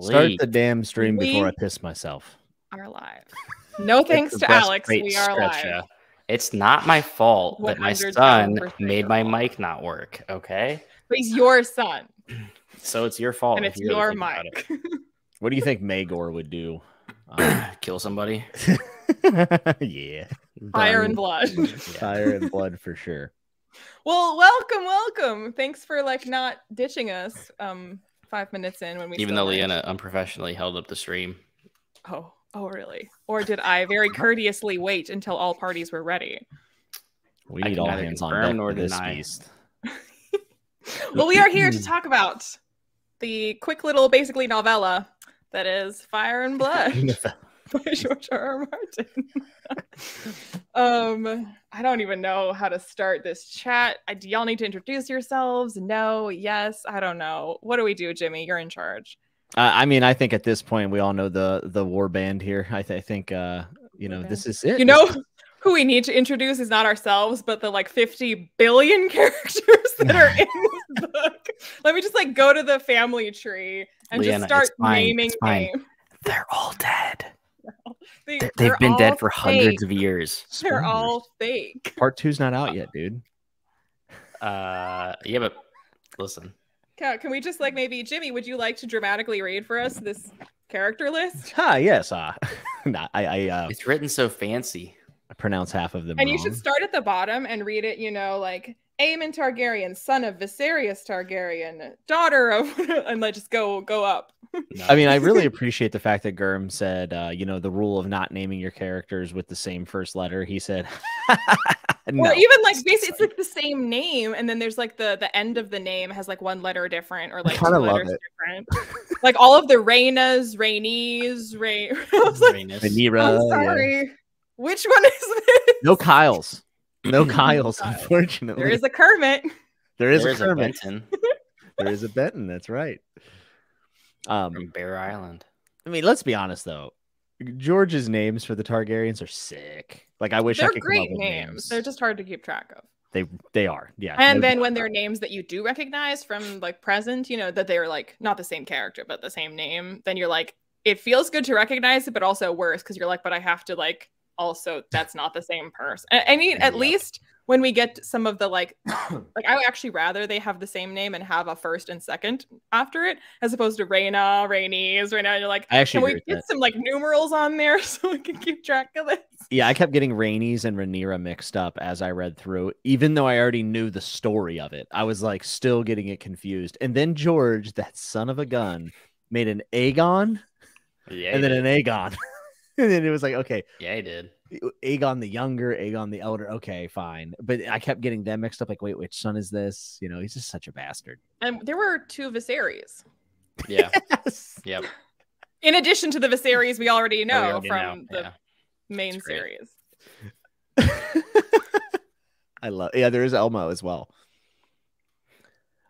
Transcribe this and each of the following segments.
Start the damn stream We- before I piss myself. We are live. No thanks to Alex. We are live. stretcher. It's not my fault that my son made my mic not work. Okay, But he's your son, so it's your fault. and it's you your think about mic. What do you think Maegor would do? Um. Kill somebody. yeah, Fire Burn. and blood. Yeah. fire and blood for sure. well, welcome, welcome. Thanks for like not ditching us. Um, five minutes in when we Even though weren't. Leanna unprofessionally held up the stream. Oh, oh, really? Or did I very courteously wait until all parties were ready? We need all hands on confirm deck nor for this beast. Well, we are here to talk about the quick little, basically novella that is Fire and Blood by George R. R. Martin. um, I don't even know how to start this chat. I, do y'all need to introduce yourselves? No, yes, I don't know. What do we do, Jimmy? You're in charge. Uh, I mean, I think at this point we all know the the war band here. I, th- I think uh, you know War this is it. You know who we need to introduce is not ourselves, but the like 50 billion characters that are in this book. Let me just like go to the family tree and Leanna, just start naming names. They're all dead. They, They- they're They've been dead for hundreds of years. They're Spoilers. all fake. Part two's not out yet, dude. Uh, yeah, but listen, Can, can we just like maybe Jimmy? Would you like to dramatically read for us this character list? Ah, yes. Uh, nah, I I, uh, it's written so fancy. I pronounce half of them. And you should start at the bottom and read it. You know, like Aemon Targaryen, son of Viserys Targaryen, daughter of, and like just go go up. No. I mean, I really appreciate the fact that Germ said, uh, you know, the rule of not naming your characters with the same first letter. He said, no. Or even like basically it's like the same name, and then there's like the the end of the name has like one letter different or like two kinda love letters it. different. like all of the Rainas, Rainies, Ray. I was like, Rhaenys. Rhaenyra, I'm yeah. sorry. Which one is this? No Kyles. No Kyles, Kyles. unfortunately. There is a Kermit. there is There a is a Benton there is a Benton. That's right. Um, from Bear Island. I mean, let's be honest though. George's names for the Targaryens are sick. Like I wish I They're could come great up with names. They're just hard to keep track of. they they are. Yeah. And no then when they're names that you do recognize from like present, you know, that they're like not the same character, but the same name, then you're like, it feels good to recognize it, but also worse because you're like, but I have to like also that's not the same person. I, I mean, at Yeah. least when we get some of the like like I would actually rather they have the same name and have a first and second after it, as opposed to Reina, Rainies, Reina. And you're like, I actually can we get that. some like numerals on there so we can keep track of this? Yeah, I kept getting Rhaenys and Rhaenyra mixed up as I read through, even though I already knew the story of it. I was like still getting it confused. And then George, that son of a gun, made an Aegon Yeah, and then did. an Aegon. and then it was like, okay, yeah, he did. Aegon the younger, Aegon the elder. Okay, fine. But I kept getting them mixed up. Like, wait, which son is this? You know, he's just such a bastard. And there were two Viserys. Yeah, Yes. yep. In addition to the Viserys we already know already from know, the yeah. main series. I love. Yeah, there is Elmo as well.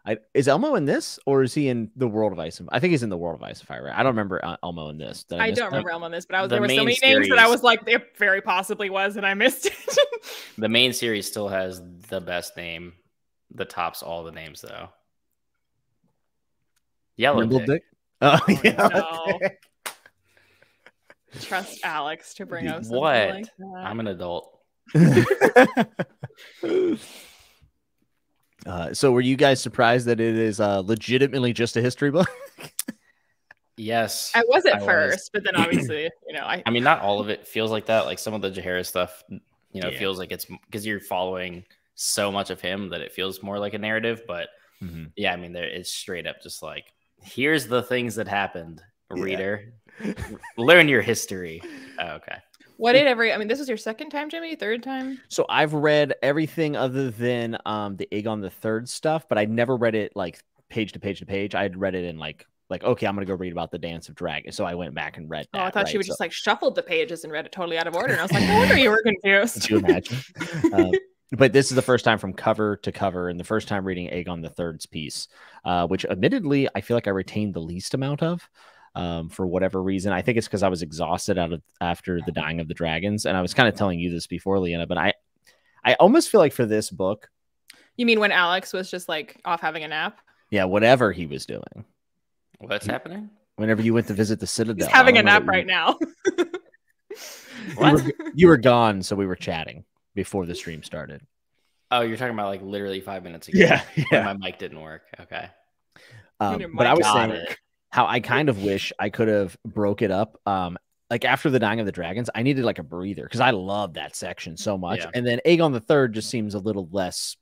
I, is Elmo in this, or is he in the World of Ice? and- I think he's in the World of Ice and Fire. Right? I don't remember uh, Elmo in this. Did I miss don't remember Elmo in this, but I was the there were so main many names that I was like, it very possibly was, and I missed it. The main series still has the best name. The tops all the names though. Yellow Nimble Dick. Dick? Oh, Oh, yeah. no. Trust Alex to bring us What? like that. I'm an adult. uh, so, were you guys surprised that it is uh, legitimately just a history book? Yes. I was at I was. first, but then obviously, you know, I I mean, not all of it feels like that. Like some of the Jaehaerys stuff, you know, Yeah. feels like it's because you're following so much of him that it feels more like a narrative. But Mhm. yeah, I mean, there it's straight up just like here's the things that happened, Yeah. reader. Learn your history. Oh, okay. What did every I mean, this was your second time, Jimmy, third time? So I've read everything other than um the Aegon the Third stuff, but I never read it like page to page to page. I had read it in like like okay, I'm gonna go read about the Dance of Dragons. So I went back and read Oh. I thought right? she would So- just like shuffled the pages and read it totally out of order. And I was like, no wonder you were confused. Could you imagine? Um, but this is the first time from cover to cover, and the first time reading Aegon the Third's piece, uh, which admittedly I feel like I retained the least amount of. Um, for whatever reason, I think it's because I was exhausted out of after the dying of the dragons, and I was kind of telling you this before, Leanna. But I, I almost feel like for this book, You mean when Alex was just like off having a nap? yeah, whatever he was doing, What's happening? Whenever you went to visit the Citadel, He's having a nap what right now. You, you, were, you were gone, so we were chatting before the stream started. Oh, you're talking about like literally five minutes ago. Yeah, yeah. my mic didn't work. Okay. Um, but I was saying it. How I kind of wish I could have broke it up. Um, like after the dying of the dragons, I needed like a breather because I love that section so much. Yeah. And then Aegon the Third just seems a little less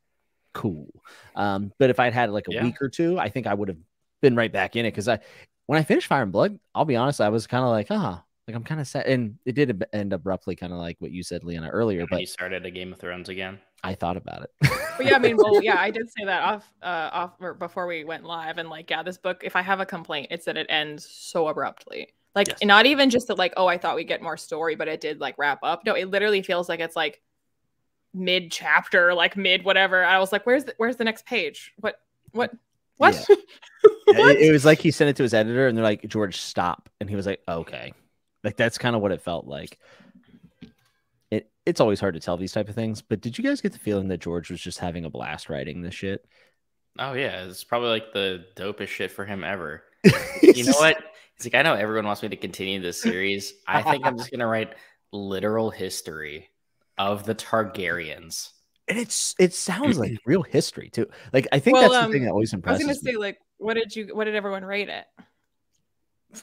cool. Um, but if I'd had like a Yeah. week or two, I think I would have been right back in it because I when I finished Fire and Blood, I'll be honest, I was kind of like, ah, like I'm kind of sad, and it did end abruptly, kind of like what you said, Leona, earlier. But you started a Game of Thrones again. I thought about it. But yeah, I mean, well, yeah, I did say that off, uh, off or before we went live, and like, yeah, this book. If I have a complaint, it's that it ends so abruptly. Like, Yes. not even just that, like, oh, I thought we'd get more story, but it did like wrap up. No, it literally feels like it's like mid chapter, like mid whatever. I was like, where's the, where's the next page? What, what, what? it, it was like he sent it to his editor, and they're like, George, stop, and he was like, okay, like that's kind of what it felt like. It it's always hard to tell these type of things, but did you guys get the feeling that George was just having a blast writing this shit? Oh yeah, it's probably like the dopest shit for him ever. You know what? It's like I know everyone wants me to continue this series. I think I'm just gonna write literal history of the Targaryens. And it's it sounds like real history too. Like I think Well, that's um, the thing that always impressed me. I was gonna me. say, like, what did you, what did everyone rate it?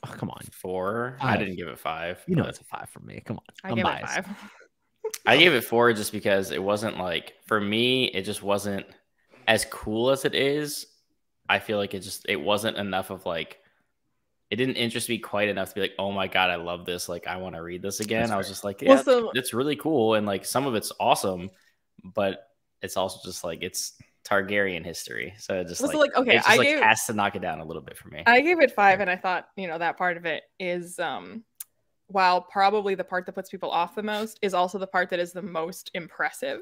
Oh, come on, Four. I didn't give it five. you know it's a five for me. Come on, I I'm gave biased. it five. I gave it four just because it wasn't like for me, it just wasn't as cool as it is. I feel like it just it wasn't enough of like it didn't interest me quite enough to be like, oh my god, I love this. Like I want to read this again. That's I was fair. just like, yeah, Well, so- it's really cool and like some of it's awesome, but it's also just like it's Targaryen history. So it just Well, like, so, like, okay, it just I like gave- has to knock it down a little bit for me. I gave it five, and I thought, you know, that part of it is, um, while probably the part that puts people off the most, is also the part that is the most impressive.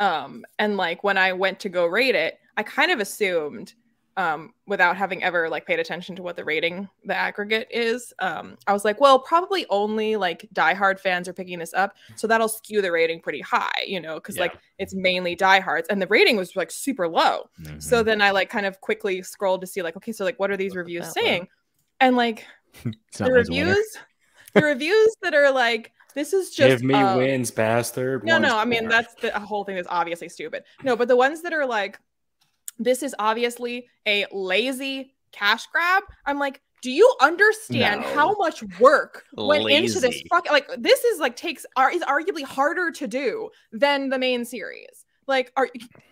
Um, and like when I went to go rate it, I kind of assumed, um, without having ever like paid attention to what the rating, the aggregate is, um, I was like, well, probably only like diehard fans are picking this up, so that'll skew the rating pretty high, you know, because Yeah. like it's mainly diehards, and the rating was like super low. So Mhm. then I like kind of quickly scrolled to see like, okay, so like what are these Look reviews saying? And like the reviews, the reviews that are like, this is just give me uh, wins, bastard. No, no, I mean that's the whole thing is obviously stupid. No, but the ones that are like, this is obviously a lazy cash grab. I'm like, do you understand No. how much work went into this? Lazy. Fuck, like this is like takes are is arguably harder to do than the main series. Like, are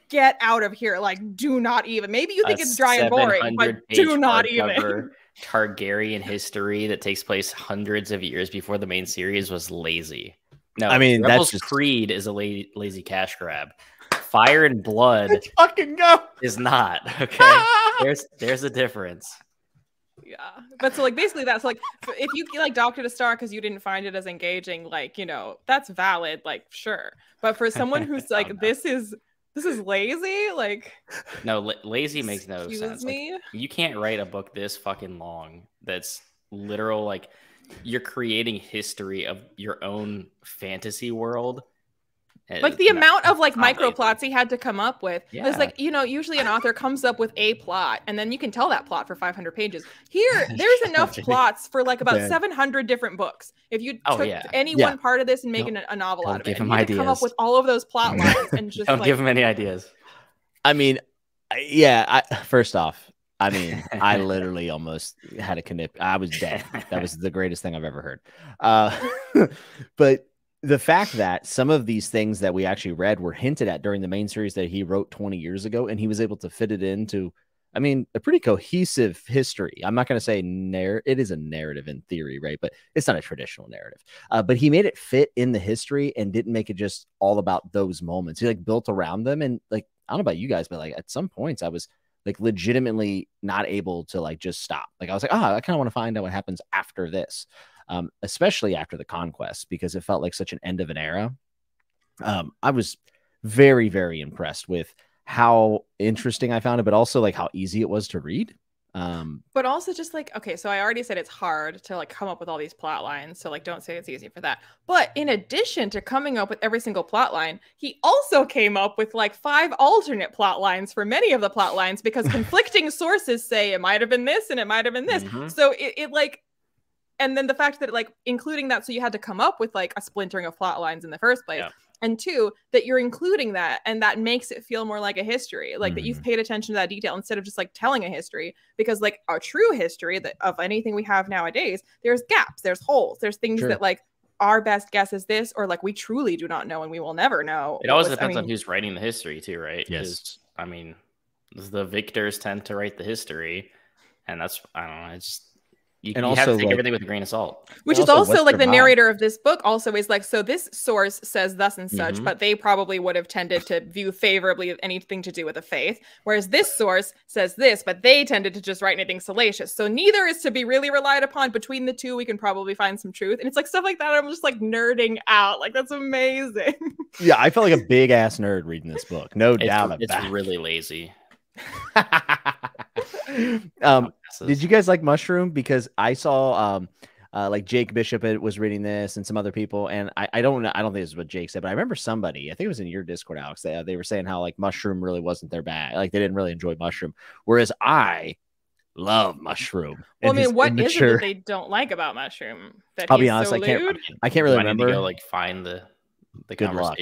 get out of here? Like, do not even. Maybe you think a it's dry and boring, but do not even. Hardcover Targaryen history that takes place hundreds of years before the main series was lazy. No, I mean, that's just- Creed is a la- lazy cash grab. Fire and Blood Let's fucking go. is not. Okay, there's there's a difference. Yeah, but so like basically that's like if you like Doctor to Star because you didn't find it as engaging, like you know that's valid, like sure. But for someone who's like this is this is lazy, like No, la- lazy makes no sense. Like, me. you can't write a book this fucking long that's literal like you're creating history of your own fantasy world like the amount of like micro plots he had to come up with Yeah. is like you know usually an author comes up with a plot and then you can tell that plot for 500 pages here there's enough plots for like about Yeah. 700 different books if you Oh, took yeah. any Yeah. one part of this and make No. it a novel Don't out of give it and him you can come up with all of those plot lines and just don't like give him any ideas I mean, yeah. I, first off, I mean, I literally almost had a knip. I was dead. That was the greatest thing I've ever heard. Uh, but the fact that some of these things that we actually read were hinted at during the main series that he wrote 20 years ago, and he was able to fit it into, I mean, a pretty cohesive history. I'm not going to say narr- it is a narrative in theory, right? But it's not a traditional narrative. Uh, but he made it fit in the history and didn't make it just all about those moments. He like built around them, and like I don't know about you guys, but like at some points I was like legitimately not able to like just stop. Like I was like, oh, I kind of want to find out what happens after this, um, especially after the conquest because it felt like such an end of an era. Um, I was very very impressed with how interesting I found it, but also like how easy it was to read. Um, but also just like okay, so I already said it's hard to like come up with all these plot lines. So like don't say it's easy for that. But in addition to coming up with every single plot line, he also came up with like five alternate plot lines for many of the plot lines because conflicting sources say it might have been this and it might have been this. Mhm. So it, it like and then the fact that like including that so you had to come up with like a splintering of plot lines in the first place Yeah. and two that you're including that and that makes it feel more like a history like that you've Mhm. paid attention to that detail instead of just like telling a history because like a true history that of anything we have nowadays there's gaps there's holes there's things Sure. that like our best guess is this or like we truly do not know and we will never know It always was- I depends on who's writing the history too, right? Yes. 'Cause, I mean, the victors tend to write the history, and that's I don't know. It's just you, And you have also, to take like- everything with a grain of salt. which And is also also like the Western vibe. narrator of this book also is like so this source says thus and such Mhm. but they probably would have tended to view favorably anything to do with the faith whereas this source says this but they tended to just write anything salacious so neither is to be really relied upon between the two we can probably find some truth and it's like stuff like that i'm just like nerding out like that's amazing yeah, I felt like a big ass nerd reading this book. No It's, doubt it's about really lazy. it. Did you guys like Mushroom? Because I saw um uh, like Jake Bishop was reading this and some other people, and I, I don't know I don't think this is what Jake said, but I remember somebody I think it was in your Discord, Alex. They, uh, they were saying how like Mushroom really wasn't their bag, like they didn't really enjoy Mushroom, whereas I love Mushroom. well i and his mean what is it that they don't like about mushroom that I'll be honest, so I can't- lewd? I can't really Do I to remember. go like find the the Good luck.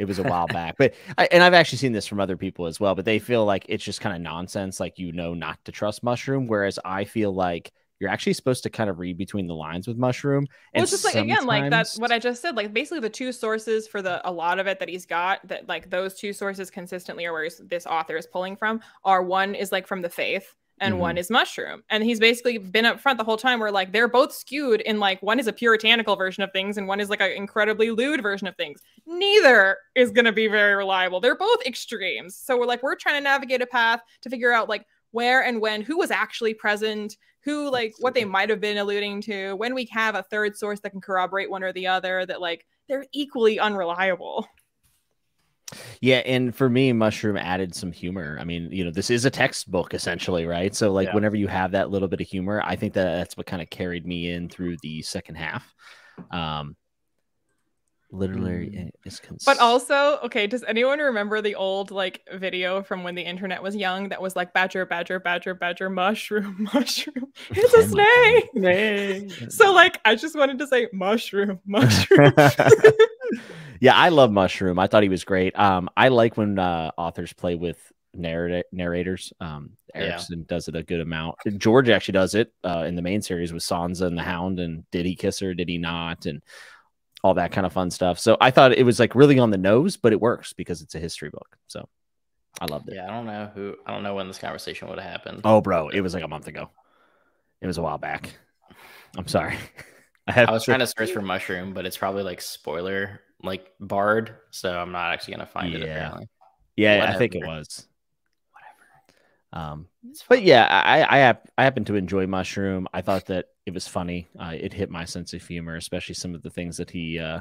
It was a while back, but I, and I've actually seen this from other people as well. But they feel like it's just kind of nonsense, like you know not to trust Mushroom. Whereas I feel like you're actually supposed to kind of read between the lines with Mushroom. well, it's just like again, like that's what I just said. Like basically, the two sources for the a lot of it that he's got that like those two sources consistently are where this author is pulling from. Are one is like from the faith, and Mm-hmm. one is mushroom. And he's basically been up front the whole time. Where like they're both skewed in like one is a puritanical version of things, and one is like an incredibly lewd version of things. Neither is going to be very reliable. They're both extremes. So we're like we're trying to navigate a path to figure out like where and when who was actually present who like what they might have been alluding to when we have a third source that can corroborate one or the other that like they're equally unreliable Yeah, and for me, Mushroom added some humor. I mean, you know, this is a textbook essentially, right? So, like, Yeah. whenever you have that little bit of humor, I think that that's what kind of carried me in through the second half. Um, literally, Mm. it is cons- but also okay does anyone remember the old like video from when the internet was young that was like badger badger badger badger mushroom mushroom it's a Oh my snake so like i just wanted to say mushroom mushroom yeah, I love Mushroom. I thought he was great. Um, I like when uh, authors play with narrat- narrators. Um, Yeah. Erikson does it a good amount. George actually does it uh, in the main series with Sansa and the Hound. And did he kiss her? Did he not? And all that kind of fun stuff. So I thought it was like really on the nose, but it works because it's a history book. So I loved it. Yeah, I don't know who. I don't know when this conversation would have happened. Oh, bro, it was like a month ago. It was a while back. I'm sorry. I, I was trying to search for mushroom, but it's probably like spoiler, like barred. So I'm not actually gonna find it. Yeah. Apparently, Yeah, I think it was. Whatever. Um, but yeah, I I I happen to enjoy Mushroom. I thought that it was funny. Uh, it hit my sense of humor, especially some of the things that he uh,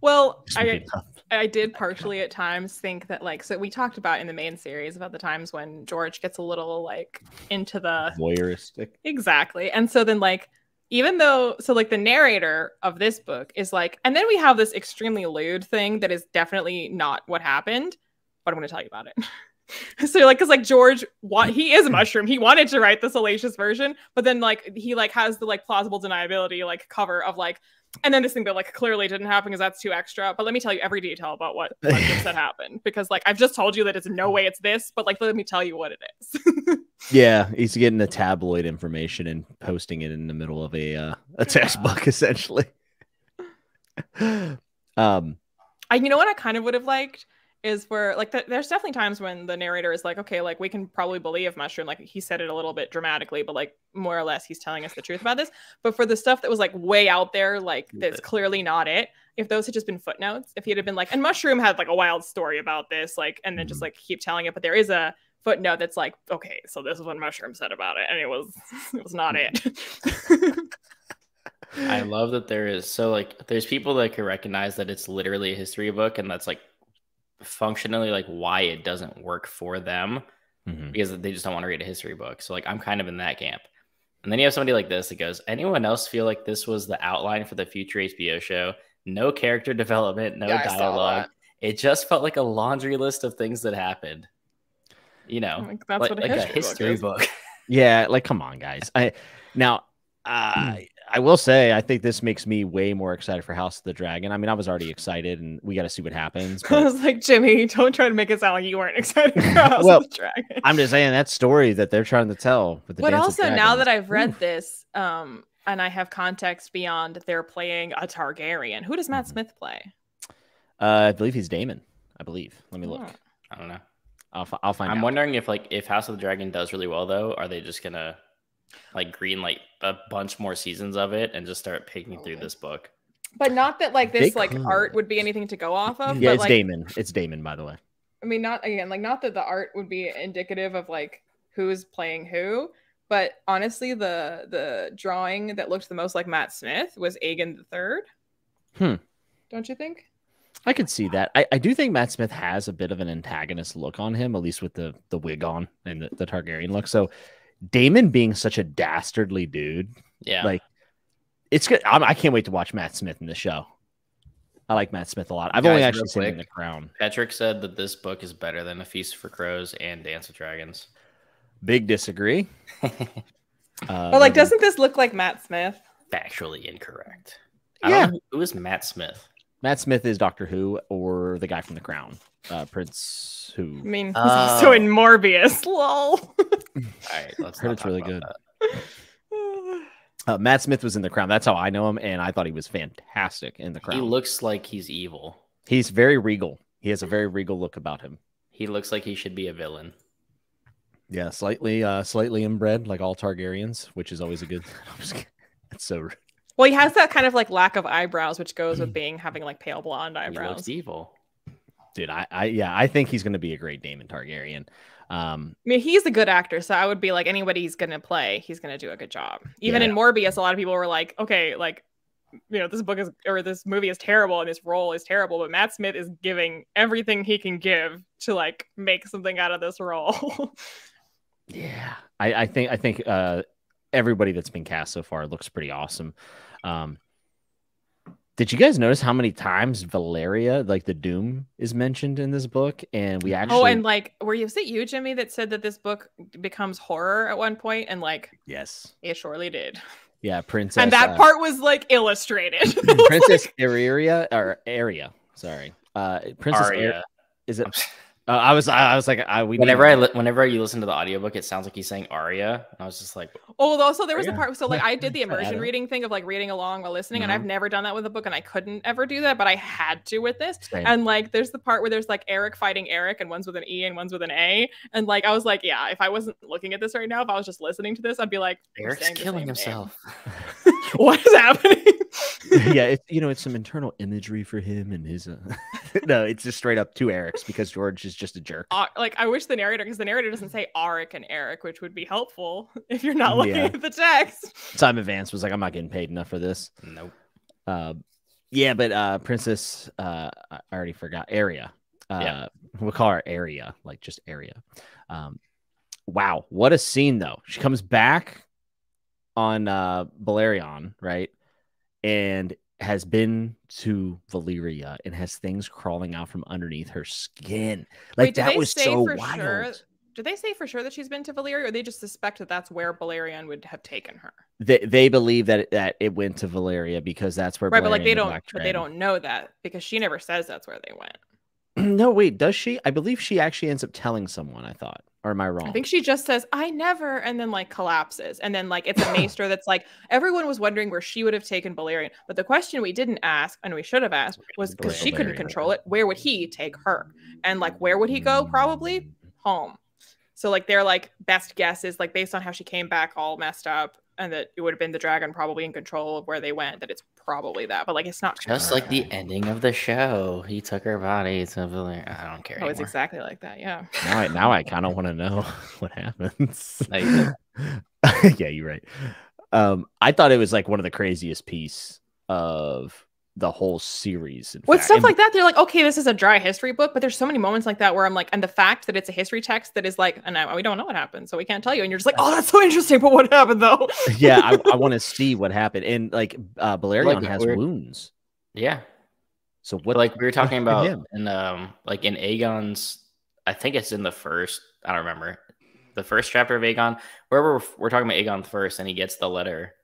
well i up. I did partially at times think that like so we talked about in the main series about the times when George gets a little like into the voyeuristic. exactly. And so then like even though so like the narrator of this book is like and then we have this extremely lewd thing that is definitely not what happened, but I'm going to tell you about it. so like cuz like George wa- he is a mushroom. He wanted to write the salacious version, but then like he like has the like plausible deniability like cover of like and then this thing that like clearly didn't happen because that's too extra. But let me tell you every detail about what, what said happened because like I've just told you that it's no way it's this, but like let me tell you what it is. Yeah, he's getting the tabloid information and posting it in the middle of a uh, a textbook, essentially. um, I, you know what I kind of would have liked is where like th- there's definitely times when the narrator is like, okay, like we can probably believe Mushroom, like he said it a little bit dramatically, but like more or less he's telling us the truth about this. But for the stuff that was like way out there, like that's clearly not it. If those had just been footnotes, if he had been like, and Mushroom had like a wild story about this, like, and then just Mhm. like keep telling it, but there is a footnote that's like, okay, so this is what Mushroom said about it, and it was it was not it. I love that there is so like there's people that can recognize that it's literally a history book, and that's like functionally like why it doesn't work for them. Mhm. because they just don't want to read a history book. So like I'm kind of in that camp. And then you have somebody like this that goes, anyone else feel like this was the outline for the future HBO show? No character development, no Yeah, dialogue. It just felt like a laundry list of things that happened. You know, Like, that's like, what a like history, a history book. book. Yeah, like come on, guys. I now uh, I will say I think this makes me way more excited for House of the Dragon. I mean, I was already excited, and we got to see what happens. I was like, Jimmy, don't try to make it sound like you weren't excited for House Well, of the Dragon. I'm just saying that story that they're trying to tell. With the but Dance of also now that I've read oof. this, um, and I have context beyond they're playing a Targaryen. Who does Matt Mhm. Smith play? uh, I believe he's Daemon. I believe. Let me look. Oh. I don't know. I'll, fi- I'll find I'm out. wondering if like if House of the Dragon does really well though, are they just gonna like green like a bunch more seasons of it and just start picking through this book? But not that like They this like could. art would be anything to go off of. yeah, but, it's like, Daemon. It's Daemon, by the way. I mean, not again, like not that the art would be indicative of like who's playing who, but honestly, the the drawing that looked the most like Matt Smith was Aegon the Third. Hmm. Don't you think? I could see that. I, I do think Matt Smith has a bit of an antagonist look on him, at least with the the wig on and the, the Targaryen look. So Daemon being such a dastardly dude, Yeah. like it's good. I'm, I can't wait to watch Matt Smith in the show. I like Matt Smith a lot. I've only actually real seen him in the. Crown. Patrick said that this book is better than A Feast for Crows and Dance of Dragons. Big disagree. Uh, But like, doesn't this look like Matt Smith? Factually incorrect. I Yeah. don't who- who is Matt Smith? Matt Smith is Doctor Who or the guy from the Crown, uh, Prince Who. I mean, he's Oh. also in Morbius. Lol. All right, let's Heard it's really good. Uh, Matt Smith was in the Crown. That's how I know him, and I thought he was fantastic in the Crown. He looks like he's evil. He's very regal. He has a very regal look about him. He looks like he should be a villain. Yeah, slightly, uh, slightly inbred, like all Targaryens, which is always a good. I'm just kidding. That's so. rude. well, he has that kind of like lack of eyebrows, which goes with being having like pale blonde He eyebrows. looks evil. Dude, I, I, yeah, I think he's going to be a great Daemon Targaryen. Um, I mean, he's a good actor, so I would be like, anybody he's gonna play, he's gonna do a good job. Even Yeah. in Morbius, a lot of people were like, okay, like, you know, this book is or this movie is terrible and this role is terrible, but Matt Smith is giving everything he can give to like make something out of this role. yeah, I, I think, I think, uh, everybody that's been cast so far looks pretty awesome. Um, did you guys notice how many times Valyria, like the Doom, is mentioned in this book? And we actually, oh, and like, were you was it you, Jimmy, that said that this book becomes horror at one point? point, and like, yes, it surely did, yeah, Princess, and that uh, part was like illustrated. Princess Aria or Aria, sorry, uh, Princess Ar- Arya. is it? Uh, I was, I was like, I we Whenever I li- whenever you listen to the audiobook, it sounds like he's saying Arya. And I was just like, Oh, also there was a Yeah. part. So like I did the immersion reading thing of like reading along while listening, and Mhm. I've never done that with a book, and I couldn't ever do that, but I had to with this. Same. And like, there's the part where there's like Eric fighting Eric, and one's with an E and one's with an A, and like I was like, yeah, if I wasn't looking at this right now, if I was just listening to this, I'd be like, Eric's killing himself. what is happening? yeah, it's you know, it's some internal imagery for him and his. Uh... no, it's just straight up two Erics because George is just a jerk. Uh, like I wish the narrator, because the narrator doesn't say Arik and Eric, which would be helpful if you're not looking Yeah. at the text. Simon Vance was like, I'm not getting paid enough for this. Nope. Uh, yeah, but uh, Princess, uh, I already forgot Area. Uh, Yeah. we'll call her Area, like just Area. Um, wow, what a scene though! She comes back on uh, Balerion, right, and has been to Valyria and has things crawling out from underneath her skin. Like Wait, that was so wild. sure? Do they say for sure that she's been to Valyria, or they just suspect that that's where Balerion would have taken her? They they believe that it, that it went to Valyria because that's where right, but like they don't, but they don't know that because she never says that's where they went. No, wait, does she? I believe she actually ends up telling someone. I thought, or am I wrong? I think she just says, "I never," and then like collapses, and then like it's a maester that's like everyone was wondering where she would have taken Balerion, but the question we didn't ask and we should have asked was because she couldn't control it. Where would he take her? And like where would he go? Probably home. So like their like best guess is like based on how she came back all messed up, and that it would have been the dragon probably in control of where they went. That it's probably that, but like it's not Just like the ending of the show, he took her body to Valyria. I don't care Oh, it's exactly like that. Yeah. now I now I kind of want to know what happens. You yeah, you're right. Um, I thought it was like one of the craziest piece of the whole series. in With fact. stuff And- like that, they're like, okay, this is a dry history book, but there's so many moments like that where I'm like, and the fact that it's a history text that is like, and I, we don't know what happened, so we can't tell you. And you're just like, oh, that's so interesting, but what happened though? yeah, I, I want to see what happened. And like uh Balerion Like, has weird- wounds. Yeah. So But what like we were talking about him? in um like in Aegon's I think it's in the first I don't remember the first chapter of Aegon where we're we're talking about Aegon first and he gets the letter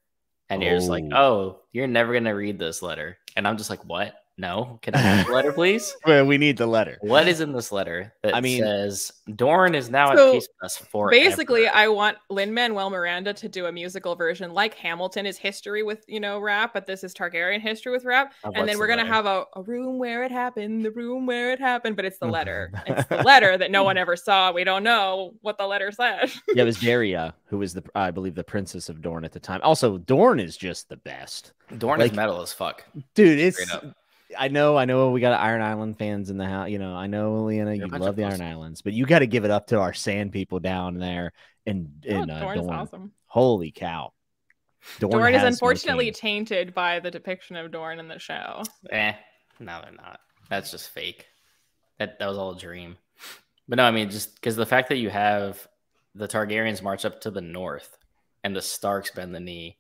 and you're just like Oh. oh you're never gonna read this letter and I'm just like what no can I have the letter please Well, we need the letter. what is in this letter that I mean- says Dorne is now So, at peace with us for Basically, I want Lin Manuel Miranda to do a musical version like Hamilton is history with, you know, rap, but this is Targaryen history with rap. and then we're gonna have a, a room where it happened, the room where it happened, but it's the letter. it's the letter that no one ever saw. We don't know what the letter said. yeah, it was Deria who was the I believe the princess of Dorne at the time. Also, Dorne is just the best. Dorne like- is metal as fuck Dude, it's Straight up. I know, I know we got Iron Island fans in the house. You know, I know, Leanna, you a love the Iron. Islands, but you got to give it up to our sand people down there in in oh, uh, Dorne is awesome. Holy cow! Dorne, is has no unfortunately tainted by the depiction of Dorne in the show. Eh, no, they're not. That's just fake. That that was all a dream. But no, I mean, just because the fact that you have the Targaryens march up to the north and the Starks bend the knee,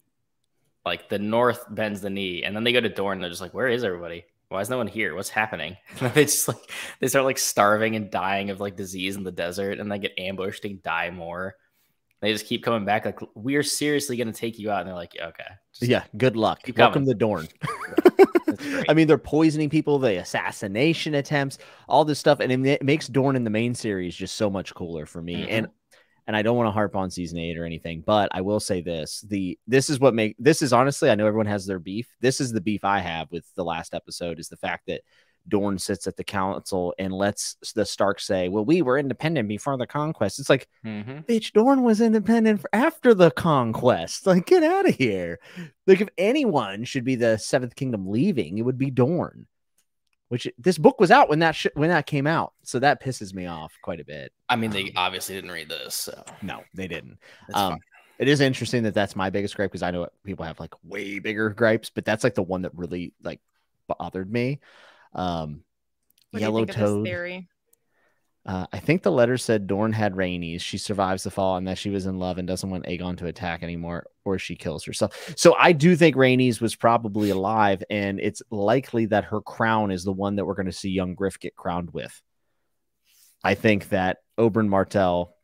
like the north bends the knee, and then they go to Dorne, and they're just like, "Where is everybody? Why is no one here? What's happening?" And they just like they start like starving and dying of like disease in the desert, and they get ambushed and die more. They just keep coming back, like we're seriously gonna take you out, and they're like, "Okay, Yeah, good luck. Welcome to Dorne. I mean, they're poisoning people, the assassination attempts, all this stuff, and it makes Dorne in the main series just so much cooler for me. Mhm. And and I don't want to harp on season eight or anything, but I will say this: the this is what make this is honestly, I know everyone has their beef. This is the beef I have with the last episode is the fact that Dorne sits at the council and lets the Stark say, "Well, we were independent before the conquest." It's like, Mhm. bitch, Dorne was independent for after the conquest. Like, get out of here. Like, if anyone should be the Seventh Kingdom leaving, it would be Dorne. Which this book was out when that sh- when that came out, so that pisses me off quite a bit. I mean, they obviously didn't read this, so No, they didn't. that's Um, fine. it is interesting that that's my biggest gripe because I know people have like way bigger gripes, but that's like the one that really like bothered me. Um, What do you Yellow think of this Toad. theory? Uh, I think the letter said Dorne had Rhaenys. She survives the fall and that she was in love and doesn't want Aegon to attack anymore, or she kills herself. So I do think Rhaenys was probably alive, and it's likely that her crown is the one that we're going to see young Griff get crowned with. I think that Oberyn Martell,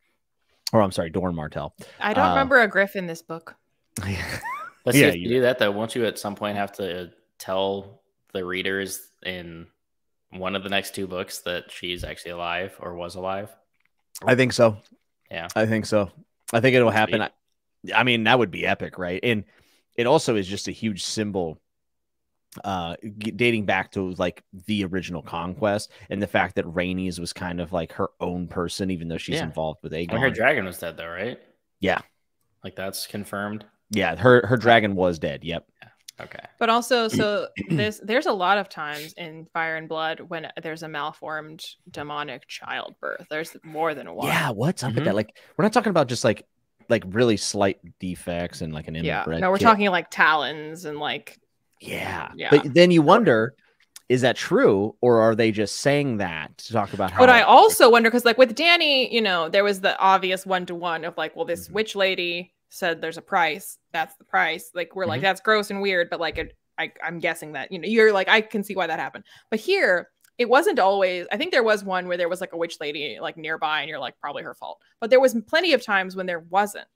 or I'm sorry, Dorn Martell. I don't uh, remember a Griff in this book. But see, Yeah, if you- you do that though, won't you at some point have to tell the readers in one of the next two books that she's actually alive or was alive? I think so. Yeah. I think so. I think it'll happen. I, I mean, that would be epic, right? And it also is just a huge symbol uh dating back to like the original conquest and the fact that Rhaenys was kind of like her own person even though she's Yeah. involved with mean, her dragon was dead though, right? Yeah. Like that's confirmed. yeah, her her dragon was dead. Yep. Okay. But also, so this there's a lot of times in Fire and Blood when there's a malformed demonic childbirth. There's more than one. Yeah, what's up with Mhm. that? Like we're not talking about just like like really slight defects and like an Yeah. inbred No, we're kid. talking like talons and like Yeah. Yeah. But then you wonder, is that true, or are they just saying that to talk about how? But I also wonder because, like, with Dany, you know, there was the obvious one to one of like, well, this Mhm. witch lady said there's a price. That's the price. Like, we're like, Mhm. that's gross and weird, but like, it, I, I'm guessing that you know, you're like, I can see why that happened. But here, it wasn't always. I think there was one where there was like a witch lady like nearby, and you're like, probably her fault. But there was plenty of times when there wasn't,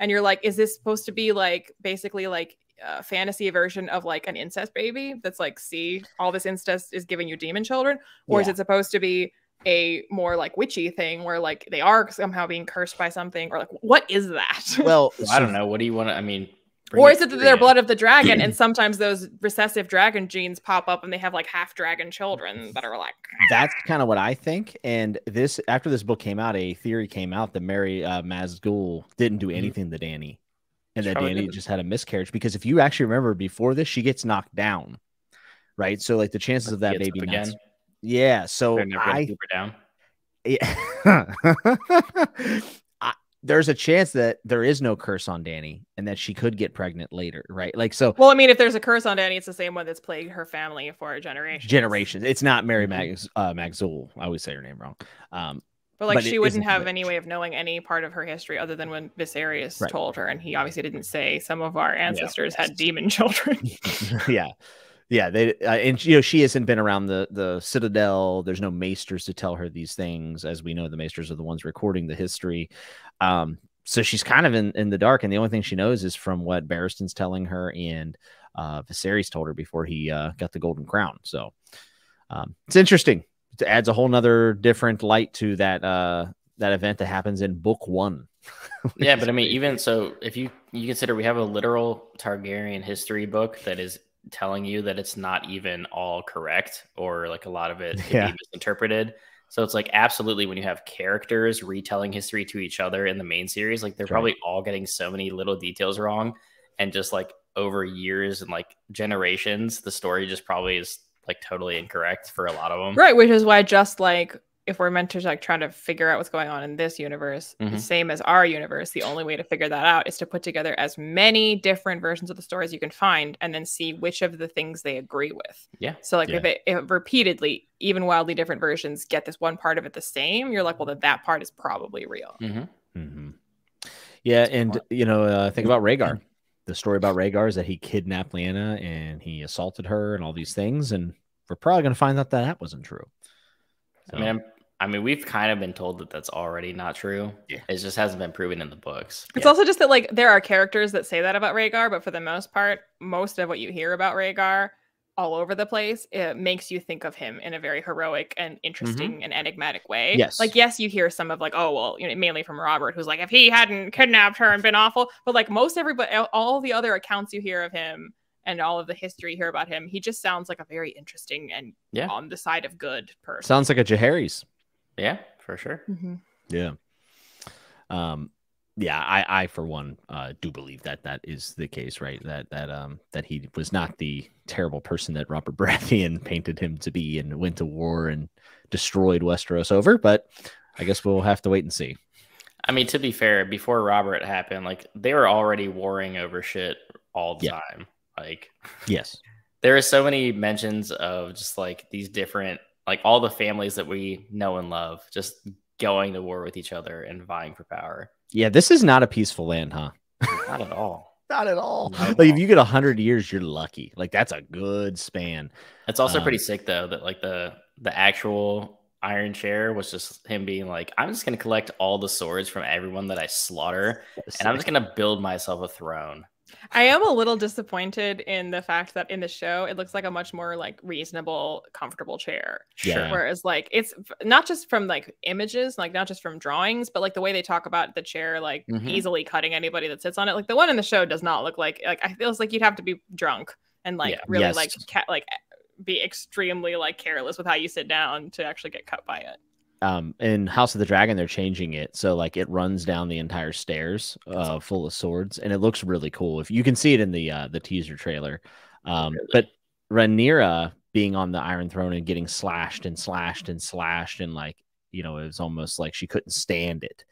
and you're like, is this supposed to be like basically like a fantasy version of like an incest baby that's like, see, all this incest is giving you demon children, or is it supposed to be a more like witchy thing where like they are somehow being cursed by something, or like what is that? well, Well, I don't know. What do you want to? I mean, or is it that to they're blood of the dragon and sometimes those recessive dragon genes pop up and they have like half dragon children that are like That's kind of what I think. And this after this book came out, a theory came out that Mary uh, Mazgul didn't do Mhm. anything to Dany, and She that probably Dany didn't. just had a miscarriage. Because if you actually remember, before this, she gets knocked down, right? So like the chances of that Gets baby up not. again. Yeah. So They're never gonna I down. Yeah. I, there's a chance that there is no curse on Dany and that she could get pregnant later, right? Like so. Well, I mean, if there's a curse on Dany, it's the same one that's plagued her family for generations. Generations. It's not Mary Mhm. Mag uh, Magzul. I always say her name wrong. Um, But like but she wouldn't have witch. any way of knowing any part of her history other than when Viserys Right. told her, and he obviously didn't say some of our ancestors Yes. had demon children. yeah, yeah. They uh, and you know she hasn't been around the the Citadel. There's no maesters to tell her these things, as we know the maesters are the ones recording the history. Um, so she's kind of in in the dark, and the only thing she knows is from what Barristan's telling her and uh, Viserys told her before he uh, got the Golden Crown. So um, it's interesting. It adds a whole nother different light to that uh, that event that happens in Book One. yeah, but I mean, even so, if you you consider we have a literal Targaryen history book that is telling you that it's not even all correct, or like a lot of it could Yeah. be misinterpreted. So it's like absolutely when you have characters retelling history to each other in the main series, like they're That's right. probably all getting so many little details wrong, and just like over years and like generations, the story just probably is like totally incorrect for a lot of them. right, which is why just like if we're meant to like try to figure out what's going on in this universe, the Mhm. same as our universe, the only way to figure that out is to put together as many different versions of the stories you can find and then see which of the things they agree with. Yeah. So like Yeah. if it if repeatedly, even wildly different versions get this one part of it the same, you're like, well, then that part is probably real. hmm hmm Yeah, That's and you know, uh, think about Rhaegar. The story about Rhaegar is that he kidnapped Lyanna and he assaulted her and all these things, and we're probably going to find out that that wasn't true. I mean, I'm, I mean, we've kind of been told that that's already not true. Yeah. It just hasn't been proven in the books. It's Yeah. also just that like there are characters that say that about Rhaegar, but for the most part, most of what you hear about Rhaegar all over the place, it makes you think of him in a very heroic and interesting mm-hmm. and enigmatic way. Yes. Like yes, you hear some of like, oh well, you know, mainly from Robert, who's like, if he hadn't kidnapped her and been awful, but like most everybody all the other accounts you hear of him and all of the history you hear about him, he just sounds like a very interesting and Yeah. on the side of good person. Sounds like a Jaehaerys. Yeah, for sure. Mhm. Yeah. Um, yeah, I, I for one, uh, do believe that that is the case, right? That that um that he was not the terrible person that Robert Baratheon painted him to be, and went to war and destroyed Westeros over. But I guess we'll have to wait and see. I mean, to be fair, before Robert happened, like they were already warring over shit all the Yeah. time. Like Yes. there are so many mentions of just like these different, like all the families that we know and love, just going to war with each other and vying for power. Yeah, this is not a peaceful land, huh? Not at all. Not at all. Not at Like if all. you get a hundred years, you're lucky. Like that's a good span. It's also Um, pretty sick though that like the the actual Iron Chair was just him being like, I'm just gonna collect all the swords from everyone that I slaughter, and I'm just gonna build myself a throne. I am a little disappointed in the fact that in the show it looks like a much more like reasonable, comfortable chair. Yeah. Whereas like it's not just from like images, like not just from drawings, but like the way they talk about the chair, like Mhm. easily cutting anybody that sits on it. Like the one in the show does not look like like I feels like you'd have to be drunk and like Yeah. really Yes. like ca- like be extremely like careless with how you sit down to actually get cut by it. Um in House of the Dragon they're changing it so like it runs down the entire stairs uh full of swords and it looks really cool if you can see it in the uh the teaser trailer um Really? but Rhaenyra being on the Iron Throne and getting slashed and slashed and slashed and like you know it was almost like she couldn't stand it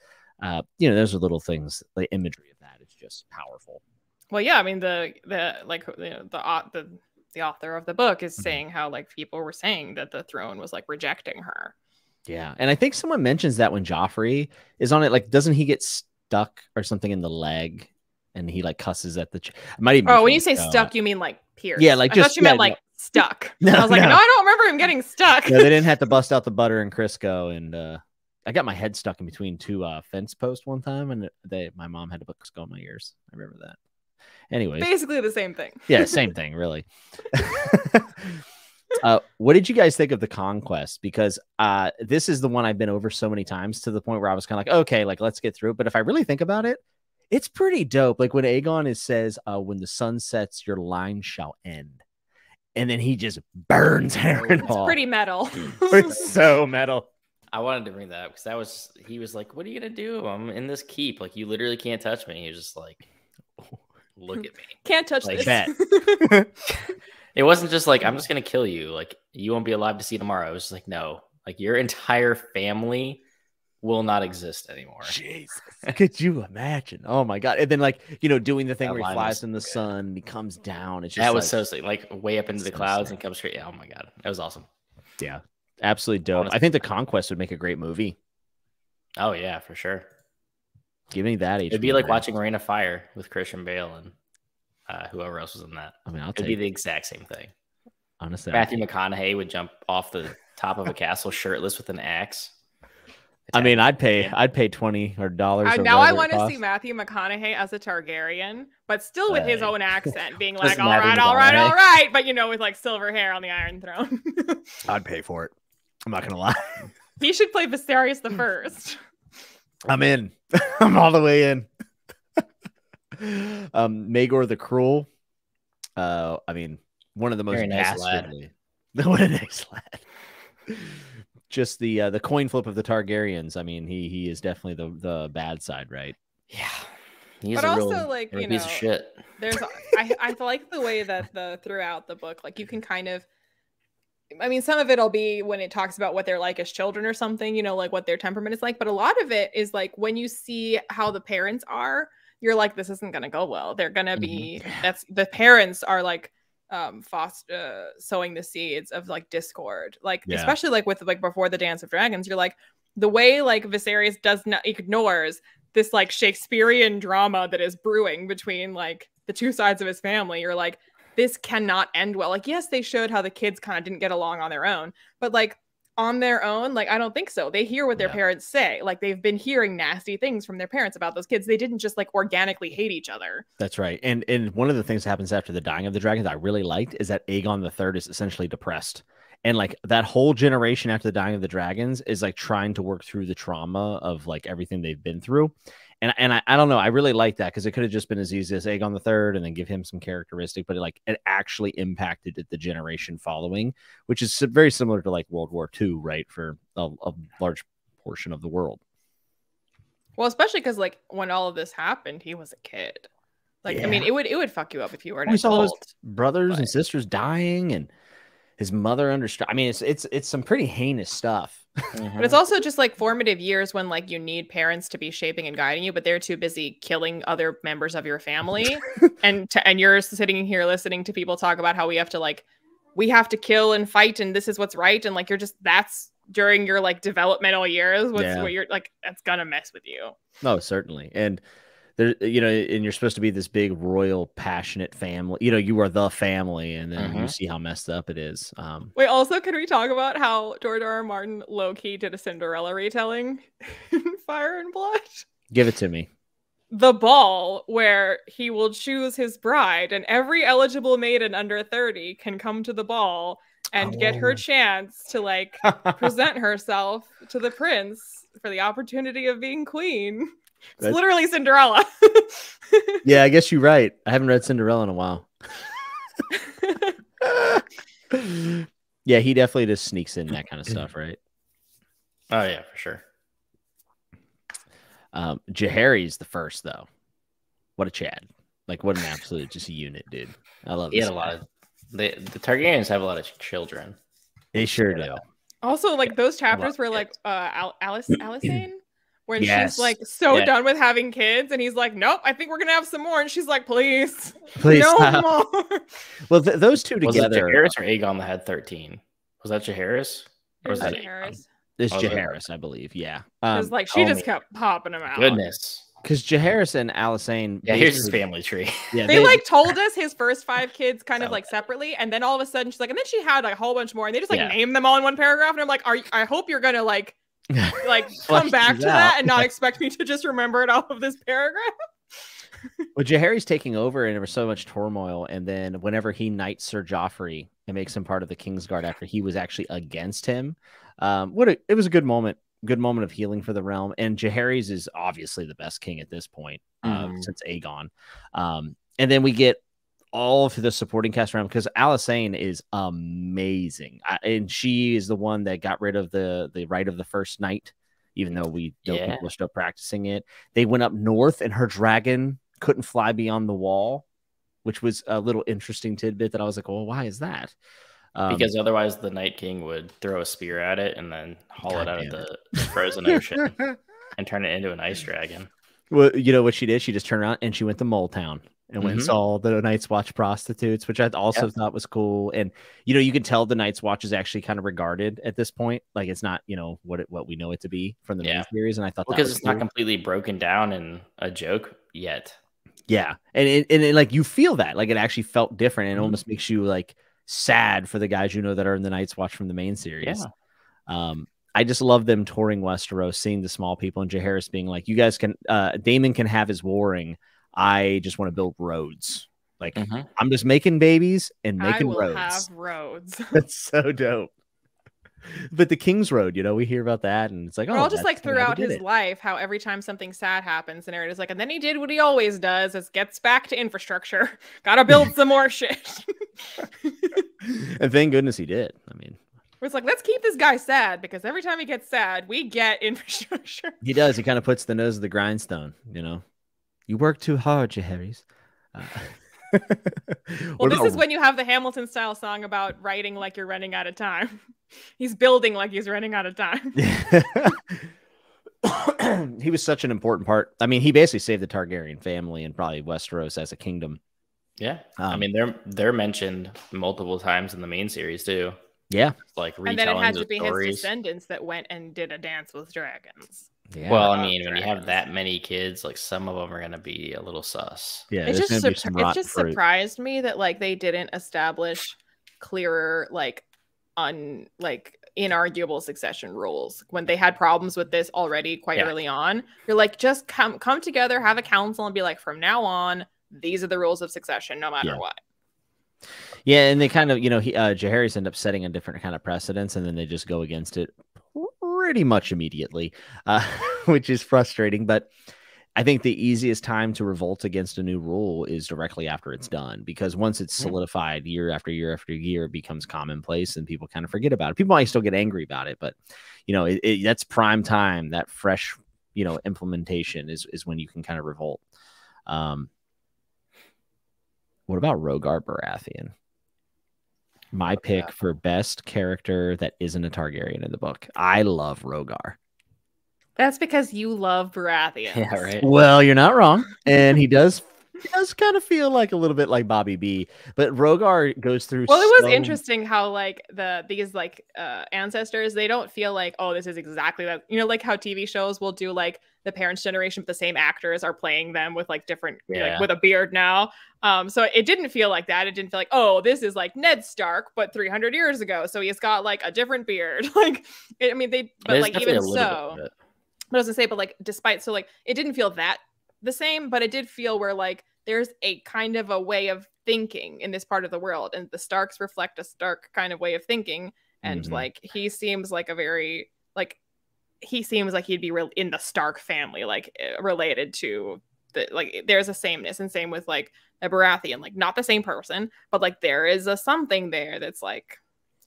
uh you know those are little things the imagery of that is just powerful Well, yeah, I mean the the like you know, the the the author of the book is Mhm. saying how like people were saying that the throne was like rejecting her. Yeah and I think someone mentions that when Joffrey is on it like doesn't he get stuck or something in the leg and he like cusses at the ch- might even Oh, when you say stuck, you mean like pierced? Yeah, like I just- thought you meant like no. stuck. No, I was like, no. no. I don't remember him getting stuck. no, they didn't have to bust out the butter and Crisco, and uh, I got my head stuck in between two uh, fence posts one time, and they my mom had to put Crisco in my ears. I remember that. Anyways, Basically the same thing. yeah, same thing, really. Uh, what did you guys think of the conquest? Because uh, this is the one I've been over so many times to the point where I was kind of like, okay, like let's get through it. But if I really think about it, it's pretty dope. Like when Aegon is says, uh, "When the sun sets, your line shall end," and then he just burns Harrenhal. It's pretty metal. it's so metal. I wanted to bring that up because that was he was like, "What are you gonna do? I'm in this keep. Like you literally can't touch me." He was just like, "Look at me." Can't touch Like this. It wasn't just like I'm just gonna kill you. Like you won't be alive to see tomorrow. It was just like no, like your entire family will not exist anymore. Jesus, could you imagine? Oh my god! And then like you know doing the thing That where he flies in the good. sun, and he comes down. It's just That was like, so sick. Like way up into the So clouds sick. and comes straight. Yeah, Oh my god, that was awesome. yeah, absolutely dope. Honestly. I think the Conquest would make a great movie. Oh yeah, for sure. Give me that. It'd be like watching Reign of Fire with Christian Bale and uh, whoever else was in that. I mean, I'll It'd take be the exact same thing. honestly. Matthew McConaughey would jump off the top of a castle shirtless with an axe. I mean, I'd pay Yeah. I'd pay twenty or dollars. Uh, now I want to see Matthew McConaughey as a Targaryen, but still with his own accent, being like, "All right, all right, all right," but you know, with like silver hair on the Iron Throne. I'd pay for it. I'm not gonna lie. he should play Viserys the First. I'm in. I'm all the way in. um, Maegor the Cruel. Uh, I mean, one of the most Very nice lad. what a nice lad. Just the uh, the coin flip of the Targaryens. I mean, he he is definitely the the bad side, right? Yeah. He's But a also, real, like, real you piece of know, shit. There's, I, I like the way that the throughout the book, like you can kind of. I mean, some of it'll be when it talks about what they're like as children or something, you know, like what their temperament is like. But a lot of it is like when you see how the parents are, you're like, this isn't going to go well. They're going to be, that's the parents are like, um, foster, uh, sowing the seeds of like discord. Like, Yeah. especially like with like before the Dance of Dragons, you're like, the way like Viserys does not ignores this like Shakespearean drama that is brewing between like the two sides of his family. You're like, this cannot end well. Like, yes, they showed how the kids kind of didn't get along on their own, but like on their own, like, I don't think so. They hear what their Yeah. parents say. Like, they've been hearing nasty things from their parents about those kids. They didn't just like organically hate each other. That's right. And and one of the things that happens after the dying of the dragons I really liked is that Aegon the Third is essentially depressed. And like that whole generation after the dying of the dragons is like trying to work through the trauma of like everything they've been through. And and I, I don't know, I really like that because it could have just been as easy as Aegon the Third and then give him some characteristic, but it like it actually impacted the generation following, which is very similar to like World War II, right? For a, a large portion of the world. Well, especially because like when all of this happened, he was a kid. Like, I mean, it would it would fuck you up if you were an we saw his brothers and sisters dying and his mother under I mean, it's it's it's some pretty heinous stuff. But it's mm-hmm. also just like formative years when like you need parents to be shaping and guiding you, but they're too busy killing other members of your family, and to, and you're sitting here listening to people talk about how we have to like we have to kill and fight, and this is what's right, and like you're just that's during your like developmental years. What's Yeah. what you're like that's gonna mess with you. No, certainly. And there, you know, and you're supposed to be this big royal, passionate family. You know, you are the family, and then you Mhm. see how messed up it is. Um, Wait, also, can we talk about how George R. R. Martin low key did a Cinderella retelling in Fire and Blood? give it to me. the ball where he will choose his bride and every eligible maiden under 30 can come to the ball and get her Oh. chance to like present herself to the prince for the opportunity of being queen it's That's- literally cinderella yeah, I guess you're right. I haven't read Cinderella in a while. yeah, he definitely just sneaks in that kind of stuff, right? Oh yeah, for sure. Um, Jaehaerys the first though. What a Chad! Like what an absolute just a unit, dude. I love. He this had a guy. lot of the the Targaryens have a lot of children. They sure do. also like those chapters were like uh Al- alice Alysanne when Yes. she's like so Yeah. done with having kids and he's like nope i think we're gonna have some more and she's like please Please no stop. more Well, th- those two together Was that together. Jaehaerys or Aegon that had thirteen? Was that Jaehaerys? Or was There's that Jaehaerys. It's Oh, the- Jaehaerys, I believe. Yeah. Because Um, like she oh just my kept popping them out. Goodness. because Jaehaerys and Alysanne. Yeah, here's his family tree. Yeah, They, like told us his first five kids kind of like separately, and then all of a sudden she's like, and then she had like, a whole bunch more, and they just like Yeah. named them all in one paragraph, and I'm like, are you, I hope you're gonna like like come back to that and not expect me to just remember it off of this paragraph. well, Jaehaerys taking over, and there was so much turmoil. And then whenever he knights Sir Joffrey and makes him part of the Kingsguard after he was actually against him, um, what a, it was a good moment. Good moment of healing for the realm. And Jaehaerys is obviously the best king at this point uh, Mhm. since Aegon. Um, and then we get all of the supporting cast around because Alysanne is amazing, I, and she is the one that got rid of the the right of the first night, even though we know Yeah. people are still practicing it. They went up north, and her dragon couldn't fly beyond the wall, which was a little interesting tidbit that I was like, well, why is that? Um, because otherwise the Night King would throw a spear at it and then haul God it out of damn the frozen ocean and turn it into an ice dragon. well, you know what she did? She just turned around and she went to Mole Town and went and Mhm. saw the Night's Watch prostitutes, which I also Yep. thought was cool. And you know, you can tell the Night's Watch is actually kind of regarded at this point, like it's not you know what it, what we know it to be from the main Yeah. series. And I thought Because it's not completely broken down in a joke yet. Yeah, and it, and it, like you feel that, like it actually felt different, and Mhm. almost makes you like sad for the guys you know that are in the Night's Watch from the main series. Yeah. Um, I just love them touring Westeros, seeing the small people, and Jaehaerys being like, "You guys can, uh, Damon can have his warring. I just want to build roads. Like Mhm. I'm just making babies and I making will roads. have roads. That's so dope." But the King's Road, you know, we hear about that, and it's like, oh, all just like throughout his it. life, how every time something sad happens, the narrator's like, and then he did what he always does, is gets back to infrastructure. Gotta build some more shit. and thank goodness he did. I mean, it's like, let's keep this guy sad because every time he gets sad, we get infrastructure. He does. He kind of puts the nose of the grindstone. You know, you work too hard, Jaehaerys. Uh, Well, this about- is when you have the Hamilton style song about writing like you're running out of time. He's building like he's running out of time. he was such an important part. I mean, he basically saved the Targaryen family and probably Westeros as a kingdom. Yeah. I Um, mean, they're they're mentioned multiple times in the main series too. Yeah, Like And then it retellings had to of be his stories. descendants that went and did a dance with dragons. Yeah. Well, I mean, when you have that many kids, like some of them are gonna be a little sus. yeah. it just gonna surpri- it just fruit. surprised me that like they didn't establish clearer like un like inarguable succession rules when they had problems with this already quite Yeah. early on you're like just come come together have a council and be like from now on these are the rules of succession no matter Yeah. what Yeah, and they kind of, you know, he uh Jaehaerys end up setting a different kind of precedence, and then they just go against it pretty much immediately, uh, which is frustrating. But I think the easiest time to revolt against a new rule is directly after it's done, because once it's solidified year after year after year, it becomes commonplace, and people kind of forget about it. People might still get angry about it, but you know, it, it, that's prime time. That fresh, you know, implementation is is when you can kind of revolt. Um, what about Rogar Baratheon? My pick for best character that isn't a Targaryen in the book. I love Rogar. that's because you love Baratheon Yeah, right. Well, you're not wrong, and he does he does kind of feel like a little bit like Bobby B. But Rogar goes through. well it was so- interesting how like the these like uh ancestors they don't feel like oh this is exactly that you know like how tv shows will do like the parents generation but the same actors are playing them with like different Yeah. like with a beard now um so it didn't feel like that it didn't feel like oh this is like ned stark but 300 years ago so he's got like a different beard like it, i mean they but There's like even a little bit so but I was gonna say, but like, despite so like, it didn't feel that the same, but it did feel where like there's a kind of a way of thinking in this part of the world, and the Starks reflect a Stark kind of way of thinking, and Mhm. like he seems like a very like he seems like he'd be real in the Stark family, like eh, related to the like there's a sameness, and same with like a Baratheon, like not the same person, but like there is a something there that's like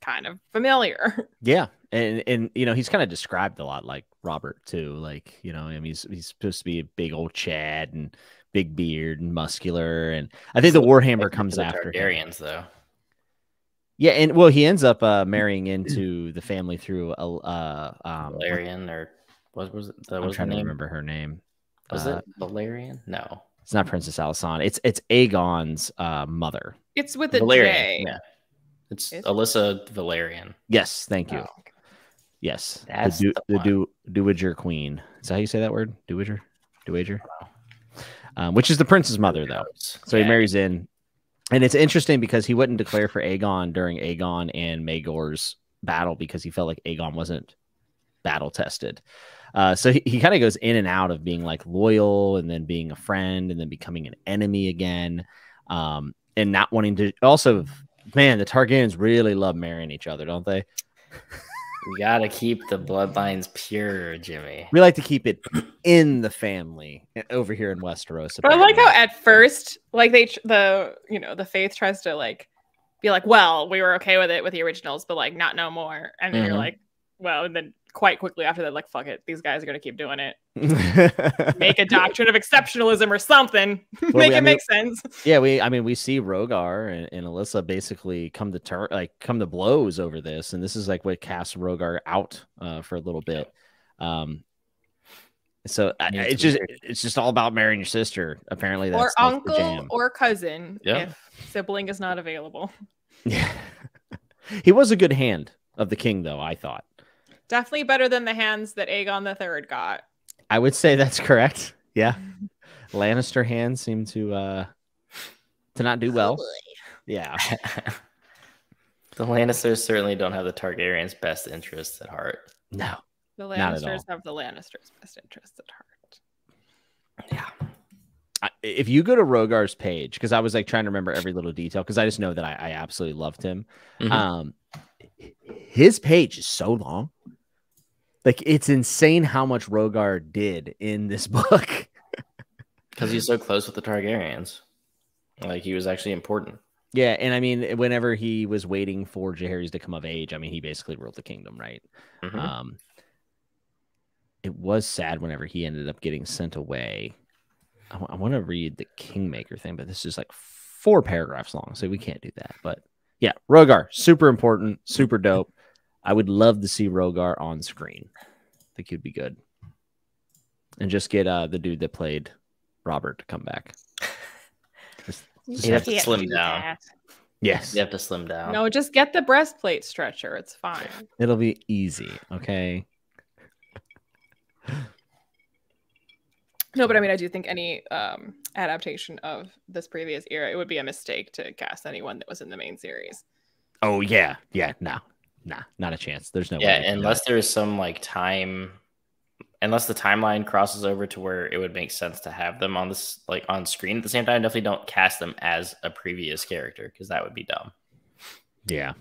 kind of familiar. Yeah, and and you know he's kind of described a lot like Robert too. Like you know, I mean, he's he's supposed to be a big old Chad and big beard and muscular, and I think the Warhammer comes the after him. Targaryens, though. Yeah, and well, he ends up uh, marrying into the family through a uh, um, Velaryon or what was it? That I'm was trying to name. remember her name. Was Uh, it Velaryon? No, It's not Princess Alysanne. It's it's Aegon's uh, mother. it's with a Velaryon. J. Yeah, it's Is it? Alyssa Velaryon. Yes, thank you. Oh, okay. Yes, That's the the du- the one. do Dowager Queen. Is that how you say that word? Dowager, Dowager. Um, which is the prince's mother, though. So he marries in, and it's interesting because he wouldn't declare for Aegon during Aegon and Maegor's battle because he felt like Aegon wasn't battle tested. Uh, so he, he kind of goes in and out of being like loyal and then being a friend and then becoming an enemy again, um, and not wanting to. Also, man, the Targaryens really love marrying each other, don't they? We gotta keep the bloodlines pure, Jimmy. We like to keep it in the family eh, over here in Westeros. But I like how at first, like they, the you know, the faith tries to like be like, well, we were okay with it with the originals, but like not no more. And then you're Mhm. like, well, and then quite quickly after that, like, fuck it, these guys are gonna keep doing it. Make a doctrine of exceptionalism or something. Well, make we- I it mean- make sense. yeah, we I mean we see Rogar and, and Alyssa basically come to turn like come to blows over this, and this is like what casts Rogar out uh, for a little bit. Um, so I, it's it's just it's just all about marrying your sister. Apparently, that's or like, uncle or cousin Yeah. if sibling is not available. Yeah, he was a good hand of the king, though. I thought. Definitely better than the hands that Aegon the Third got. I would say that's correct. Yeah, Lannister hands seem to uh to not do well. Yeah, the Lannisters certainly don't have the Targaryens' best interests at heart. no. The Not at Lannisters all. have the Lannisters' best interests at heart. Yeah. I, if you go to Rogar's page, because I was like trying to remember every little detail, because I just know that I, I absolutely loved him. Mhm. Um, his page is so long, like it's insane how much Rogar did in this book. Because he's so close with the Targaryens. Like he was actually important. yeah, and I mean, whenever he was waiting for Jaehaerys to come of age, I mean, he basically ruled the kingdom, right? Mhm. Um, it was sad whenever he ended up getting sent away. I want to read the Kingmaker thing, but this is like four paragraphs long, so we can't do that. But yeah, Rogar, super important, super dope. I would love to see Rogar on screen. I think he'd be good. And just get uh the dude that played Robert to come back. Just- just He'd have have- to slim down. yes, You have to slim down. No, just get the breastplate stretcher. It's fine. it'll be easy. Okay. No, but I mean, I do think any um, adaptation of this previous era, it would be a mistake to cast anyone that was in the main series. Oh yeah, yeah. No, nah, not a chance. There's no yeah, way. they can do unless there is some like time, unless the timeline crosses over to where it would make sense to have them on this like on screen at the same time. Definitely don't cast them as a previous character because that would be dumb. yeah.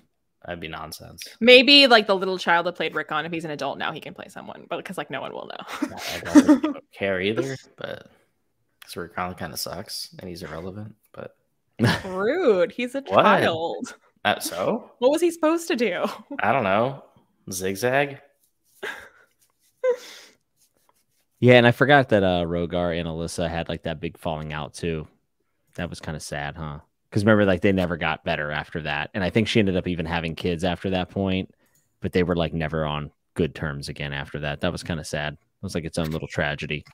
That'd be nonsense. Maybe like the little child that played Rickon, if he's an adult now, he can play someone, but because like no one will know. I don't, really don't care either, but because Rickon kind of sucks and he's irrelevant. But Rude. He's a What? child. Uh, so What was he supposed to do? I don't know. Zigzag. Yeah, and I forgot that uh Rogar and Alyssa had like that big falling out too. That was kind of sad, huh? Because remember, like they never got better after that, and I think she ended up even having kids after that point, but they were like never on good terms again after that. That was kind of sad. It was like its own little tragedy.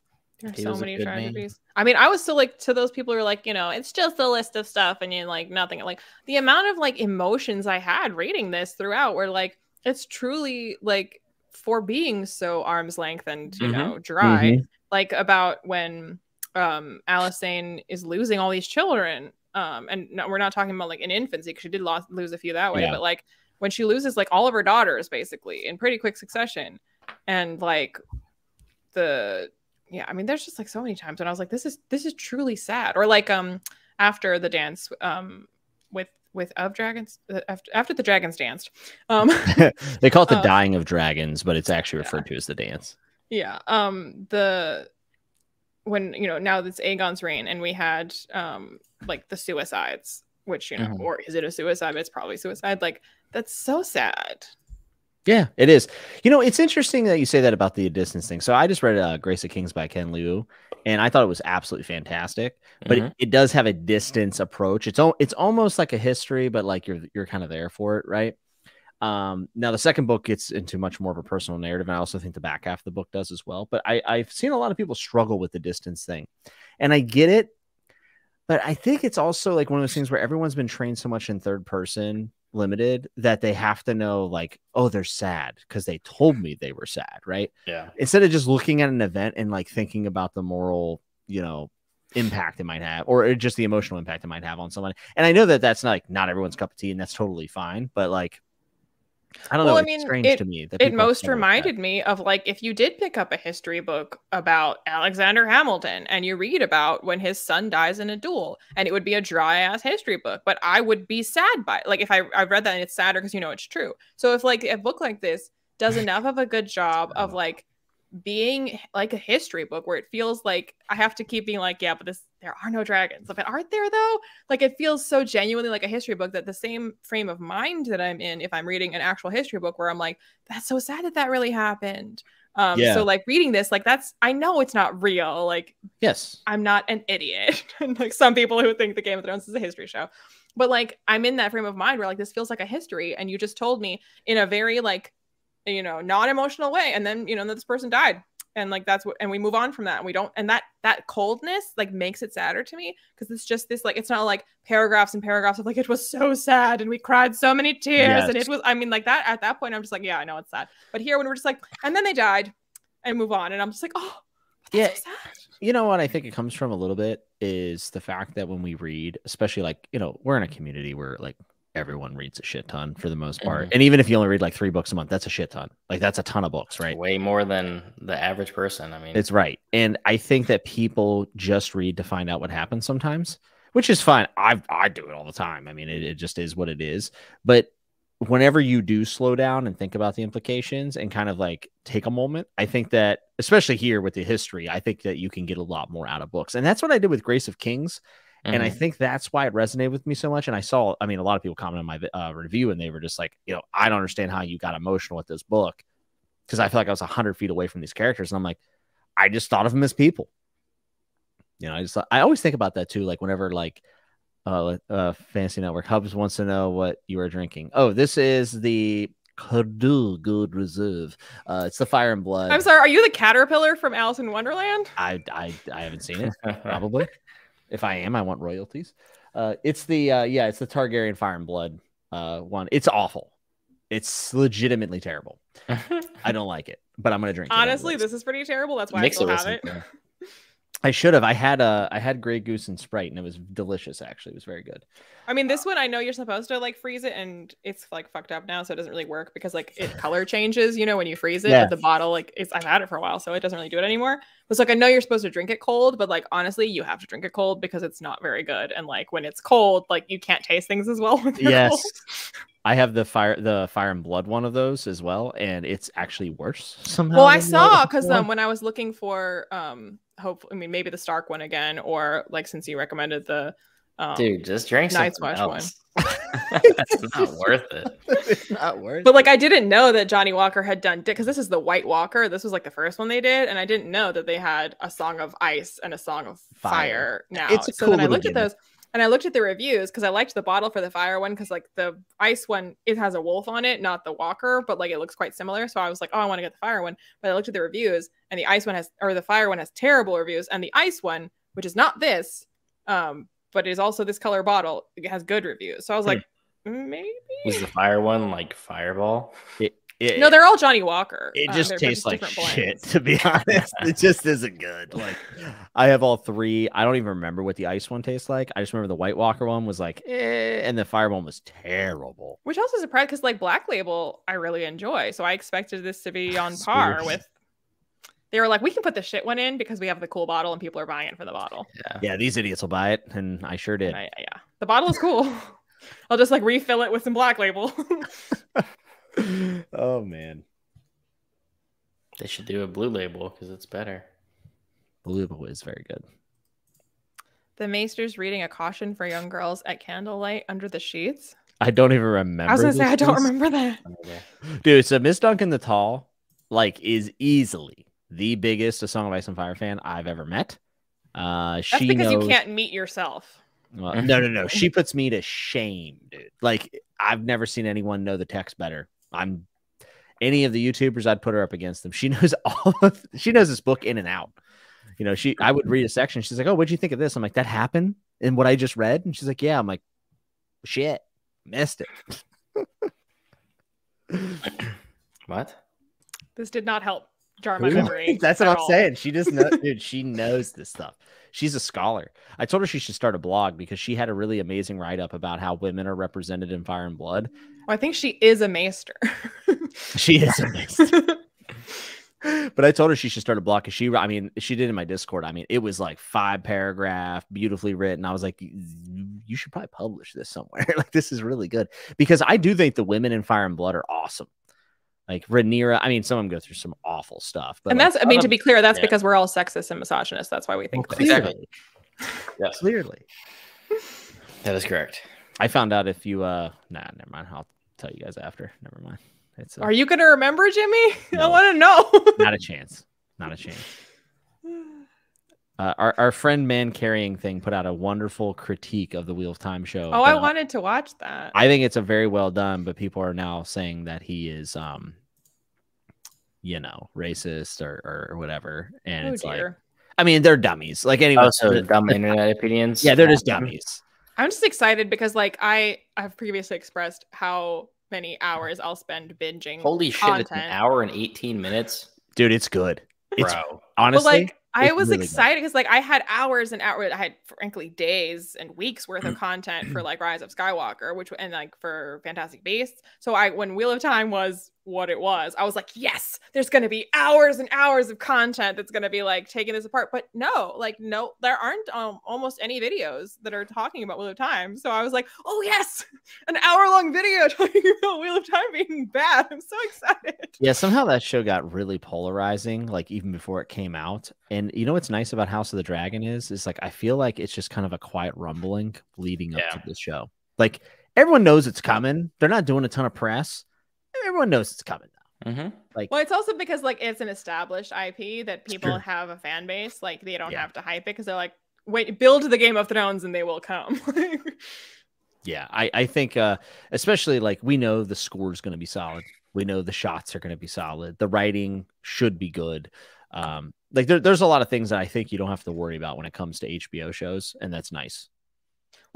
There's He so many good man. tragedies. I mean, I was still like to those people who are like, you know, it's just a list of stuff and you like nothing. Like the amount of like emotions I had reading this throughout were like it's truly like for being so arm's length and you Mhm. know dry. Mhm. Like about when um Alicent is losing all these children. Um and no, we're not talking about like in infancy because she did lost, lose a few that way, Yeah. but like when she loses like all of her daughters basically in pretty quick succession and like the yeah i mean there's just like so many times when i was like this is this is truly sad. Or like um after the dance um with with of dragons uh, after, after the dragons danced um they call it the Uh, dying of dragons, but it's actually referred to as the dance. yeah um the when you know now it's aegon's reign and we had um like the suicides which you know Mhm. or is it a suicide? It's probably suicide. Like that's so sad Yeah, it is. You know, it's interesting that you say that about the distance thing. So I just read uh, Grace of Kings by Ken Liu, and I thought it was absolutely fantastic. But Mhm. it, it does have a distance approach. It's al- it's almost like a history, but like you're you're kind of there for it, right? Um, now the second book gets into much more of a personal narrative, and I also think the back half of the book does as well. But I, I've seen a lot of people struggle with the distance thing, and I get it. But I think it's also like one of those things where everyone's been trained so much in third person limited that they have to know like, oh, they're sad because they told me they were sad, right? yeah. Instead of just looking at an event and like thinking about the moral, you know, impact it might have, or uh, just the emotional impact it might have on someone. And I know that that's not like not everyone's cup of tea, and that's totally fine. But like, I don't Well, know. I it's mean, strange it- to me that it most with that. reminded me of like if you did pick up a history book about Alexander Hamilton and you read about when his son dies in a duel and it would be a dry ass history book but I would be sad by it. like if I I read that and it's sadder because you know it's true so if like a book like this does enough of a good job of like being like a history book where it feels like I have to keep being like, yeah, but this there are no dragons. But aren't there though? Like it feels so genuinely like a history book that the same frame of mind that I'm in if I'm reading an actual history book where I'm like, that's so sad that that really happened. Um, Yeah. so like reading this, like that's I know it's not real. Like Yes. I'm not an idiot. like some people who think the Game of Thrones is a history show. But like I'm in that frame of mind where like this feels like a history and you just told me in a very like you know, non-emotional way and then you know this person died. And like that's what and we move on from that and we don't and that that coldness like makes it sadder to me because it's just this like it's not like paragraphs and paragraphs of like it was so sad and we cried so many tears and it was I mean like that at that point I'm just like yeah I know it's sad but here when we're just like and then they died and move on and I'm just like oh Yeah. so sad. You know what I think it comes from a little bit is the fact that when we read, especially like, you know, we're in a community where like everyone reads a shit ton for the most part. Mhm. And even if you only read like three books a month, that's a shit ton. Like that's a ton of books, right? Way more than the average person. I mean, It's right. And I think that people just read to find out what happens sometimes, which is fine. I I do it all the time. I mean, it, it just is what it is. But whenever you do slow down and think about the implications and kind of like take a moment, I think that especially here with the history, I think that you can get a lot more out of books. And that's what I did with Grace of Kings. And I mhm. think that's why it resonated with me so much. And I saw, I mean, a lot of people comment on my uh, review and they were just like, you know, I don't understand how you got emotional with this book because I feel like I was 100 feet away from these characters. And I'm like, I just thought of them as people. You know, I just, I always think about that too. Like, whenever, like, uh, uh, Fantasy Network Hubs wants to know what you are drinking. Oh, this is the Cardhu Gold Reserve. Uh, it's the Fire and Blood. I'm sorry, are you the caterpillar from Alice in Wonderland? I, I, I haven't seen it probably. If I am, I want royalties. Uh, it's the uh, yeah, it's the Targaryen Fire and Blood uh, one. It's awful. It's legitimately terrible. I don't like it, but I'm gonna drink. it Honestly, anyways. this is pretty terrible. That's why I still have it. I should have. I had a I had Grey Goose and Sprite, and it was delicious. Actually, it was very good. I mean, this uh, one I know you're supposed to like freeze it, and it's like fucked up now, so it doesn't really work because like it color changes, you know, when you freeze it. Yeah. But the bottle, like, it's I've had it for a while, so it doesn't really do it anymore. It's like I know you're supposed to drink it cold, but like honestly, you have to drink it cold because it's not very good. And like when it's cold, like you can't taste things as well. Yes, cold. I have the fire the Fire and Blood one of those as well, and it's actually worse somehow. Well, I saw because um when I was looking for um hope I mean maybe the Stark one again, or like since you recommended the um, Dude, just drink Night's something Watch one. else. it's not worth it. it's not worth. But like I didn't know that Johnnie Walker had done because this is the White Walker. This was like the first one they did, and I didn't know that they had a song of ice and a song of Fire. fire. now, It's a so cool then I little looked at those and I looked at the reviews because I liked the bottle for the fire one because like the ice one it has a wolf on it, not the Walker, but like it looks quite similar. So I was like, oh, I want to get the fire one. But I looked at the reviews, and the ice one has or the fire one has terrible reviews, and the ice one, which is not this, um, but is also this color bottle, it has good reviews. So I was Hmm. like, maybe. Was the fire one like Fireball? It, No, they're all Johnnie Walker. It Um, just tastes like shit, blends. to be honest. it just isn't good. Like, I have all three. I don't even remember what the ice one tastes like. I just remember the White Walker one was like, eh, and the Fire one was terrible. Which also surprised because like Black Label, I really enjoy. So I expected this to be on par with. They were like, we can put the shit one in because we have the cool bottle and people are buying it for the bottle. Yeah. Yeah, these idiots will buy it, and I sure did. I- yeah, the bottle is cool. I'll just like refill it with some Black Label. oh man, They should do a blue label because it's better. Blue Label is very good. the Maester's reading a caution for young girls at candlelight under the sheets. I don't even remember. I was gonna say this I don't remember that. dude. So Miss Duncan the Tall, like, is easily the biggest A Song of Ice and Fire fan I've ever met. Uh, That's she because knows... you can't meet yourself. Well, no, no, no. She puts me to shame, dude. Like I've never seen anyone know the text better. I'm any of the YouTubers, I'd put her up against them. She knows all of she knows this book in and out. You know, she I would read a section. She's like, Oh, what'd you think of this? I'm like, that happened in what I just read? And she's like, Yeah. I'm like, shit, missed it. What? This did not help jar my memory. That's what I'm all. saying. She just knows, dude. She knows this stuff. She's a scholar. I told her she should start a blog because she had a really amazing write up about how women are represented in Fire and Blood. Well, I think she is a maester. She is amazing. but I told her she should start a blog because she, I mean, she did in my Discord. I mean, it was like five paragraph, beautifully written. I was like, you should probably publish this somewhere. like, this is really good because I do think the women in Fire and Blood are awesome. Like Rhaenyra, I mean, some of them go through some awful stuff, but and like, that's I mean to be clear, that's yeah. because we're all sexist and misogynist. That's why we think well, this. Clearly, Yes, clearly. that is correct. I found out if you uh nah, never mind. I'll tell you guys after. Never mind. It's uh, Are you gonna remember, Jimmy? I want to know. not a chance. Not a chance. Uh, our our friend man carrying thing put out a wonderful critique of the Wheel of Time show. oh, I but wanted to watch that. I think it's a very well done, but people are now saying that he is um you know, racist or or, or whatever. And oh it's like. I mean, they're dummies. Like anyway. Oh, so dumb internet opinions. yeah, they're just dummies. I'm just excited because like I I've previously expressed how many hours I'll spend binging. Holy shit! It's an hour and eighteen minutes, Dude, it's good. It's bro. honestly but like I was really excited because like I had hours and hours, I had frankly days and weeks worth of mm. content for like Rise of Skywalker, which and like for Fantastic Beasts. So I when Wheel of Time was what it was, I was like, yes, there's gonna be hours and hours of content that's gonna be like taking this apart. But no, like no, there aren't um, almost any videos that are talking about Wheel of Time. So I was like, oh yes, an hour long video talking about Wheel of Time being bad. I'm so excited. Yeah, somehow that show got really polarizing, like even before it came out. And you know what's nice about House of the Dragon is, is like I feel like it's just kind of a quiet rumbling leading up Yeah. to the show. Like everyone knows it's coming. They're not doing a ton of press. Everyone knows it's coming. mm-hmm Like Well, it's also because like it's an established IP that people have a fan base. Like they don't Yeah. have to hype it because they're like, wait, build the Game of Thrones and they will come. yeah, I I think uh especially like we know the score is going to be solid. We know the shots are going to be solid. The writing should be good. Um, like there, there's a lot of things that I think you don't have to worry about when it comes to HBO shows, and that's nice.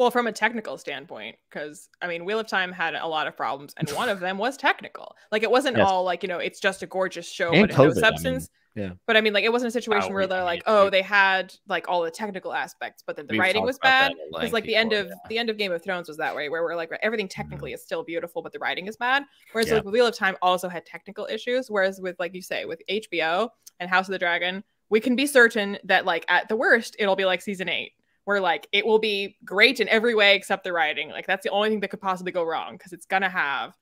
Well, from a technical standpoint, because I mean, Wheel of Time had a lot of problems, and one of them was technical. Like it wasn't Yes. all like you know, it's just a gorgeous show, And but it had no COVID, I mean, substance. yeah. But I mean, like it wasn't a situation Oh, where they're like, oh, they had like all the technical aspects, but then the We've writing was bad. at Because length like the end of yeah. the end of Game of Thrones was that way, where we're like everything technically is still beautiful, but the writing is bad. Whereas Mm-hmm. Yeah. like Wheel of Time also had technical issues. Whereas with like you say with HBO and House of the Dragon, we can be certain that like at the worst it'll be like season eight, where like it will be great in every way except the writing. Like that's the only thing that could possibly go wrong because it's gonna have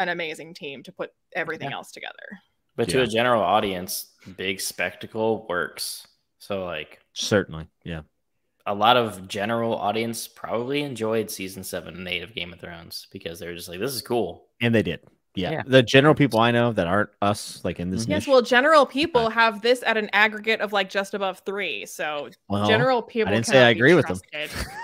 an amazing team to put everything Yeah. else together. But to a general audience, big spectacle works. So like Certainly, yeah. a lot of general audience probably enjoyed season seven and eight of Game of Thrones because they were just like, this is cool. And they did. Yeah. Yeah. The general people I know that aren't us, like in this Mhm. Yes, niche. well, general people have this at an aggregate of like just above three. So Well, general people. I didn't say I agree with them.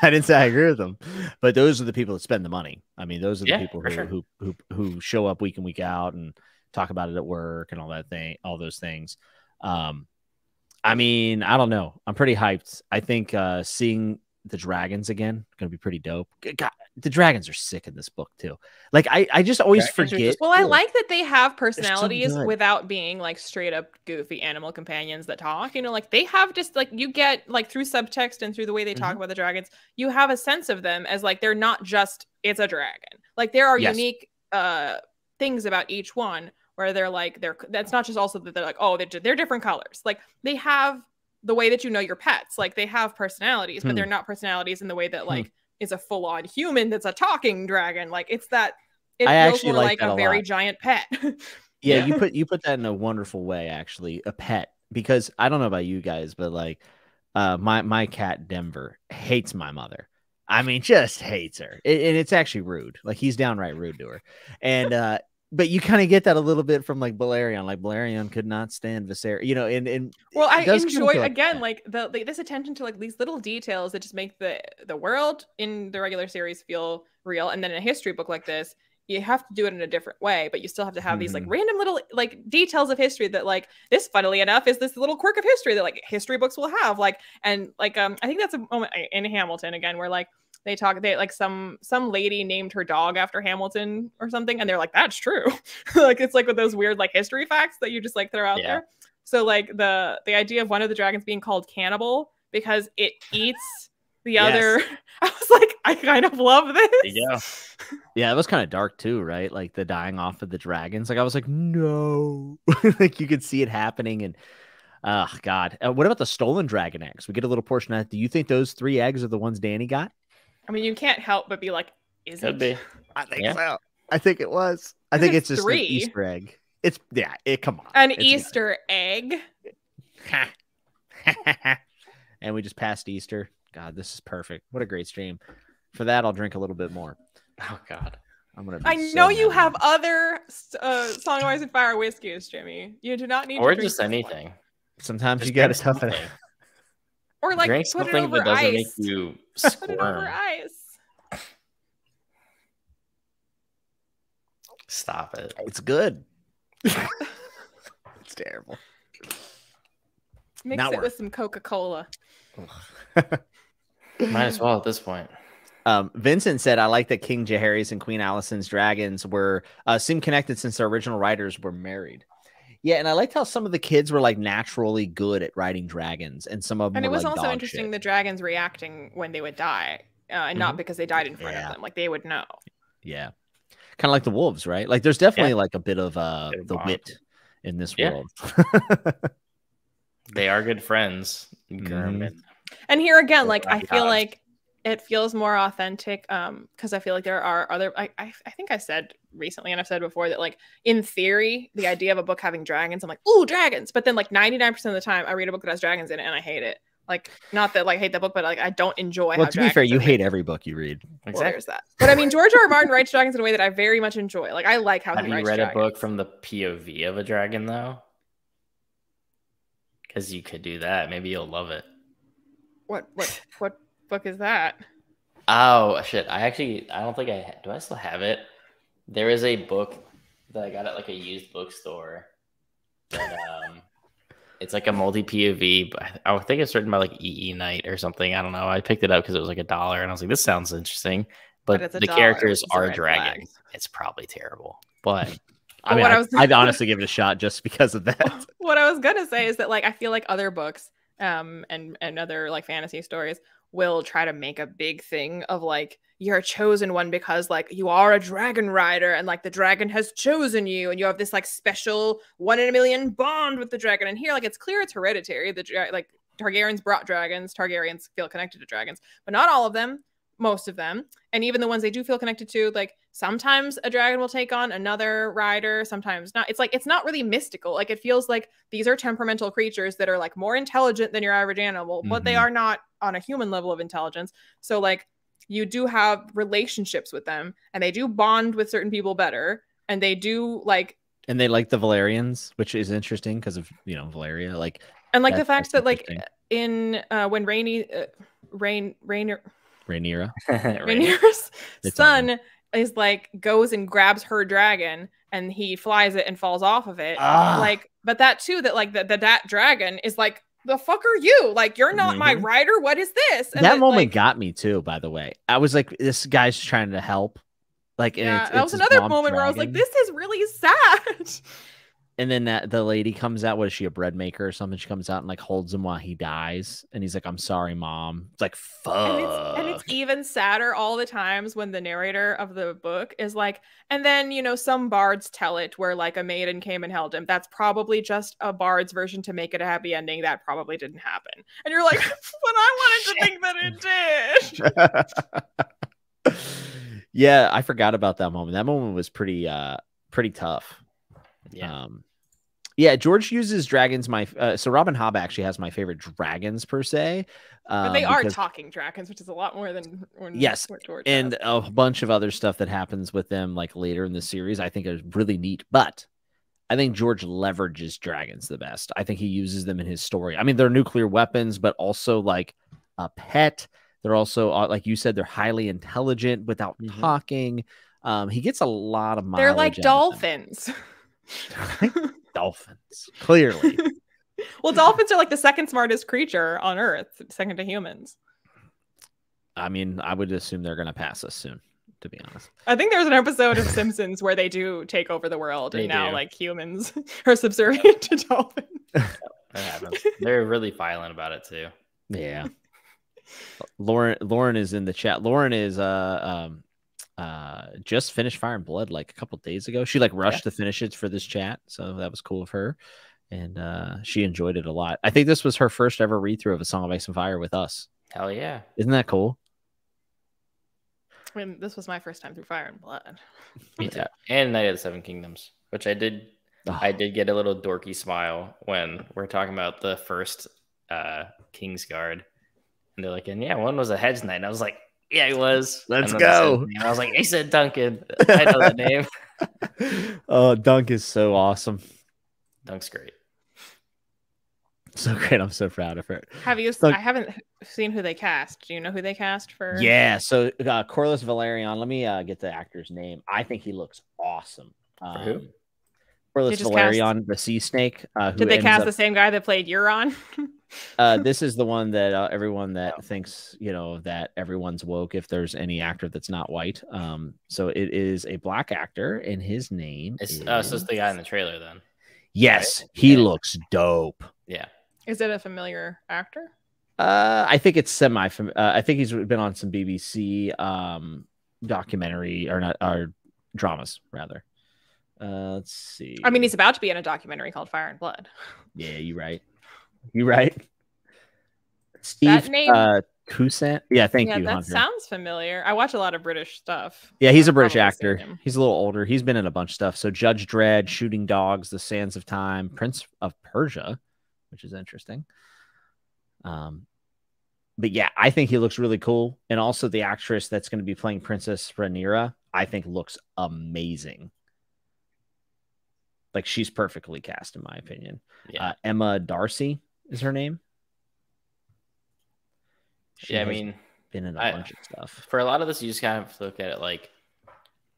I didn't say I agree with them, but those are the people that spend the money. I mean, those are the Yeah, people who, sure. who who who show up week in week out and talk about it at work and all that thing, all those things. Um, I mean, I don't know. I'm pretty hyped. I think uh, seeing the dragons again going to be pretty dope. G- God, the dragons are sick in this book too. Like I, I just always Dragons forget. just Well, I like that they have personalities good. without being like straight up goofy animal companions that talk. You know, like they have just like you get like through subtext and through the way they talk Mhm. about the dragons, you have a sense of them as like they're not just it's a dragon. Like there are Yes. unique uh things about each one where they're like they're that's not just also that they're like oh they're, they're different colors. Like they have the way that you know your pets. Like they have personalities, but Hmm. they're not personalities in the way that Hmm. Like is a full on human that's a talking dragon. Like it's that it I feels actually more like like a a very lot. giant pet. Yeah, Yeah. you put you put that in a wonderful way, actually. A pet, because I don't know about you guys, but like, uh, my my cat Denver hates my mother. I mean, just hates her, A- and it's actually rude. Like he's downright rude to her, and uh, but you kind of get that a little bit from like Balerion. Like Balerion could not stand Viserys, you know, and and well, I enjoy like again that. like the, the this attention to like these little details that just make the the world in the regular series feel real, and then in a history book like this. You have to do it in a different way, but you still have to have these like Mhm. random little like details of history that like this, funnily enough, is this little quirk of history that like history books will have. Like and like um I think that's a moment in Hamilton again where like they talk they like some some lady named her dog after Hamilton or something, and they're like, that's true. like it's like with those weird like history facts that you just like throw out Yeah. there. So like the the idea of one of the dragons being called cannibal because it eats the Yes. other. I was like, I kind of love this. Yeah. yeah, it was kind of dark too, right? Like the dying off of the dragons. Like I was like, no, like you could see it happening, and oh god, uh, what about the stolen dragon eggs? We get a little portion of that. Do you think those three eggs are the ones Dany got? I mean, you can't help but be like, is Could it? be. I think Yeah. so. I think it was. I think it's it's just three. an Easter egg. It's yeah. It come on. An It's Easter egg. good. and we just passed Easter. God, this is perfect. What a great stream. For that, I'll drink a little bit more. Oh God. I'm gonna. I so know you mad. have other uh, Song of Ice and Fire whiskeys, Jimmy. You do not need Or to drink just this one. anything. Sometimes Just you gotta drink tough it. Or like drink put it something over that doesn't ice. make you Put it over squirm. ice. Stop it. It's good. it's terrible. Mix Not it worth with some Coca Cola. Might as well at this point. Um, Vincent said, "I like that King Jaehaerys and Queen Alicent's dragons were uh, seem connected since their original writers were married." Yeah, and I liked how some of the kids were like naturally good at riding dragons, and some of them. And it was like, also interesting shit. the dragons reacting when they would die, uh, and not Mhm. because they died in front Yeah. of them. Like they would know. Yeah, kind of like the wolves, right? Like, there's definitely like a bit of uh Bit of the bond. wit in this Yeah. world. They are good friends. Gurm Mhm. and- And here again, like I feel like it feels more authentic um because I feel like there are other I, I I think I said recently and I've said before that like in theory the idea of a book having dragons I'm like ooh dragons but then like 99% of the time I read a book that has dragons in it and I hate it like not that like I hate the book but like I don't enjoy well, how to be fair, you hate made. every book you read. well, Exactly. there's that but I mean George R. R. Martin writes dragons in a way that I very much enjoy like I like how Have he you writes read dragons. a book from the POV of a dragon though? Because you could do that. Maybe you'll love it. what what what book is that Oh shit! I actually I don't think I do. I still have it. There is a book that I got at like a used bookstore. That, um, it's like a multi POV, but I think it's written by like EE Knight or something. I don't know. I picked it up because it was like a dollar, and I was like, "This sounds interesting." But, But the dollar, characters a are red flag. dragons. It's probably terrible, but I mean, what I, I was- I'd honestly give it a shot just because of that. what I was gonna say is that like I feel like other books um and and other like fantasy stories will try to make a big thing of like you're a chosen one because like you are a dragon rider and like the dragon has chosen you and you have this like special one in a million bond with the dragon. And here like it's clear it's hereditary. The dra- like Targaryens brought dragons. Targaryens feel connected to dragons but not all of them most of them. And even the ones they do feel connected to like sometimes a dragon will take on another rider sometimes not it's like it's not really mystical like it feels like these are temperamental creatures that are like more intelligent than your average animal but they Mhm. are not on a human level of intelligence so like you do have relationships with them and they do bond with certain people better and they do like and they like the Velaryons, which is interesting because of you know Valyria. Like, and like That- the fact that like in uh when rainy uh, rain rainer Rhaenyra. Rhaenyra's son is like goes and grabs her dragon and he flies it and falls off of it. Ah. Like, but that too, that like the, the that dragon is like, the fuck are you? Like, you're not my Mhm. rider. What is this? And that it, moment like, got me too. By the way, I was like, this guy's trying to help. Like, yeah, it's, that was another moment where I was like, this is really sad. And then that the lady comes out. What is she, a bread maker or something? She comes out and like holds him while he dies, and he's like, "I'm sorry, mom." It's like, fuck. And it's, and it's even sadder all the times when the narrator of the book is like, and then, you know, some bards tell it where like a maiden came and held him. That's probably just a bard's version to make it a happy ending. That probably didn't happen. And you're like, but I wanted to think that it did. yeah, I forgot about that moment. That moment was pretty, uh, pretty tough. Yeah. Um, yeah, George uses dragons. My uh, so Robin Hobb actually has my favorite dragons per se. But they um, are because- talking dragons, which is a lot more than when Yes, and has. a bunch of other stuff that happens with them like later in the series i think is really neat but i think george leverages dragons the best i think he uses them in his story i mean they're nuclear weapons but also like a pet they're also uh, like you said they're highly intelligent without Mhm. talking um he gets a lot of they're like mileage of them. dolphins. dolphins clearly well, dolphins are like the second smartest creature on Earth, second to humans. i mean i would assume they're gonna pass us soon to be honest I think there's an episode of Simpsons where they do take over the world, They and now do. like humans are subservient to dolphins. That happens. They're really violent about it too. Yeah. Lauren Lauren is in the chat. Lauren is uh um uh just finished Fire and Blood like a couple days ago. She like rushed to finish it for this chat, so that was cool of her. And uh she enjoyed it a lot. I think this was her first ever read through of a Song of Ice and Fire with us. Hell yeah. Isn't that cool? I mean, this was my first time through Fire and Blood. Me too. Yeah. And Knight of the Seven Kingdoms, which I did Oh, I did get a little dorky smile when we're talking about the first uh Kingsguard. And they're like, and yeah, one was a hedge knight. And I was like, yeah, he was. Let's And then they said go. I was like, he said Duncan. I know the name. oh, Dunk is so awesome. Dunk's great. So great. I'm so proud of her. Have you? So- I haven't seen who they cast. Do you know who they cast for? Yeah. So uh, Corlys Velaryon. Let me uh, get the actor's name. I think he looks awesome. Um, who? Corliss just Valerian, the sea snake. Uh, who Did they cast up- the same guy that played Euron? Uh, this is the one that uh, everyone that Oh. thinks you know that everyone's woke if there's any actor that's not white. Um, so it is a black actor, and his name It's is uh, so it's the guy in the trailer then. yes, he Yeah. looks dope. Yeah. Is it a familiar actor? Uh, I think it's semi. Uh, I think he's been on some BBC um documentary or not or dramas rather. Uh, let's see. I mean, he's about to be in a documentary called Fire and Blood. yeah, you're right. You're right. Steve name- uh Kusan. Yeah, thank yeah, you, that Hunter. sounds familiar. I watch a lot of British stuff. Yeah, he's a British actor. He's a little older. He's been in a bunch of stuff. So Judge Dredd, Shooting Dogs, The Sands of Time, Prince of Persia, which is interesting. Um, but yeah, I think he looks really cool. And also the actress that's going to be playing Princess Rhaenyra, I think looks amazing. Like she's perfectly cast, in my opinion. Yeah. Uh, Emma D'Arcy is her name. She yeah, I mean, been in a I- bunch of stuff. for a lot of this, you just kind of look at it like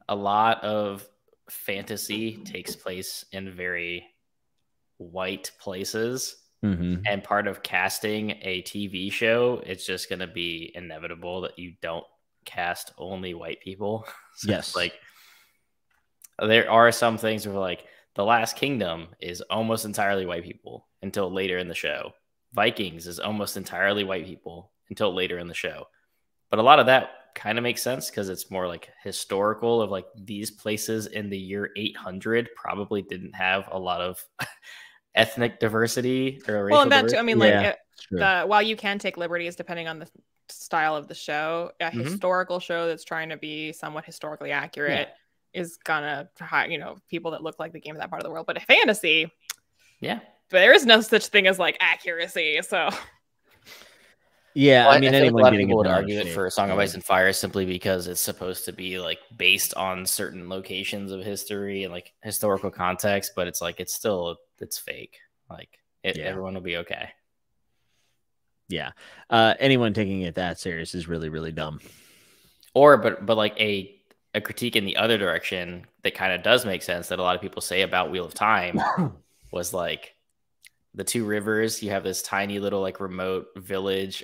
a lot of fantasy takes place in very white places. hmm And part of casting a TV show, it's just going to be inevitable that you don't cast only white people. So Yes. Like, there are some things where, like, The Last Kingdom is almost entirely white people until later in the show. Vikings is almost entirely white people until later in the show. But a lot of that kind of makes sense because it's more like historical of like these places in the year 800 probably didn't have a lot of ethnic diversity or racial Well, and that too. I mean, Yeah. like, it, the, while you can take liberties depending on the style of the show, a Mhm. historical show that's trying to be somewhat historically accurate is gonna, hi- you know, people that look like the game of that part of the world. But a fantasy, yeah. there is no such thing as like accuracy. So Yeah, Well, I mean, feel like anyone a lot of people would bent out of argue it shape. for Song of Ice and Fire simply because it's supposed to be like based on certain locations of history and like historical context, but it's like it's still it's fake. Like it, Yeah. everyone will be okay. Yeah. Uh, anyone taking it that serious is really, really dumb. Or but but like a a critique in the other direction that kind of does make sense that a lot of people say about Wheel of Time was like the two rivers. You have this tiny little like remote village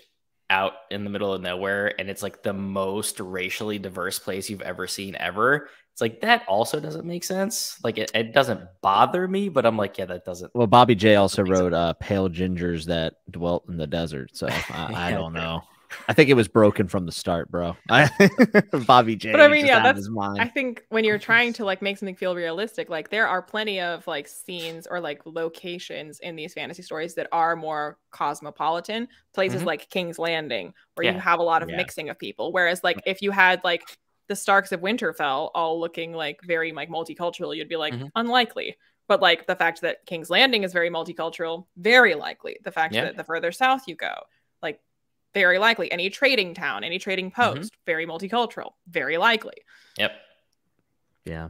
out in the middle of nowhere, and it's like the most racially diverse place you've ever seen ever. It's like that also doesn't make sense. Like it, it doesn't bother me, but I'm like, yeah, that doesn't. Well, Bobby J also wrote uh, "Pale Gingers That Dwelt in the Desert," so I, I don't know. I think it was broken from the start, bro. I, Bobby J. But I mean, yeah, that's-. I think when you're trying to like make something feel realistic, like there are plenty of like scenes or like locations in these fantasy stories that are more cosmopolitan, places Mhm. like King's Landing, where Yeah. you have a lot of Yeah. mixing of people. Whereas like if you had like the Starks of Winterfell all looking like very like multicultural, you'd be like Mhm. unlikely. But like the fact that King's Landing is very multicultural, very likely. The fact Yeah. that the further south you go, very likely. Any trading town, any trading Mm-hmm. post, very multicultural, very likely. Yep. yeah,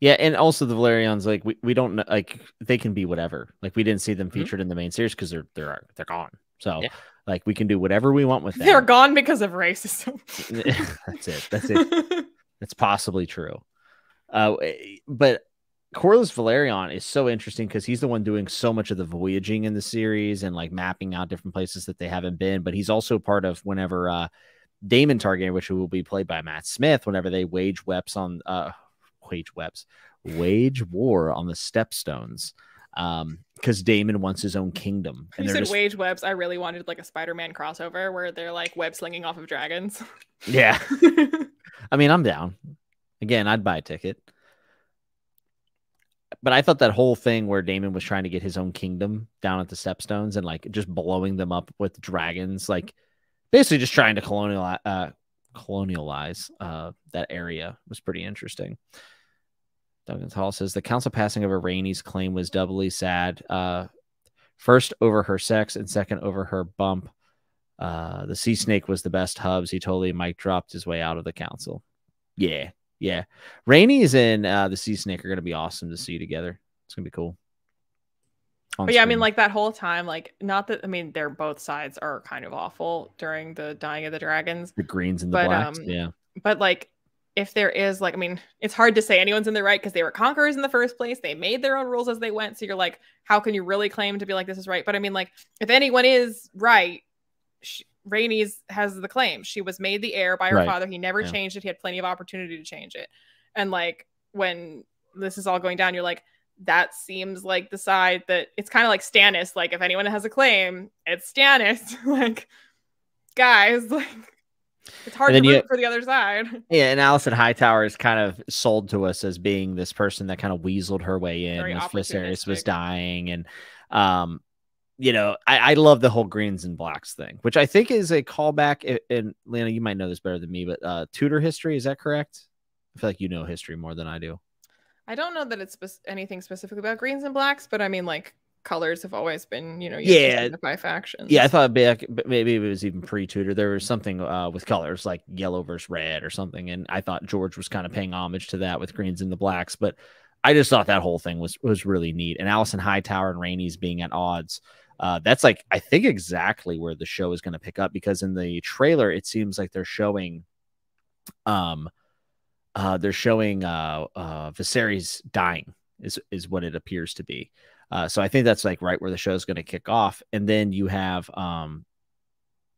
yeah, and also the Valyrians, like we, we don't know, like they can be whatever. Like we didn't see them Mhm. featured in the main series because they're they're they're gone. So Yeah. like we can do whatever we want with them. They're gone because of racism. That's it. That's it. That's possibly true. Uh, but Corlys Velaryon is so interesting because he's the one doing so much of the voyaging in the series and like mapping out different places that they haven't been. But he's also part of whenever uh, Daemon Targaryen, which will be played by Matt Smith, whenever they wage webs on uh, wage webs, wage war on the Stepstones. Um, because Daemon wants his own kingdom, you they're said just- wage webs. I really wanted like a Spider-Man crossover where they're like web slinging off of dragons. yeah. I mean, I'm down. Again, I'd buy a ticket. But I thought that whole thing where Daemon was trying to get his own kingdom down at the Stepstones and like just blowing them up with dragons, like basically just trying to colonialize, uh, colonialize uh, that area was pretty interesting. Duncan Hall says the council passing over Rhaenys claim was doubly sad. Uh, first over her sex and second over her bump. Uh, the sea snake was the best hubs. He totally Mike dropped his way out of the council. Yeah, yeah. Rhaenys and uh, the sea snake are gonna be awesome to see together. It's gonna be cool. But yeah, I mean, like that whole time, like not that I mean, they're both sides are kind of awful during the dying of the dragons, the greens and the but, blacks. um, yeah, but like if there is like, I mean, it's hard to say anyone's in the right because they were conquerors in the first place. They made their own rules as they went. So you're like, how can you really claim to be like this is right? But I mean, like if anyone is right, she, Rhaenys has the claim. She was made the heir by her Right. father. He never Yeah. changed it. He had plenty of opportunity to change it. And like when this is all going down, you're like, that seems like the side that it's kind of like Stannis. Like if anyone has a claim, it's Stannis. like guys, like it's hard to root you- for the other side. yeah. And Alicent Hightower is kind of sold to us as being this person that kind of weaseled her way in Very as Viserys was dying, and um, you know, I, I love the whole greens and blacks thing, which I think is a callback. And Liene, you might know this better than me, but uh, Tudor history is that correct? I feel like you know history more than I do. I don't know that it's spec- anything specific about greens and blacks, but I mean, like colors have always been, you know, Yeah. to signify factions. Yeah, I thought back, maybe it was even pre-Tudor. There was something uh, with colors like yellow versus red or something, and I thought George was kind of paying homage to that with greens and the blacks. But I just thought that whole thing was was really neat. And Alicent Hightower and Rhaenys being at odds. Uh, that's like I think exactly where the show is going to pick up because in the trailer it seems like they're showing, um, uh, they're showing uh, uh, Viserys dying is is what it appears to be. Uh, so I think that's like right where the show is going to kick off, and then you have um,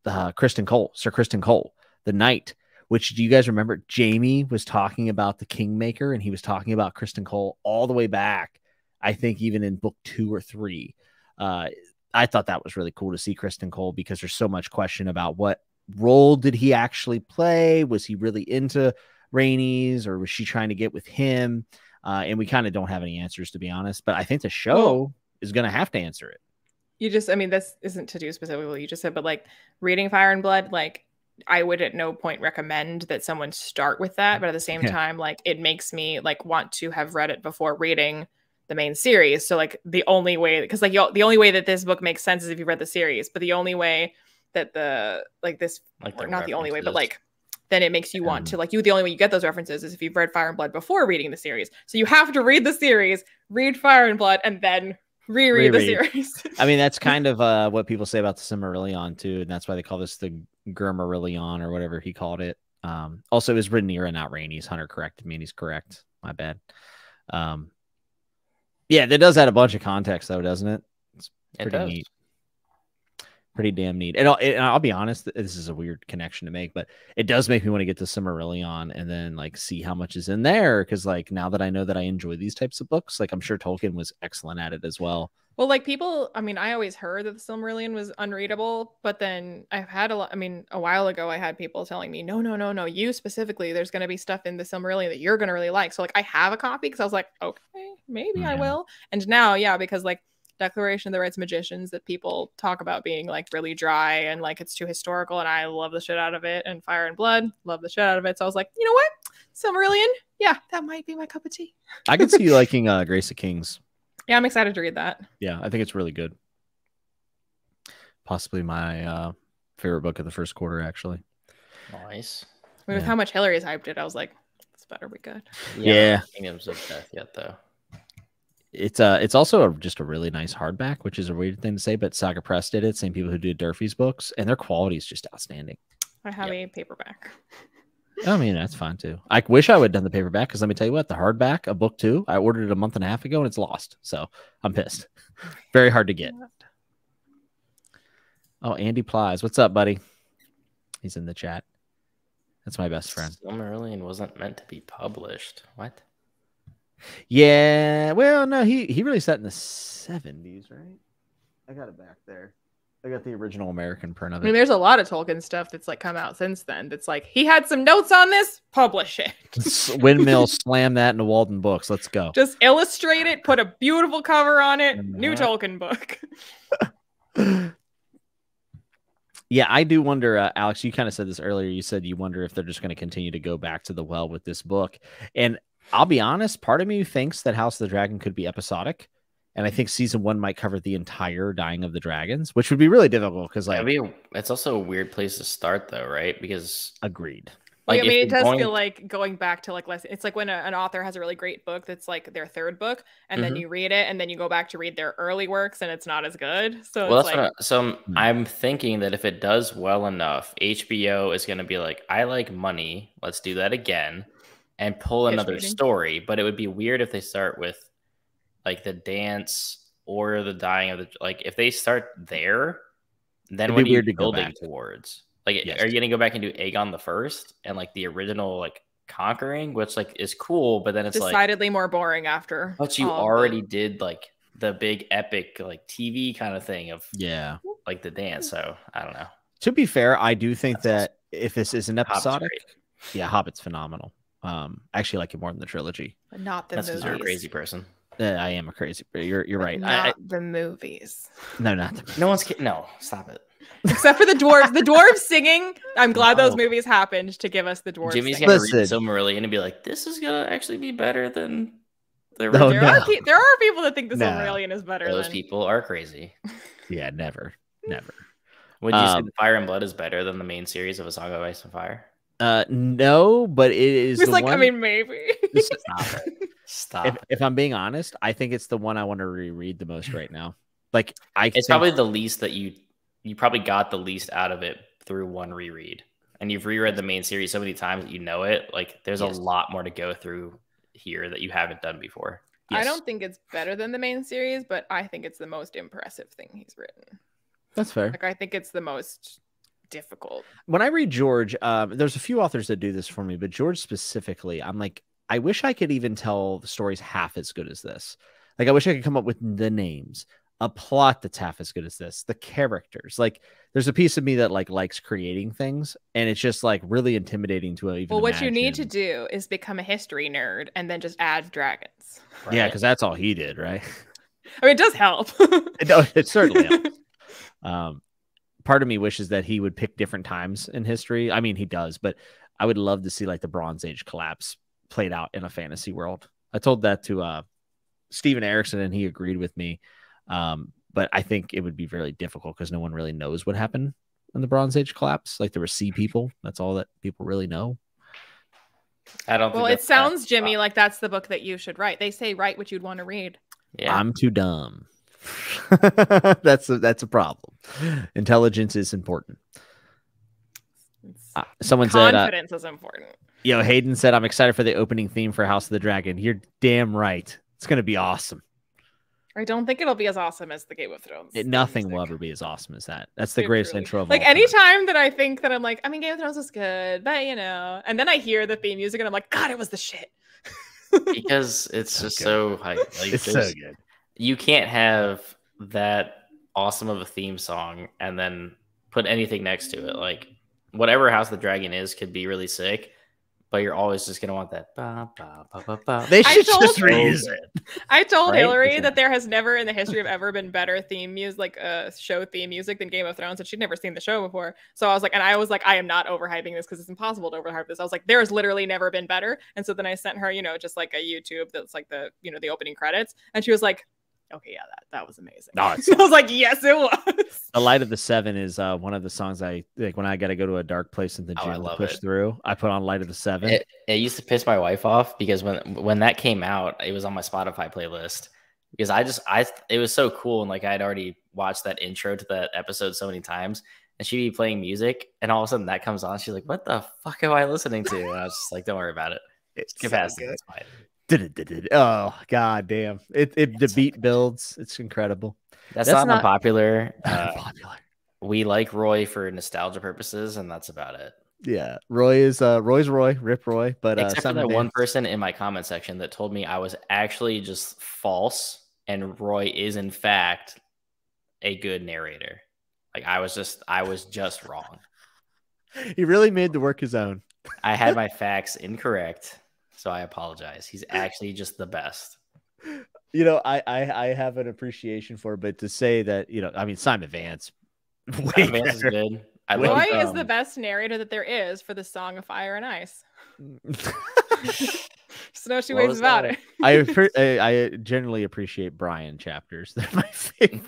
uh, Criston Cole, Sir Criston Cole, the Knight. Which do you guys remember? Jaime was talking about the Kingmaker, and he was talking about Criston Cole all the way back. I think even in book two or three. Uh, I thought that was really cool to see Criston Cole because there's so much question about what role did he actually play? Was he really into Rhaenys or was she trying to get with him? Uh, and we kind of don't have any answers to be honest. But I think the show is going to have to answer it. you just, I mean, this isn't to do specifically what you just said, but like reading Fire and Blood, like I would at no point recommend that someone start with that, but at the same time, like it makes me like want to have read it before reading the main series. So like the only way, because like you, the only way that this book makes sense is if you read the series, but the only way that the like this Like or the not the only way, but like then it makes you want Um, to like you the only way you get those references is if you've read Fire and Blood before reading the series. So you have to read the series, read Fire and Blood, and then reread the series. I mean, that's kind of uh, what people say about the Silmarillion too, and that's why they call this the Gurmarillion or whatever he called it. Um, also, it was Rhaenyra, not Rhaenys. Hunter corrected me, and he's correct. My bad. Um, yeah, that does add a bunch of context, though, doesn't it? It's It pretty does. neat. Pretty damn neat. And I'll, and I'll be honest, this is a weird connection to make, but it does make me want to get to Silmarillion and then like see how much is in there. Because like now that I know that I enjoy these types of books, like I'm sure Tolkien was excellent at it as well. Well, like people, I mean, I always heard that the Silmarillion was unreadable, but then I've had a lot. I mean, a while ago, I had people telling me, no, no, no, no, you specifically, there's going to be stuff in the Silmarillion that you're going to really like. So, like, I have a copy because I was like, okay, maybe I will. And now, yeah, because like Declaration of the Rights Magicians that people talk about being like really dry and like it's too historical, and I love the shit out of it. And Fire and Blood, love the shit out of it. So I was like, you know what, Silmarillion, yeah, that might be my cup of tea. I could see you liking uh, Grace of Kings. Yeah, I'm excited to read that. Yeah, I think it's really good. Possibly my uh, favorite book of the first quarter, actually. Nice. I mean, with Yeah. how much Hillary's hyped it, I was like, this better be good. Yeah. Kingdoms of Death yet though. It's uh, it's also a, just a really nice hardback, which is a weird thing to say, but Saga Press did it. Same people who did Durfee's books, and their quality is just outstanding. I have a paperback. I mean, that's fine too. I wish I would have done the paperback because let me tell you what, the hardback, a book two, I ordered it a month and a half ago and it's lost. So I'm pissed. Very hard to get. Oh, Andy Plies, what's up, buddy? He's in the chat. That's my best friend. Silmarillion wasn't meant to be published. What? Yeah, well, no, he he released that in the seventies, right? I got it back there. I got the original American print of it. I mean, there's a lot of Tolkien stuff that's like come out since then. That's like he had some notes on this, publish it. Windmill slam that into Walden Books. Let's go. Just illustrate it, put a beautiful cover on it. New. Tolkien book. Yeah, I do wonder, uh, Alex. You kind of said this earlier. You said you wonder if they're just going to continue to go back to the well with this book, and I'll be honest, part of me thinks that House of the Dragon could be episodic. And I think season one might cover the entire Dying of the Dragons, which would be really difficult because, like, That'd be a, it's also a weird place to start, though, right? Because agreed. Like, Like, I mean, it does going- feel like going back to like less. It's like when a, an author has a really great book that's like their third book, and then Mhm. you read it, and then you go back to read their early works, and it's not as good. So well, it's that's like, what I, so I'm, Hmm. I'm thinking that if it does well enough, HBO is going to be like, I like money. Let's do that again, and pull Pitch another meeting. story. But it would be weird if they start with like the dance or the dying of the like. If they start there, then It'd what be are you to building towards? Like, Yes. are you going to go back and do Aegon the First and like the original like conquering, which like is cool, but then it's like decidedly more boring after. But you already the- did like the big epic like TV kind of thing of Yeah. like the dance. So I don't know. To be fair, I do think That's that if this is an Hobbit's episodic, great. yeah, Hobbit's phenomenal. Um, I actually like it more than the trilogy. but not the That's because movies. you're a crazy person. Uh, I am a crazy. You're you're But right. Not I, I, the movies. no, not the, No one's ki- no. Stop it. Except for the dwarves. The dwarves singing. I'm glad those movies happened to give us the dwarves. Jimmy's singing. gonna Listen. read Silmarillion and be like, "This is gonna actually be better than the No, there, no. are pe- there are people that think the No. Silmarillion is better. Those than... people are crazy. yeah, never, never. Would you say Um, the Fire and Blood is better than the main series of A Song of Ice and Fire? Uh, no, but it is. He's the like, I mean, maybe. Stop it. Stop. if, if I'm being honest, I think it's the one I want to reread the most right now. Like I, It's think- probably the least that you you probably got the least out of it through one reread. And you've reread the main series so many times that you know it. Like there's Yes. a lot more to go through here that you haven't done before. I don't think it's better than the main series, but I think it's the most impressive thing he's written. that's fair. Like, I think it's the most difficult. when I read George, um, there's a few authors that do this for me, but George specifically, I'm like, I wish I could even tell the stories half as good as this. Like, I wish I could come up with the names, a plot that's half as good as this, the characters. Like, there's a piece of me that like likes creating things, and it's just like really intimidating to even. Well, what you need to do is become a history nerd and then just add dragons. yeah, because that's all he did, right? I mean, it does help. no, it certainly helps. Um, part of me wishes that he would pick different times in history. I mean, he does, but I would love to see like the Bronze Age collapse played out in a fantasy world. I told that to uh, Steven Erikson, and he agreed with me. Um, but I think it would be very difficult because no one really knows what happened in the Bronze Age collapse. Like there were sea people. That's all that people really know. I don't. well, think it sounds, that- Jimmy, like that's the book that you should write. They say write what you'd want to read. Yeah, I'm too dumb. that's a, that's a problem. Intelligence is important. Uh, someone said, uh, Confidence is important. Yo, Hayden said, I'm excited for the opening theme for House of the Dragon. You're damn right. It's going to be awesome. I don't think it'll be as awesome as the Game of Thrones. It, theme nothing will ever be as awesome as that. That's the It greatest really- intro of Like all time. that I think that I'm like, I mean, Game of Thrones was good, but you know, and then I hear the theme music and I'm like, God, it was the shit. because it's So just good. so high. Like, It's so good. You can't have that awesome of a theme song and then put anything next to it. Like whatever House of the Dragon is could be really sick, but you're always just gonna want that. Ba, ba, ba, ba, ba. They I should told just you. reuse it. I told Right? Hillary It's a- that there has never in the history of ever been better theme music, like uh, show theme music than Game of Thrones, and she'd never seen the show before. So I was like, and I was like, I am not overhyping this because it's impossible to overhype this. I was like, there has literally never been better. And so then I sent her, you know, just like a YouTube that's like the, you know, the opening credits, and she was like, okay, yeah, that that was amazing. No, it's- I was like, yes, it was. The Light of the Seven is uh, one of the songs I like when I got to go to a dark place in the Oh, I gym to love push it. through. I put on Light of the Seven. It, it used to piss my wife off because when when that came out, it was on my Spotify playlist because I just I it was so cool and like I had already watched that intro to that episode so many times and she'd be playing music and all of a sudden that comes on she's like what the fuck am I listening to and I was just like don't worry about it It's get so past it good. it's fine Oh god damn! It, it the It's so beat builds. It's incredible. that's, That's not, not- unpopular uh, Popular. we like Roy for nostalgia purposes and that's about it Yeah, Roy is uh Roy's Roy, Rip Roy, but uh, except for Simon that one person in my comment section that told me I was actually just false and Roy is in fact a good narrator. Like I was just I was just wrong. He really made the work his own. I had my facts incorrect, so I apologize. He's actually just the best. You know, I I, I have an appreciation for, it, but to say that you know, I mean, Simon Vance, way Simon Vance is good. I Roy love Roy is the um, best narrator that there is for the Song of Fire and Ice. Just know two What about that? it. I, appre- I I generally appreciate Bran chapters. They're my favorite.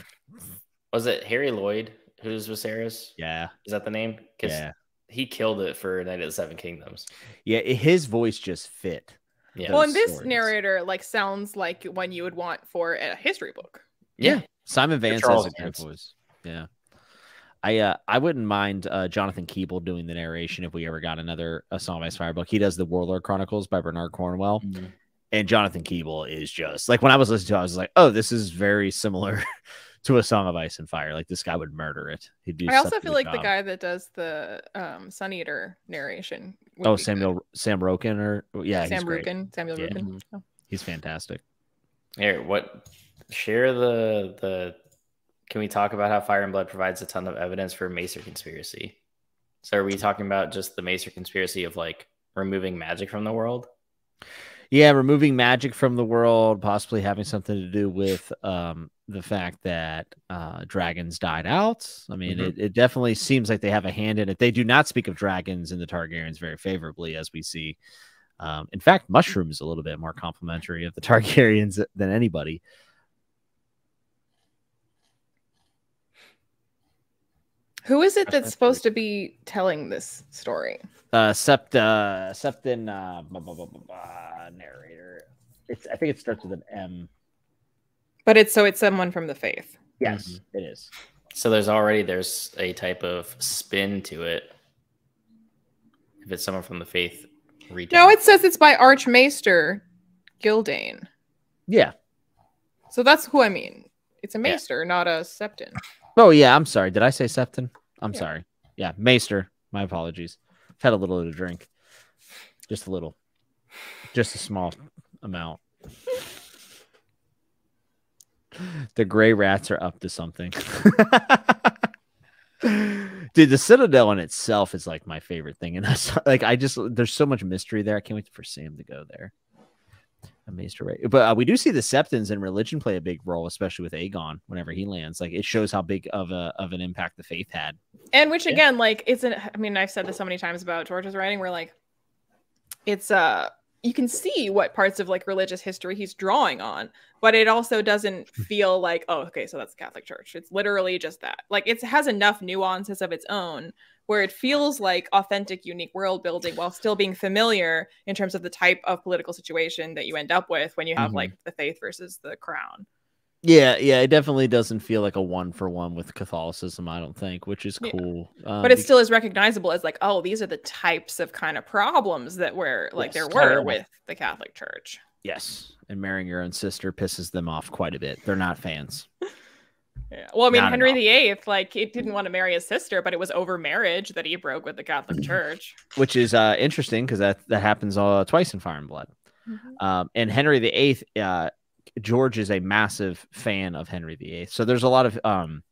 Was it Harry Lloyd who's Viserys? Yeah, Is that the name? Because yeah, he killed it for Knight of the Seven Kingdoms. yeah. His voice just fit. Yeah. Well, and this stories. narrator like sounds like one you would want for a history book. yeah. Simon Vance has a great Vance. voice. Yeah. I uh I wouldn't mind uh Jonathan Keeble doing the narration if we ever got another a Song of Ice Fire book. He does the Warlord Chronicles by Bernard Cornwell. Mhm. And Jonathan Keeble is just like when I was listening to it, I was like, oh, this is very similar to a Song of Ice and Fire. Like this guy would murder it. He'd do I also feel good like the guy that does the um, Sun Eater narration. Oh, be good. Samuel Sam Roukin or yeah, Sam great. Roukin. Samuel Yeah. Roukin. Mhm. Oh. He's fantastic. Here, what? Share the the. Can we talk about how Fire and Blood provides a ton of evidence for maester conspiracy? So, are we talking about just the maester conspiracy of like removing magic from the world? Yeah, removing magic from the world, possibly having something to do with um, the fact that uh, dragons died out. I mean, Mhm. it, it definitely seems like they have a hand in it. They do not speak of dragons and the Targaryens very favorably, as we see. Um, in fact, Mushroom's a little bit more complimentary of the Targaryens than anybody. Who is it That's that's supposed to be telling this story? Uh, Sept, uh, Septon, uh, blah, blah, blah, blah, blah, narrator. It's, I think it starts with an M. But it's so it's someone from the faith. Yes, it is. So there's already there's a type of spin to it. If it's someone from the faith, retelling. No, it says it's by Archmaester Gyldayn. Yeah. So that's who I mean. It's a Yeah. maester, not a septon. Oh yeah, I'm sorry. Did I say Septon? I'm Yeah. sorry. Yeah, Maester. My apologies. Had a little to drink. Just a little. Just a small amount. the gray rats are up to something. Dude, the Citadel in itself is like my favorite thing. And that's like I just there's so much mystery there. I can't wait for Sam to go there. A Maester Ray. But uh, we do see the Septons and religion play a big role, especially with Aegon whenever he lands. Like it shows how big of a of an impact the faith had. And which Yeah. again, like it's an I mean, I've said this so many times about George's writing where like it's uh you can see what parts of like religious history he's drawing on, but it also doesn't feel like, oh, okay, so that's the Catholic Church. It's literally just that. Like it has enough nuances of its own where it feels like authentic, unique world building while still being familiar in terms of the type of political situation that you end up with when you have Mhm. like the faith versus the crown. Yeah, yeah, it definitely doesn't feel like a one for one with Catholicism, I don't think, which is Yeah. cool. Um, but it still is recognizable as like oh these are the types of kind of problems that were like Yes. there were yeah. with the catholic church yes, and marrying your own sister pisses them off quite a bit. They're not fans. yeah well i mean Not henry viii like he didn't want to marry his sister but it was over marriage that he broke with the catholic church which is uh, interesting because that that happens uh, twice in Fire and Blood. Um, and Henry VIII, uh, George is a massive fan of Henry VIII. So there's a lot of um,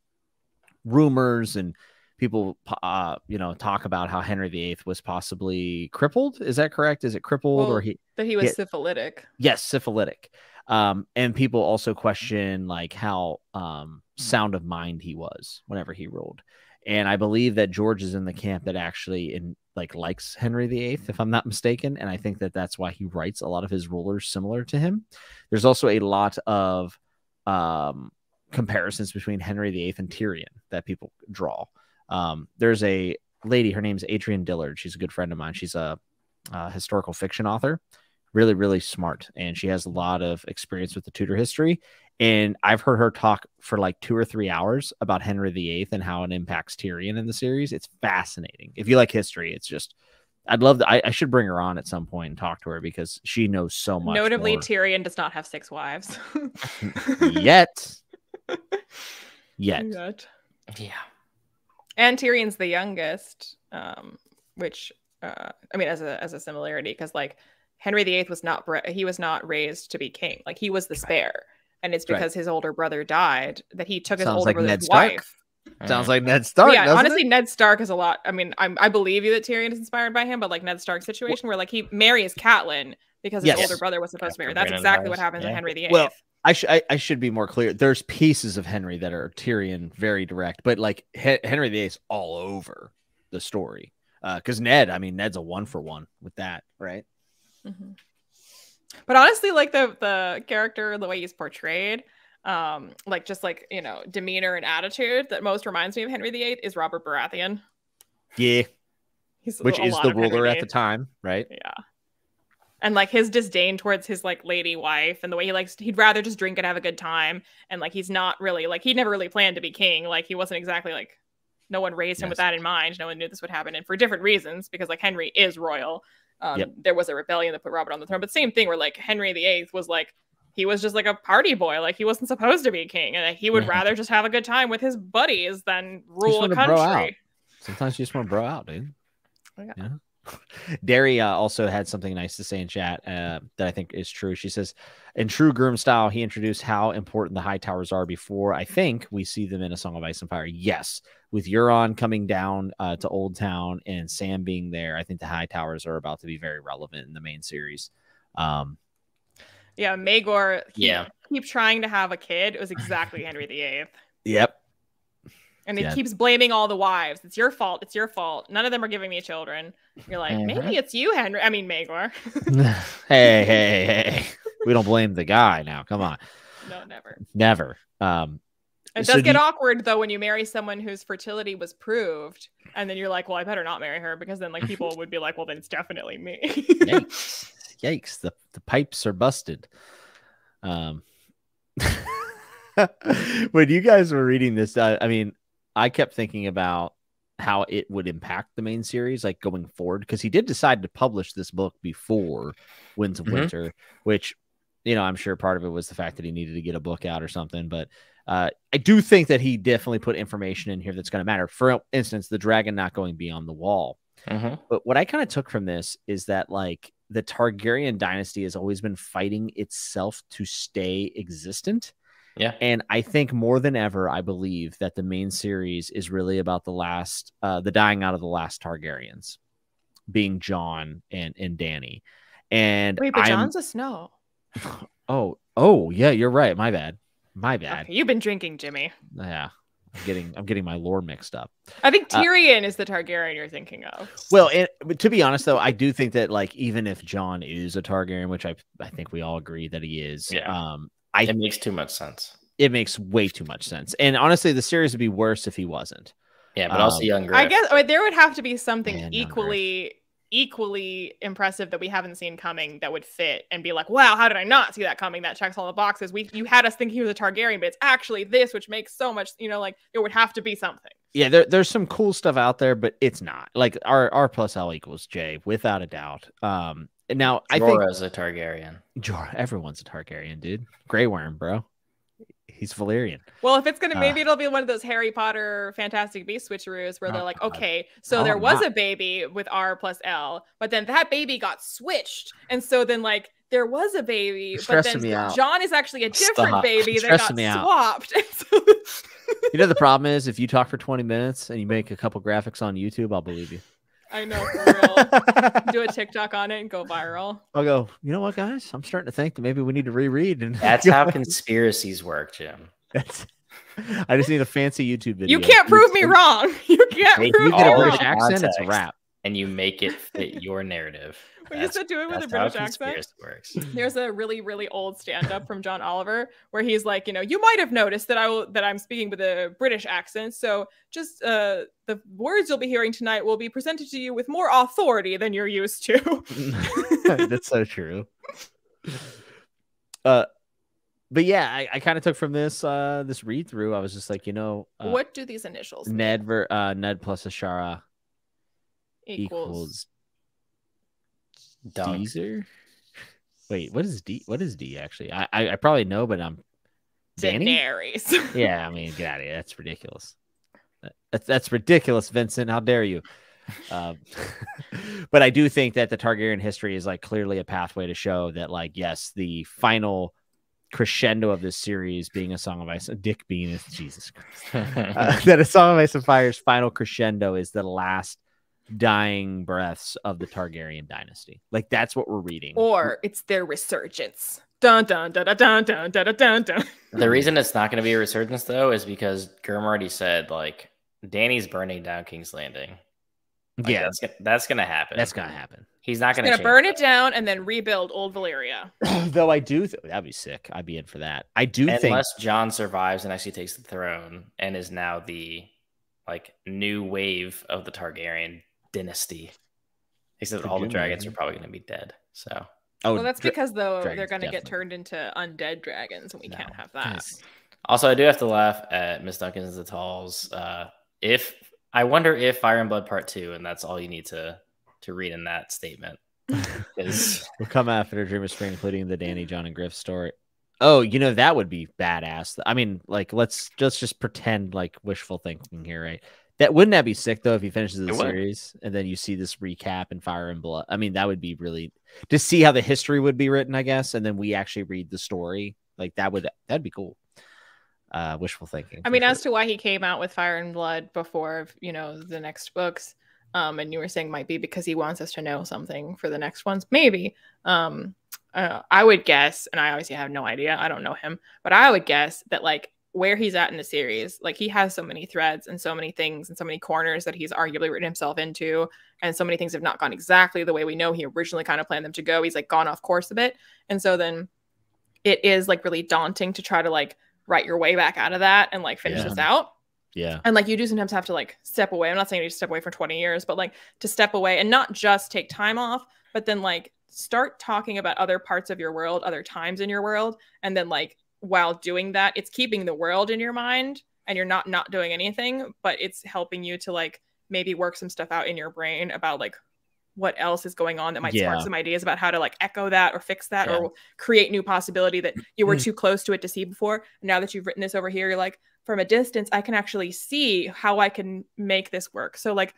rumors and people, uh, you know, talk about how Henry VIII was possibly crippled. Is that correct? Is it crippled Well, or he? that he was Yeah. syphilitic Yes, syphilitic. Um, and people also question like how um, sound of mind he was whenever he ruled. And I believe that George is in the camp that actually in like likes Henry VIII, if I'm not mistaken. And I think that that's why he writes a lot of his rulers similar to him. There's also a lot of um, comparisons between Henry VIII and Tyrion that people draw. Um, there's a lady, her name's Adrienne Dillard. She's a good friend of mine. She's a, a historical fiction author really really smart and she has a lot of experience with the tudor history and i've heard her talk for like two or three hours about henry viii and how it impacts tyrion in the series. It's fascinating. If you like history it's just i'd love to i, I should bring her on at some point and talk to her because she knows so much notably more. tyrion does not have six wives. Yet. Yet. Yet. Yeah. and tyrion's the youngest um which uh i mean as a as a similarity because like henry viii was not bra- he was not raised to be king. Like he was the spare and it's Right. because his older brother died that he took his older like brother's Ned Stark. wife sounds like ned stark yeah, honestly, it? Ned Stark is a lot. I mean, I'm, I believe you that Tyrion is inspired by him, but like Ned Stark's situation where like he marries Catelyn because his Yes. older brother was supposed to marry. That's exactly what happens to yeah. Henry VIII. Well, I, sh- I I should be more clear. There's pieces of Henry that are Tyrion very direct, but like he- Henry VIII is all over the story. Because Ned, I mean, Ned's a one for one with that, right? Mhm. But honestly, like the the character, the way he's portrayed, um, like just like you know demeanor and attitude that most reminds me of Henry VIII is Robert Baratheon. Yeah, He's which is the ruler at the time, right? Yeah. And like his disdain towards his like lady wife and the way he likes he'd rather just drink and have a good time. And like he's not really like he never really planned to be king. Like he wasn't exactly like no one raised him with that in mind. No one knew this would happen. And for different reasons because like Henry is royal um Yep. there was a rebellion that put Robert on the throne but same thing where like Henry VIII was like he was just like a party boy like he wasn't supposed to be king and he would Mhm. rather just have a good time with his buddies than rule a wanted to bro out. country Sometimes you just want to bro out, dude. Oh, yeah. Yeah. Deria uh, also had something nice to say in chat uh, that I think is true. She says, in true Groom style, he introduced how important the Hightowers are before I think we see them in A Song of Ice and Fire. Yes, with Euron coming down uh, to Oldtown and Sam being there, I think the Hightowers are about to be very relevant in the main series. Um, yeah Maegor Yeah. keep trying to have a kid it was exactly Henry VIII yep. And he Yeah. keeps blaming all the wives. It's your fault. It's your fault. None of them are giving me children. You're like, Mhm. maybe it's you, Henry. I mean, Maegor. hey, hey, hey. We don't blame the guy now. Come on. no, never. Never. Um, It So does do get you- awkward though when you marry someone whose fertility was proved, and then you're like, well, I better not marry her because then like people would be like, well, then it's definitely me. yikes yikes the, the pipes are busted um when you guys were reading this uh, i mean i kept thinking about how it would impact the main series like going forward because he did decide to publish this book before winds of Mhm. winter which you know i'm sure part of it was the fact that he needed to get a book out or something but uh, i do think that he definitely put information in here that's going to matter for instance the dragon not going beyond the wall Mhm. but what I kind of took from this is that like the Targaryen dynasty has always been fighting itself to stay existent. Yeah. And I think more than ever, I believe that the main series is really about the last, uh, the dying out of the last Targaryens, being Jon and and Dany. And Wait, but I'm- Jon's a snow. oh oh yeah, you're right. My bad. My bad. Okay, you've been drinking, Jimmy. Yeah, I'm getting I'm getting my lore mixed up. I think Uh, Tyrion is the Targaryen you're thinking of. Well, and, but to be honest, though, I do think that like even if Jon is a Targaryen, which I I think we all agree that he is, Yeah. um, I It makes too much sense. it makes way too much sense. And honestly, the series would be worse if he wasn't. Yeah, but also Um, younger. I guess I mean, there would have to be something Man, younger. equally equally impressive that we haven't seen coming that would fit and be like, wow, how did I not see that coming? That checks all the boxes. We you had us thinking he was a Targaryen, but it's actually this, which makes so much, you know, like it would have to be something. Yeah, there, there's some cool stuff out there, but it's not like R R plus L equals J without a doubt. Um, and now I think Jorah's a Targaryen. Jorah, everyone's a Targaryen, dude. Grey Worm, bro. He's Valyrian. Well, if it's gonna, Uh. maybe it'll be one of those Harry Potter Fantastic Beast switcheroos where they're Oh, like, okay, so No, there was not. a baby with R plus L, but then that baby got switched, and so then like there was a baby, You're but stressing then me out. Jon is actually a different Stop. baby You're that got stressing me out. swapped. So You know the problem is if you talk for 20 minutes and you make a couple graphics on YouTube, I'll believe you. I know. Do a TikTok on it and go viral. I'll go, you know what, guys? I'm starting to think that maybe we need to reread. And That's how conspiracies work, Jim. That's- I just need a fancy YouTube video. You can't prove me wrong. You can't Hey, prove You me get a wrong. British accent, it's a context. And you make it fit your narrative. You That's- said do it with a British accent. works. There's a really, really old stand-up from John Oliver where he's like, you know, you might have noticed that I will that I'm speaking with a British accent. So just uh the words you'll be hearing tonight will be presented to you with more authority than you're used to. That's so true. Uh, but yeah, I, I kind of took from this uh this read through. I was just like, you know, uh, what do these initials mean? Ned ver uh Ned plus Ashara equals, equals Deezer. Wait, what is D? What is D actually? I I, I probably know, but I'm Dany. Daenerys. Yeah, I mean, get out of here. That's ridiculous. That's that's ridiculous, Vincent. How dare you? Um, but I do think that the Targaryen history is like clearly a pathway to show that, like, yes, the final crescendo of this series being a Song of Ice, Dick Bean is Jesus Christ. Uh, that a Song of Ice and Fire's final crescendo is the last dying breaths of the Targaryen dynasty. Like that's what we're reading. Or it's their resurgence. Dun dun dun dun dun dun dun dun. The reason it's not going to be a resurgence though is because GRRM already said like Dany's burning down King's Landing. Like, yeah, that's, that's gonna happen. That's gonna happen. He's not gonna, burn it down and then rebuild old Valyria. Though I do, th- that'd be sick. I'd be in for that. I do unless think unless Jon survives and actually takes the throne and is now the like new wave of the Targaryen dynasty. Except all the dragons are probably going to be dead. So Oh, well, that's because though they're gonna get turned into undead dragons, and we no, can't have that. guys, also I do have to laugh at Miss Duncan's the Talls. Uh, if I wonder if Fire and Blood Part Two, and that's all you need to to read in that statement. Is We'll come after Dream of Spring, including the Dany, Jon, and Griff story. Oh, you know that would be badass. I mean, like let's let's just pretend like wishful thinking here, right? That wouldn't that be sick though if he finishes the It would. series and then you see this recap and Fire and Blood. I mean, that would be really to see how the history would be written, I guess, and then we actually read the story. Like that would that'd be cool. Uh, wishful thinking. I mean, sure. as to why he came out with Fire and Blood before, you know, the next books, um, and you were saying might be because he wants us to know something for the next ones, maybe. Um, uh, I would guess, and I obviously have no idea. I don't know him, but I would guess that like where he's at in the series, like he has so many threads and so many things and so many corners that he's arguably written himself into, and so many things have not gone exactly the way we know he originally kind of planned them to go. He's like gone off course a bit, and so then it is like really daunting to try to like write your way back out of that and like finish Yeah. this out. yeah, And like you do sometimes have to like step away. I'm not saying you need to step away for 20 years, but like to step away and not just take time off, but then like start talking about other parts of your world, other times in your world. And then like while doing that, it's keeping the world in your mind and you're not not doing anything, but it's helping you to like maybe work some stuff out in your brain about like what else is going on that might Yeah. spark some ideas about how to like echo that or fix that Yeah. or create new possibility that you were Mm. too close to it to see before. Now that you've written this over here, you're like, from a distance, I can actually see how I can make this work. So like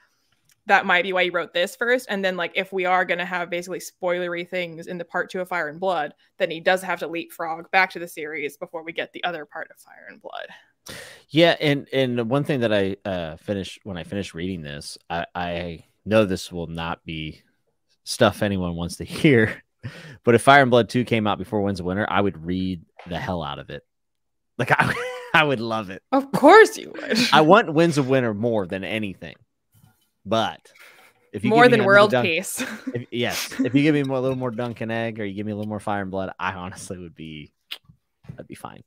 that might be why you wrote this first. And then like if we are gonna have basically spoilery things in the part two of Fire and Blood, then he does have to leapfrog back to the series before we get the other part of Fire and Blood. Yeah, and and one thing that I uh finished when I finished reading this, I, I know this will not be stuff anyone wants to hear, but if Fire and Blood 2 came out before Winds of Winter, I would read the hell out of it. Like I, I would love it. Of course you would. I want Winds of Winter more than anything. But if you More give than another world Dun- peace. if, yes, if you give me more, a little more Dunk and Egg or you give me a little more Fire and Blood, I honestly would be, that'd be fine.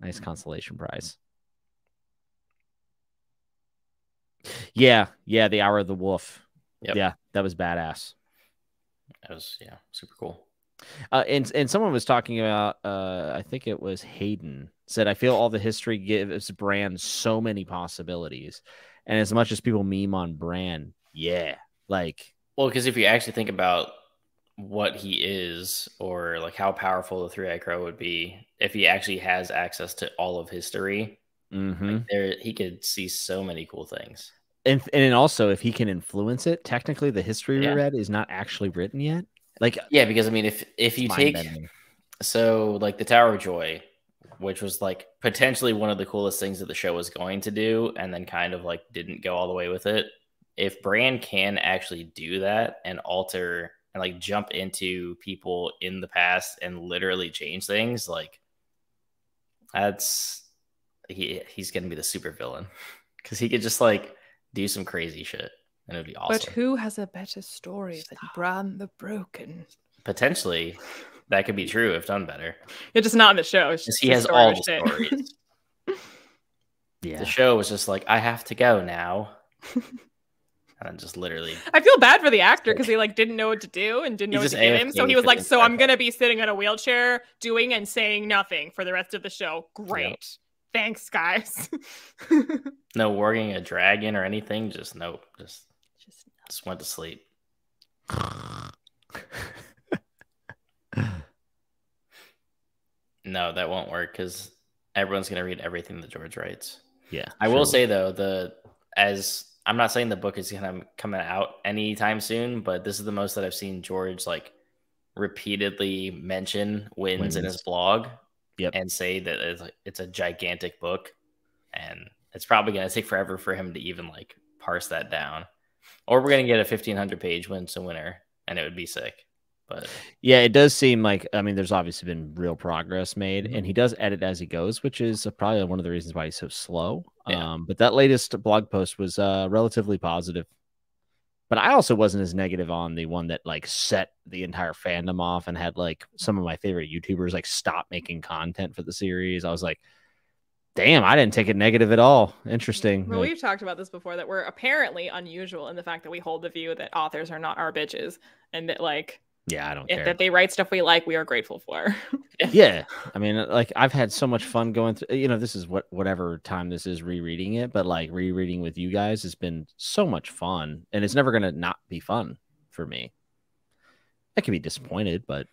Nice consolation prize. Yeah, yeah, the Hour of the Wolf. Yep. Yeah, that was badass. that was yeah, super cool. Uh, and and someone was talking about, uh, I think it was Hayden said, I feel all the history gives Bran so many possibilities, and as much as people meme on Bran, yeah, like Well, because if you actually think about what he is, or like how powerful the three eyed crow would be, if he actually has access to all of history, mm-hmm. like there he could see so many cool things. and and also if he can influence it, technically the history Yeah. we read is not actually written yet. Like Yeah, because I mean, if if you take so like the Tower of Joy, which was like potentially one of the coolest things that the show was going to do, and then kind of like didn't go all the way with it. If Bran can actually do that and alter and like jump into people in the past and literally change things, like that's he he's gonna be the super villain because he could just like do some crazy shit and it'd be awesome. But who has a better story than Bran the Broken? Potentially, that could be true if done better. It's just not in the show. It's just he has all the shit. stories. yeah, The show was just like, I have to go now. and then just literally I feel bad for the actor because he like didn't know what to do and didn't He know what to give him. So he was like, "So I'm gonna be sitting in a wheelchair, doing and saying nothing for the rest of the show." Great, thanks, guys. no working a dragon or anything. Just nope. Just Just just went to sleep. No, that won't work because everyone's gonna read everything that George writes. yeah. I will say though, the as I'm not saying the book is gonna come out anytime soon, but this is the most that I've seen George like repeatedly mention Winds in his blog Yep. and say that it's, it's a gigantic book and it's probably gonna take forever for him to even like parse that down. Or we're gonna get a 1500 page Winds of Winter and it would be sick. But Yeah, it does seem like I mean, there's obviously been real progress made, Mhm. and he does edit as he goes, which is uh, probably one of the reasons why he's so slow. Yeah. Um, but that latest blog post was uh, relatively positive. But I also wasn't as negative on the one that like set the entire fandom off and had like some of my favorite YouTubers like stop making content for the series. I was like, damn, I didn't take it negative at all. Interesting. Well, Like, we've talked about this before that we're apparently unusual in the fact that we hold the view that authors are not our bitches and that like yeah, I don't if care. that they write stuff we like, we are grateful for. yeah i mean uh, like i've had so much fun going through you know this is what whatever time this is rereading it but like rereading with you guys has been so much fun and it's never gonna not be fun for me i can be disappointed but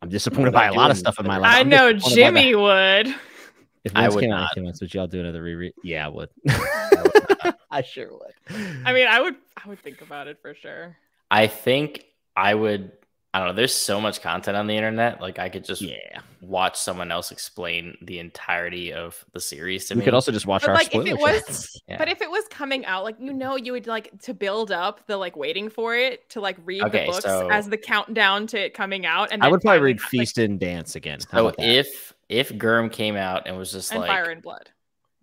i'm disappointed by a lot of stuff in my life I I'm know disappointed by Jimmy would. if I would came out not. and out, would y'all do another reread yeah i would i sure would I mean, I would I would think about it for sure. I think I would. I don't know. There's so much content on the internet. Like I could just yeah watch someone else explain the entirety of the series to we me. could also just watch But our like if it was Yeah. but if it was coming out, like you know, you would like to build up the like waiting for it to like read Okay, the books so- as the countdown to it coming out. And i would probably finally read ha- like, feast and dance again How so if if GRRM came out and was just and like Fire and Blood.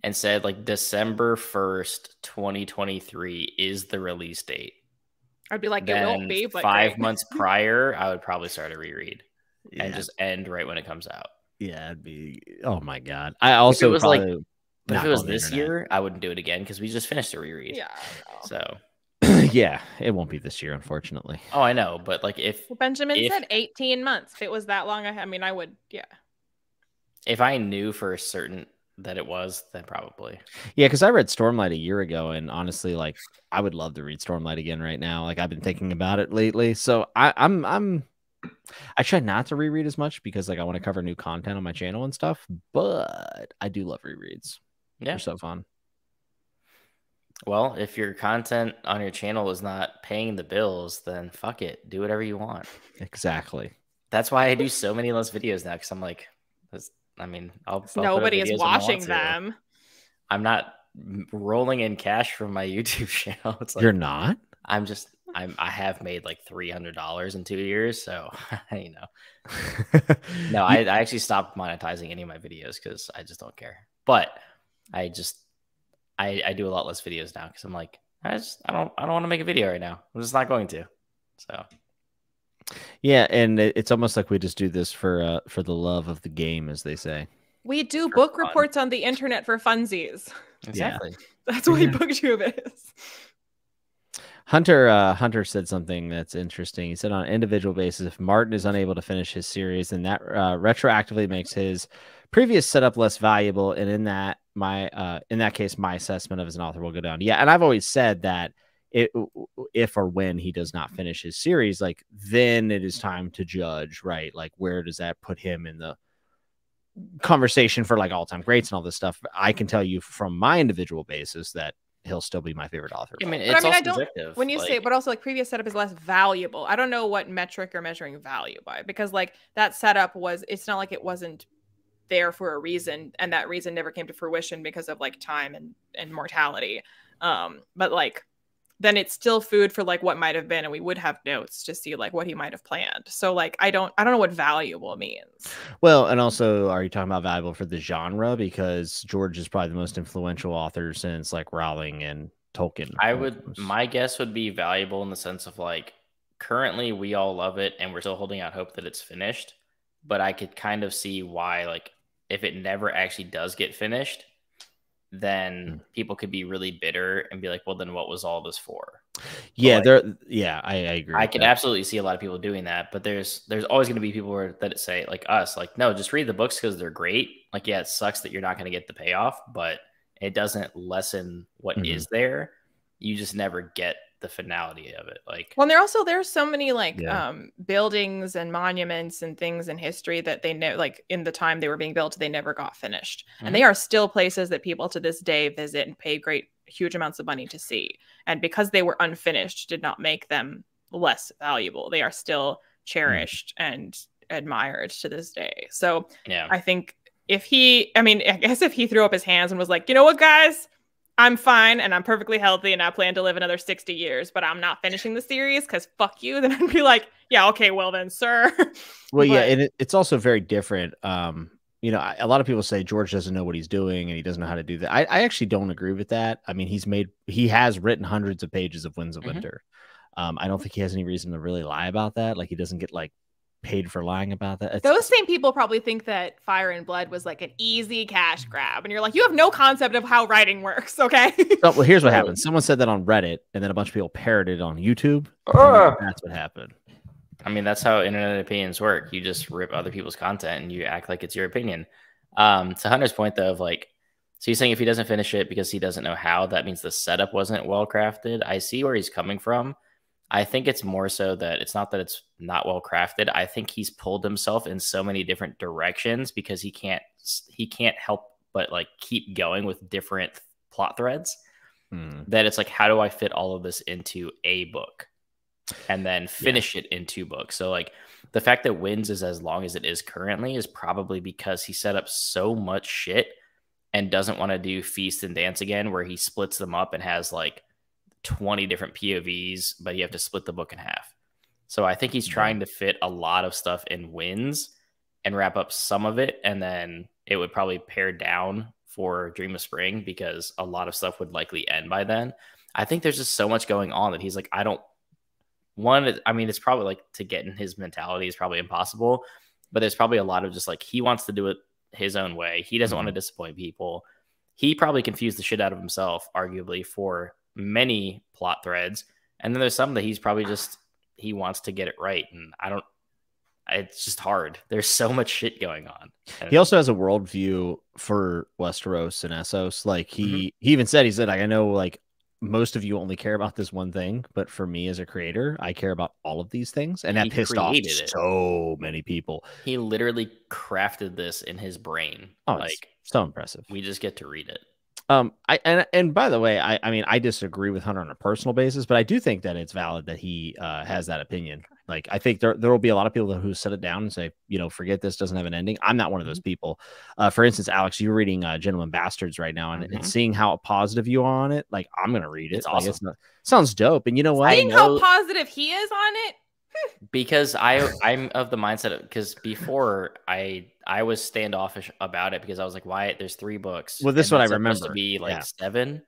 and said like December first, 2023 is the release date. I'd be like, it won't be, but five great. months prior, I would probably start a reread and just end right when it comes out. yeah it'd be oh my god i also was, like- probably But not if it was go on the this internet. year, I wouldn't do it again because we just finished a reread. Yeah. So, yeah, it won't be this year, unfortunately. oh, I know, but like if Well, Benjamin If- said 18 months. If it was that long, I, I mean, I would, yeah. if I knew for a certain that it was, then probably. Yeah, because I read Stormlight a year ago, and honestly, like I would love to read Stormlight again right now. Like I've been mm-hmm. thinking about it lately, so I, I'm I'm I try not to reread as much because like I want to cover new content on my channel and stuff. But I do love rereads. Yeah. They're so fun. Well, if your content on your channel is not paying the bills, then fuck it. Do whatever you want. Exactly. That's why I do so many less videos now because I'm like, I mean, I'll, I'll Nobody is videos when I want watching to. them. I'm not rolling in cash from my YouTube channel. It's like You're not. I'm just I'm I have made like three hundred dollars in two years, so you know. No, I, I actually stopped monetizing any of my videos because I just don't care. But I just I I do a lot less videos now because I'm like I just I don't I don't want to make a video right now. I'm just not going to. So yeah, and it's almost like we just do this for uh for the love of the game, as they say. We do For book fun. reports on the internet for funsies. exactly. That's what booktube is. Hunter uh, Hunter said something that's interesting. He said on an individual basis, if Martin is unable to finish his series, then that uh, retroactively makes his previous setup less valuable. And in that my uh, in that case, my assessment of as an author will go down. Yeah, and I've always said that it, if or when he does not finish his series, like then it is time to judge, right? Like where does that put him in the conversation for like all time greats and all this stuff? I can tell you from my individual basis that he'll still be my favorite author. I mean, But I it's mean, I don't- subjective. When you say, but also like previous setup is less valuable. I don't know what metric you're measuring value by because like that setup was, it's not like it wasn't there for a reason and that reason never came to fruition because of like time and, and mortality. Um, but like then it's still food for like what might have been and we would have notes to see like what he might have planned. So like I don't I don't know what valuable means. Well, and also, are you talking about valuable for the genre? Because George is probably the most influential author since like Rowling and Tolkien. I would my guess would be valuable in the sense of like currently we all love it and we're still holding out hope that it's finished, but I could kind of see why like if it never actually does get finished, then people could be really bitter and be like, well then what was all this for? yeah, like- there. Yeah, I, I agree. I can that. absolutely see a lot of people doing that, but there's there's always going to be people where, that say like us, like no, just read the books because they're great. Like yeah, it sucks that you're not going to get the payoff, but it doesn't lessen what is Mhm. there. You just never get the finality of it. Like Well, and there also there's so many like Yeah. um buildings and monuments and things in history that they know like in the time they were being built they never got finished. Mhm. And they are still places that people to this day visit and pay great huge amounts of money to see. And because they were unfinished did not make them less valuable. They are still cherished and admired to this day. So yeah, I think if he, I mean, I guess if he threw up his hands and was like, you know what, guys, I'm fine and I'm perfectly healthy and I plan to live another 60 years, but I'm not finishing the series because fuck you, then I'd be like, yeah, okay, well then, sir. Well, yeah, and it, it's also very different. Um, you know, I, a lot of people say George doesn't know what he's doing and he doesn't know how to do that. I, I actually don't agree with that. I mean, he's made he has written hundreds of pages of Winds of Mhm. Winter. Um, I don't think he has any reason to really lie about that. Like he doesn't get like paid for lying about that. It's- Those same people probably think that Fire and Blood was like an easy cash grab. And you're like, you have no concept of how writing works, okay? So, well, here's what Oh. happened. Someone said that on Reddit, and then a bunch of people parroted it on YouTube. and Ah. that's what happened. I mean, that's how internet opinions work. You just rip other people's content and you act like it's your opinion. Um, to Hunter's point, though, of like, so he's saying if he doesn't finish it because he doesn't know how, that means the setup wasn't well crafted. I see where he's coming from. I think it's more so that it's not that it's not well crafted. I think he's pulled himself in so many different directions because he can't he can't help but like keep going with different plot threads Hmm. that it's like how do I fit all of this into a book and then finish it in two books. So like the fact that Winds is as long as it is currently is probably because he set up so much shit and doesn't want to do Feast and Dance again where he splits them up and has like 20 different POVs, but you have to split the book in half. So I think he's trying to fit a lot of stuff in Winds and wrap up some of it and then it would probably pare down for Dream of Spring because a lot of stuff would likely end by then. I think there's just so much going on that he's like, I don't one. I mean, it's probably like to get in his mentality is probably impossible, but there's probably a lot of just like he wants to do it his own way. He doesn't want to mm-hmm. disappoint people. He probably confused the shit out of himself, arguably, for many plot threads. And then there's some that he's probably just he wants to get it right. And I don't it's just hard. There's so much shit going on. He also has a worldview for Westeros and Essos. Like he Mm-hmm. he even said he said I know like most of you only care about this one thing, but for me as a creator, I care about all of these things, and that pissed off it. so many people. he literally crafted this in his brain. Oh, it's like so impressive. we just get to read it. Um, I and and by the way, I I mean I disagree with Hunter on a personal basis, but I do think that it's valid that he uh, has that opinion. Like I think there there will be a lot of people who set it down and say, you know, forget this doesn't have an ending. I'm not one of those people. Uh, for instance, Alex, you're reading uh, Gentleman Bastards right now, and, and Mhm. seeing how positive you are on it, like I'm gonna read it. It's Like, awesome. not, sounds dope. And you know what? I Seeing know- how positive he is on it, because I I'm of the mindset because before I I was standoffish about it because I was like, why? There's three books. Well, this one I it's supposed remember. to be like Yeah. seven.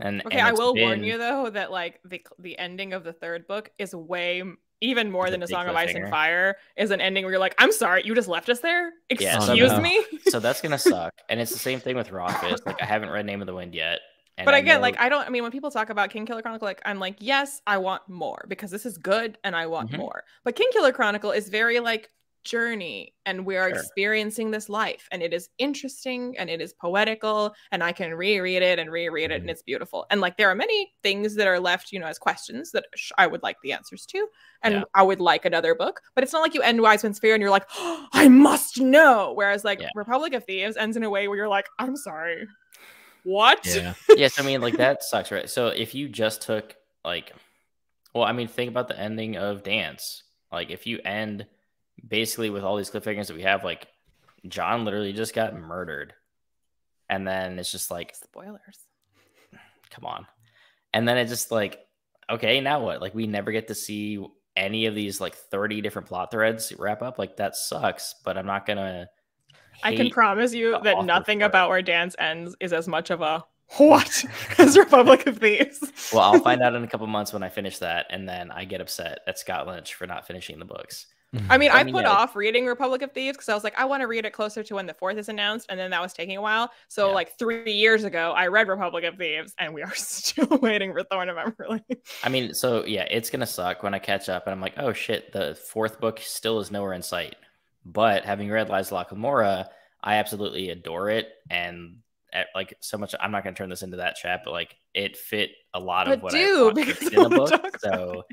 And Okay, and I it's will warn you though that like the the ending of the third book is way even more It's than a Song of Ice and. Fire is an ending where you're like, I'm sorry, you just left us there. Yeah, so Excuse oh, no. me. So that's gonna suck. And it's the same thing with Rothfuss. Like I haven't read Name of the Wind yet. And but I again, know- like I don't. I mean, when people talk about King Killer Chronicle, like I'm like, yes, I want more because this is good and I want Mhm. more. But King Killer Chronicle is very like journey and we are Sure. experiencing this life and it is interesting and it is poetical and I can reread it and reread it and it's beautiful. And like there are many things that are left, you know, as questions that sh- I would like the answers to and Yeah. I would like another book, but it's not like you end Wise Man's Fear and you're like, oh, I must know. Whereas like Yeah. Republic of Thieves ends in a way where you're like, I'm sorry. What? Yeah. yes, I mean, like that sucks, right? So if you just took like, well, I mean, think about the ending of Dance. Like, if you end basically with all these cliffhangers that we have, like Jon literally just got murdered, and then it's just like, Spoilers. come on, and then it just like, okay, now what? Like, we never get to see any of these like thirty different plot threads wrap up. Like, that sucks. But I'm not gonna. I can promise you that nothing for it. about where Dance ends is as much of a what as Republic of Thieves. Well, I'll find out in a couple months when I finish that, and then I get upset at Scott Lynch for not finishing the books. Mm-hmm. I mean, I I mean, put yeah. off reading Republic of Thieves because I was like, I want to read it closer to when the fourth is announced, and then that was taking a while. So, Yeah. like three years ago, I read Republic of Thieves, and we are still waiting for Thorn of Emberlain. I mean, so yeah, it's gonna suck when I catch up and I'm like, oh shit, the fourth book still is nowhere in sight. But having read Lies of Locke Lamora, I absolutely adore it, and at, like so much. I'm not gonna turn this into that chat, but like it fit a lot of what do, I because because in the book. So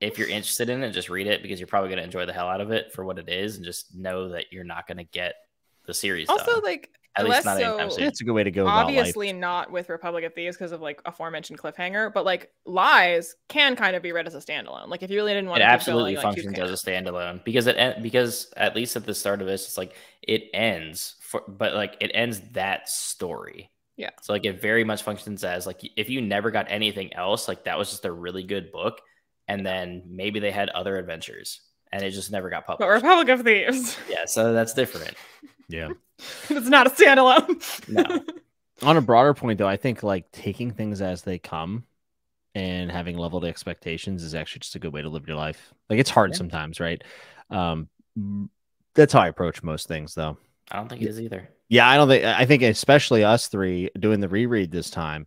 if you're interested in it, just read it because you're probably gonna enjoy the hell out of it for what it is, and just know that you're not gonna get the series. also, done. like At less least not so. soon. That's a good way to go. about life. Obviously not with Republic of Thieves because of like a aforementioned cliffhanger, but like Lies can kind of be read as a standalone. Like if you really didn't want it to absolutely going, like, functions as a standalone because it because at least at the start of this it's like it ends for but like it ends that story Yeah. So like it very much functions as like if you never got anything else, like that was just a really good book, and then maybe they had other adventures, and it just never got But published. Republic of Thieves. yeah, so that's different. Yeah. it's not a standalone. No. On a broader point, though, I think like taking things as they come and having leveled expectations is actually just a good way to live your life. Like it's hard Yeah. sometimes, right? Um, that's how I approach most things, though. I don't think it is either. Yeah, I don't think. I think especially us three doing the reread this time.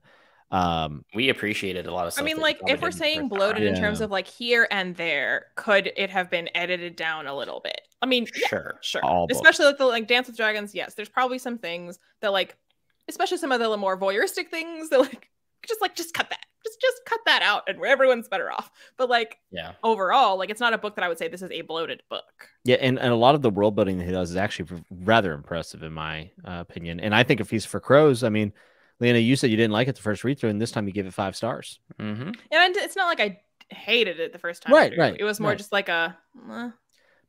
Um, We appreciated a lot of I mean, like, if we're saying bloated around. in terms of like here and there, could it have been edited down a little bit? I mean, yeah, sure. sure. All books. Especially like the like Dance with Dragons. Yes, there's probably some things that like, especially some of the more voyeuristic things that like, just like just cut that, just just cut that out, and everyone's better off. But like Yeah. overall, like it's not a book that I would say this is a bloated book. yeah, and, and a lot of the world building that he does is actually rather impressive in my uh, opinion. And I think if he's for crows, I mean, Liene, you said you didn't like it the first read through, and this time you gave it five stars. hmm And it's not like I hated it the first time. Right, right, It was more right. just like a. eh.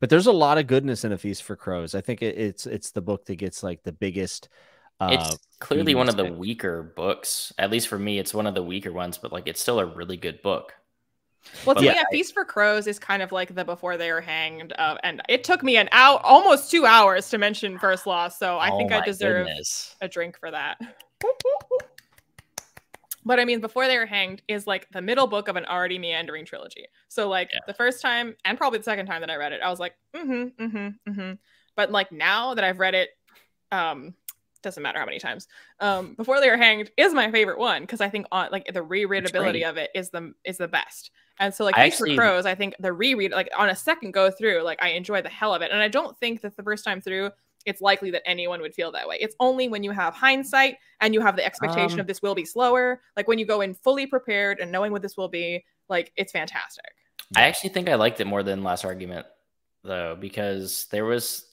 But there's a lot of goodness in a feast for crows. I think it, it's it's the book that gets like the biggest. Uh, It's clearly one of the respect. weaker books. At least for me, it's one of the weaker ones, but like it's still a really good book. Well, to But, me, like, a Feast for Crows is kind of like the before they were hanged. Uh, and it took me an hour, almost two hours to mention First Law. So I Oh think I deserve goodness. a drink for that. But I mean, Before They Were Hanged is like the middle book of an already meandering trilogy. So like Yeah. the first time and probably the second time that I read it, I was like, mm-hmm, mm-hmm, mm-hmm. But like now that I've read it, um, doesn't matter how many times. Um, Before They Were Hanged is my favorite one because I think on like the rereadability of it is the is the best. And so like I actually- Crows, I think the reread like on a second go through, like I enjoy the hell of it. And I don't think that the first time through it's likely that anyone would feel that way. It's only when you have hindsight and you have the expectation Um, of this will be slower, like when you go in fully prepared and knowing what this will be, like it's fantastic. I actually think I liked it more than Last Argument, though, because there was,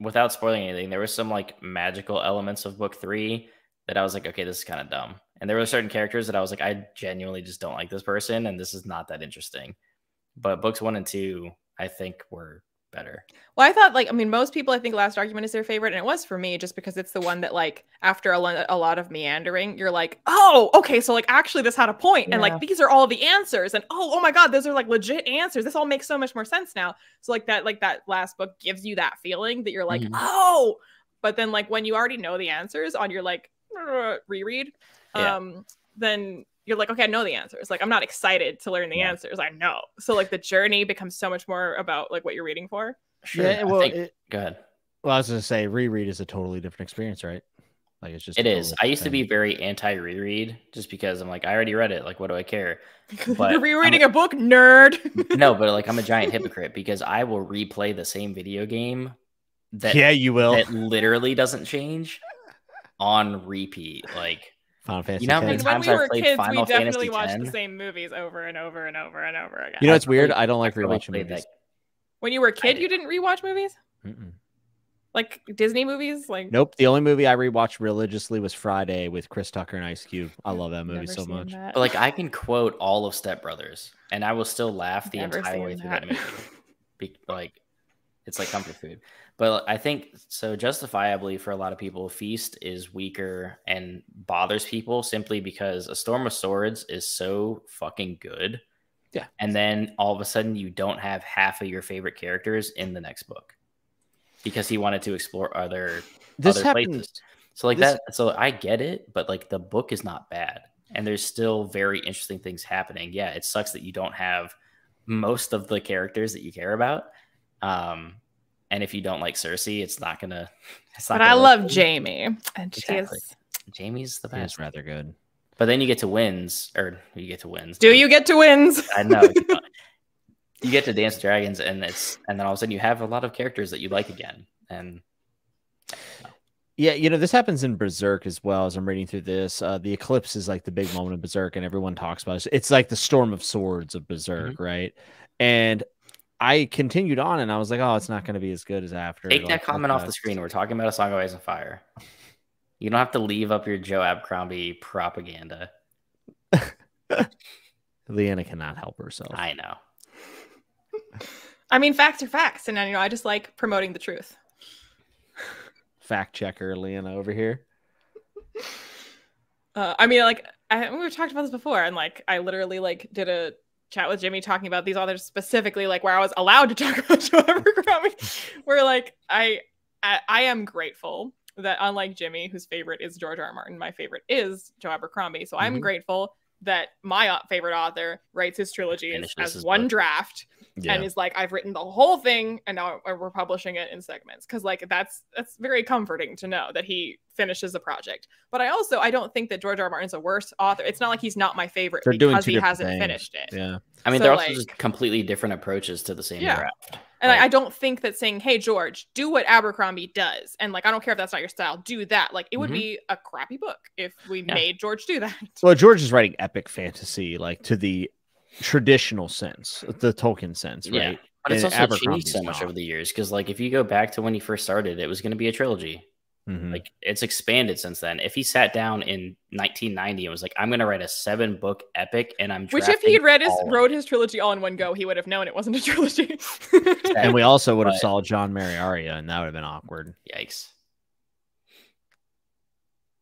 without spoiling anything, there was some like magical elements of book three that I was like, okay, this is kind of dumb. And there were certain characters that I was like, I genuinely just don't like this person, and this is not that interesting. But books one and two, I think, were better. Well, I thought like I mean most people I think Last Argument is their favorite, and it was for me just because it's the one that like after a, lo- a lot of meandering, you're like, oh, okay, so like actually this had a point, and Yeah. like these are all the answers, and oh, oh my god, those are like legit answers. This all makes so much more sense now. So like that like that last book gives you that feeling that you're like, Mhm. oh, but then like when you already know the answers on your like reread, Yeah. um, then you're like, okay, I know the answers. Like I'm not excited to learn the Yeah. answers. I know. So like the journey becomes so much more about like what you're reading for. Sure. yeah, I well, think- it, go ahead. well, I was gonna say reread is a totally different experience, right? Like it's just It a is. totally I used to be very anti reread just because I'm like, I already read it. Like, what do I care? But You're rereading I'm a book, nerd. no, but like I'm a giant hypocrite because I will replay the same video game that yeah, you will. that literally doesn't change on repeat. Like Final Fantasy. know how many mean, X. when times we were kids, Final we definitely Fantasy watched 10. the same movies over and over and over and over again. You know, it's weird. I don't like I rewatching movies. that- when you were a kid, I- you didn't rewatch movies, Mm-mm. like Disney movies. Like Nope. The only movie I rewatched religiously was Friday with Chris Tucker and Ice Cube. I love that movie never so much. that. But like I can quote all of Step Brothers and I will still laugh the Never entire way seen through that. that movie. Be- like it's like comfort food. But I think so justifiably for a lot of people, Feast is weaker and bothers people simply because A Storm of Swords is so fucking good. Yeah. And then all of a sudden you don't have half of your favorite characters in the next book. Because he wanted to explore other This other happened. places. So like this- that so I get it, but like the book is not bad. And there's still very interesting things happening. Yeah, it sucks that you don't have most of the characters that you care about. Um and if you don't like Cersei, it's not gonna it's not but I gonna love work. Jaime, and she Exactly. is. Jaime's the It is best. rather good. But then you get to Winds, or you get to Winds. Do you get to Winds? I know. you get to Dance Dragons, and it's and then all of a sudden you have a lot of characters that you like again. And Yeah, you know, this happens in Berserk as well as I'm reading through this. Uh, the eclipse is like the big moment of Berserk, and everyone talks about it. It's like the storm of swords of Berserk, Mm-hmm. right? And I continued on and I was like, oh, it's not going to be as good as after. take like, that comment off the screen. We're talking about a song of ice and fire. You don't have to leave up your Joe Abercrombie propaganda. Liene cannot help herself. I know. I mean, facts are facts, and you know, I just like promoting the truth. Fact checker Liene over here. Uh, I mean, like I, we've talked about this before, and like I literally like did a chat with Jimmy talking about these authors specifically, like where I was allowed to talk about Joe Abercrombie. where like I, I I am grateful that unlike Jimmy, whose favorite is George R. R. Martin, my favorite is Joe Abercrombie. So I'm Mhm. grateful that my favorite author writes his trilogy as, as one book. draft Yeah. and is like, I've written the whole thing and now we're publishing it in segments. Cause like that's that's very comforting to know that he finishes a project. But I also I don't think that George R. R. Martin's a worse author. It's not like he's not my favorite They're doing because two he hasn't things. finished it. yeah. I mean, So, they're also like- just completely different approaches to the same Yeah. draft. And Like- I, I don't think that saying, "Hey George, do what Abercrombie does," and like I don't care if that's not your style, do that. Like it would Mhm. be a crappy book if we Yeah. made George do that. Well, George is writing epic fantasy, like to the traditional sense, the Tolkien sense, Yeah. right? But it's And also changed so much over the years because, like, if you go back to when he first started, it was going to be a trilogy. Mhm. Like, it's expanded since then. If he sat down in 1990 and was like, "I'm going to write a seven book epic," and I'm Which, if he had read his wrote his trilogy all in one go, he would have known it wasn't a trilogy. and we also would have But- saw Jon marry Arya, and that would have been awkward. Yikes.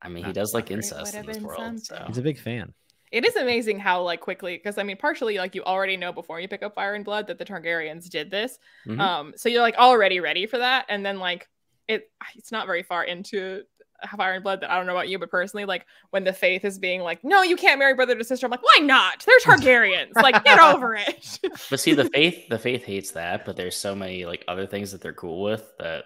I mean, he does like incest in this world. So. He's a big fan. it is amazing how like quickly, because I mean, partially like you already know before you pick up Fire and Blood that the Targaryens did this. Mhm. Um, so you're like already ready for that, and then like it, it's not very far into Fire and Blood that I don't know about you, but personally, like when the Faith is being like, no, you can't marry brother to sister. I'm like, why not? They're Targaryens. like, get over it. but see, the faith, the faith hates that, but there's so many like other things that they're cool with that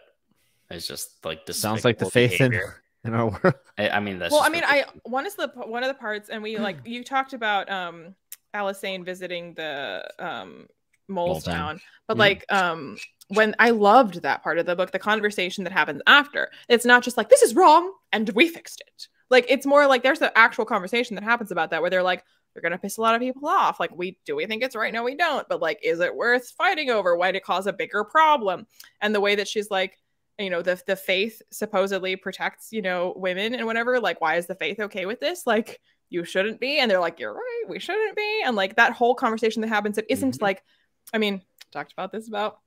it's just like Sounds like the faith in, behavior. in our world. I, I mean, that's well, I mean, I one is the one of the parts, and we like you talked about um Alysanne visiting the um Mole's Town. town, but Mhm. like um when I loved that part of the book, the conversation that happens after, it's not just like this is wrong and we fixed it. Like it's more like there's an actual conversation that happens about that where they're like, you're gonna piss a lot of people off. Like, we do we think it's right? No, we don't. But like, is it worth fighting over? Why did it cause a bigger problem? And the way that she's like, you know, the the faith supposedly protects, you know, women and whatever. Like, why is the faith okay with this? Like, you shouldn't be. And they're like, you're right, we shouldn't be. And like that whole conversation that happens, it isn't Mhm. like, I mean, talked about this about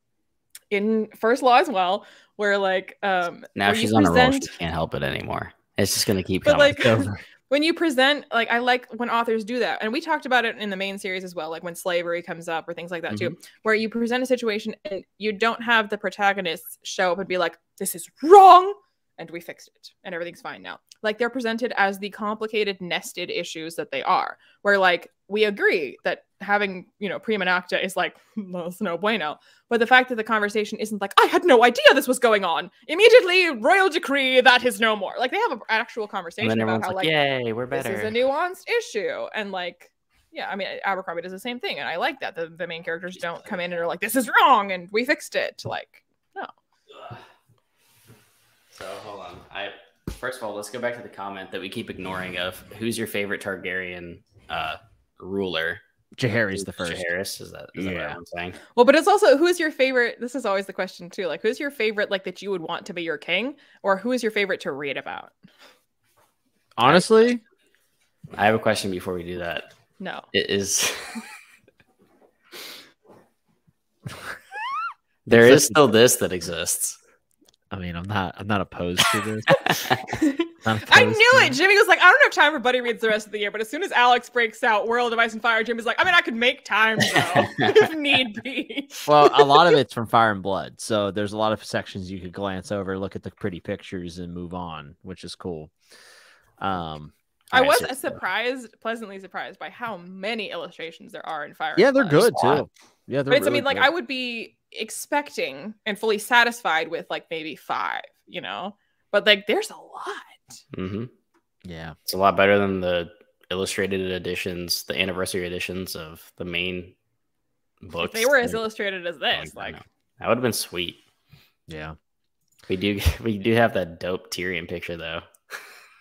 in first law as well, where like um now she's on a roll. She can't help it anymore. It's just gonna keep but coming. like over. when you present like i like when authors do that and we talked about it in the main series as well like when slavery comes up or things like that too where you present a situation and you don't have the protagonists show up and be like this is wrong and we fixed it and everything's fine now. Like they're presented as the complicated nested issues that they are where like we agree that having you know prima nocta is like that's no bueno but the fact that the conversation isn't like i had no idea this was going on immediately royal decree that is no more. Like they have an actual conversation about how like, like "Yay, we're better. this is a nuanced issue and like yeah i mean abercrombie does the same thing and i like that the, the main characters don't come in and are like this is wrong and we fixed it like So hold on. I first of all, let's go back to the comment that we keep ignoring of who's your favorite Targaryen uh, ruler? Jaehaerys the first. Harris is that? Is that Yeah. what I'm saying? well but it's also who's your favorite this is always the question too like who's your favorite like that you would want to be your king or who is your favorite to read about Honestly, I have a question before we do that. no It is. there is still this that exists. I mean, I'm not. I'm not opposed to this. Not I knew to it. Jimmy was like, I don't have time for Buddy reads the rest of the year, but as soon as Alex breaks out World of Ice and Fire, Jimmy's like, I mean, I could make time though, if need be. Well, a lot of it's from Fire and Blood, so there's a lot of sections you could glance over, look at the pretty pictures, and move on, which is cool. Um, I Alright, was so- surprised, pleasantly surprised by how many illustrations there are in Fire. yeah, and they're Blood. good too. Yeah, they're. But it's, I really mean, like. I would be expecting and fully satisfied with like maybe five, you know. But like, there's a lot. hmm Yeah, It's a lot better than the illustrated editions, the anniversary editions of the main If books. they were as illustrated as this, don't like, that would have been sweet. yeah. We do we do have that dope Tyrion picture though.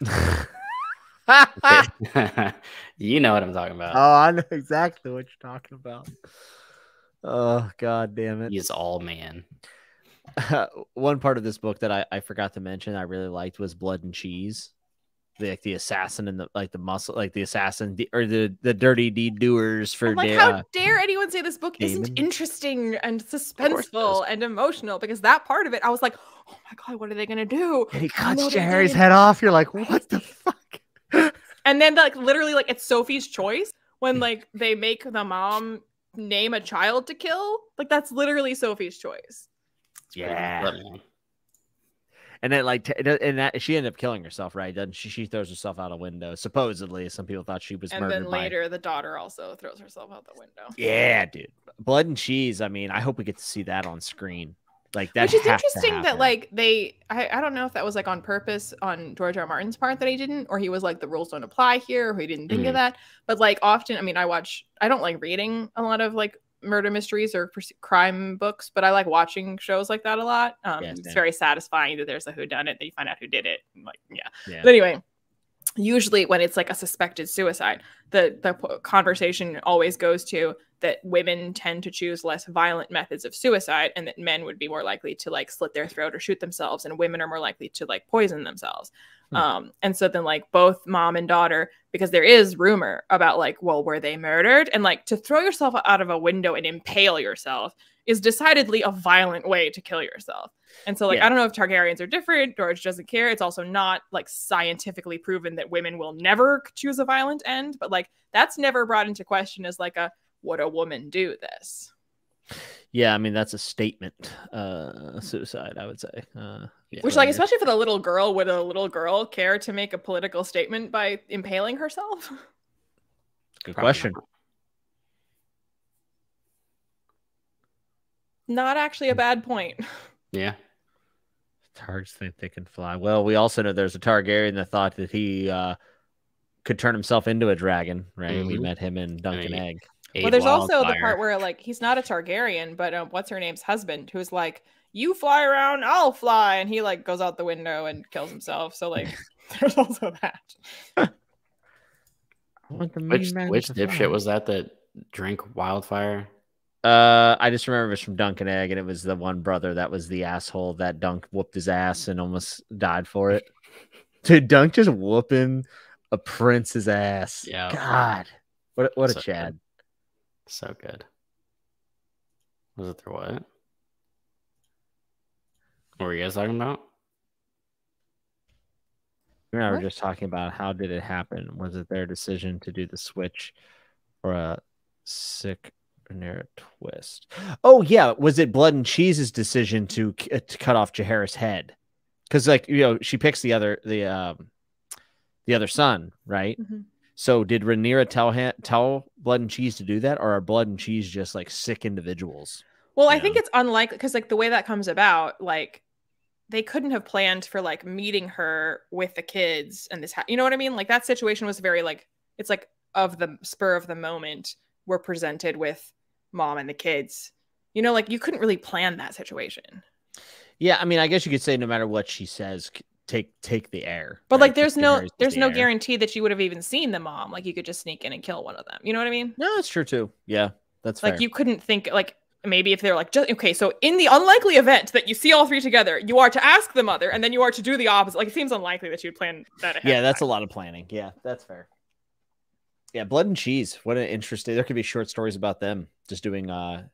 you know what I'm talking about. Oh, I know exactly what you're talking about. Oh, god damn it. He's all man. One part of this book that I, I forgot to mention I really liked was Blood and Cheese. The, like the assassin and the like the muscle like the assassin the, or the the dirty deed doers for I'm like, da- how uh, dare anyone say this book isn't interesting and suspenseful and emotional? Because that part of it, I was like, oh my god, what are they gonna do? and he cuts Jaehaerys' head off. You're like, what the fuck? And then like literally like it's Sophie's choice when like they make the mom name a child to kill. Like that's literally Sophie's choice. Yeah. And then, like, t- and that she ended up killing herself, right? Doesn't she? She throws herself out a window. Supposedly, some people thought she was And murdered. then by- later the daughter also throws herself out the window. Yeah, dude. Blood and cheese. I mean, I hope we get to see that on screen. Like that. Which is interesting that like they I, I don't know if that was like on purpose on George R. R. Martin's part that he didn't, or he was like the rules don't apply here, or he didn't think Mhm. of that. But like often, I mean, I watch I don't like reading a lot of like murder mysteries or crime books, but I like watching shows like that a lot. Um, Yeah, it's very satisfying that there's a who done it, that you find out who did it. and, Like, yeah. Yeah. But anyway, usually when it's like a suspected suicide, the the conversation always goes to that women tend to choose less violent methods of suicide and that men would be more likely to like slit their throat or shoot themselves and women are more likely to like poison themselves Hmm. um and so then like both mom and daughter because there is rumor about like well were they murdered and like to throw yourself out of a window and impale yourself is decidedly a violent way to kill yourself and so like Yeah. i don't know if targaryens are different george doesn't care it's also not like scientifically proven that women will never choose a violent end but like that's never brought into question as like a would a woman do this Yeah, I mean that's a statement. Uh, suicide, I would say. Uh, Yeah. which like especially for the little girl would a little girl care to make a political statement by impaling herself good Probably question. not. not actually a bad point Yeah. Targs think they can fly. Well, we also know there's a Targaryen that thought that he uh, could turn himself into a dragon, right? We Mhm. met him in Dunk and Right. Egg. Well there's also the part where like he's not a targaryen but um, what's her name's husband who's like you fly around i'll fly and he like goes out the window and kills himself so like there's also that I want the which which to fly. dipshit was that that drank wildfire? Uh, I just remember it was from Dunk and Egg, and it was the one brother that was the asshole that Dunk whooped his ass and almost died for it. Dude, Dunk just whooping a prince's ass. Yeah. God, what a- what a So Chad. So good. Was it their what? What were you guys talking about? You and I were What? just talking about how did it happen? Was it their decision to do the switch, or a sick near twist? Oh yeah, was it Blood and Cheese's decision to uh, to cut off Jaehaerys' head? Because like you know she picks the other the um the other son, right? So did Rhaenyra tell him tell Blood and Cheese to do that, or are Blood and Cheese just like sick individuals? Well, I Yeah. think it's unlikely because like the way that comes about, like they couldn't have planned for like meeting her with the kids and this, ha- you know what I mean? Like that situation was very like it's like of the spur of the moment. We're presented with mom and the kids. You know, like you couldn't really plan that situation. Yeah, I mean, I guess you could say no matter what she says, take take the air. But right? like, there's Just no Jaehaerys there's the no heir. guarantee that you would have even seen the mom. Like you could just sneak in and kill one of them. You know what I mean? No, that's true too. Yeah, that's like fair. you couldn't think like maybe if they're like just okay so in the unlikely event that you see all three together you are to ask the mother and then you are to do the opposite like it seems unlikely that you'd plan that ahead Yeah, that's a lot of planning. Yeah, that's fair. Yeah, blood and cheese. What an interesting. There could be short stories about them just doing uh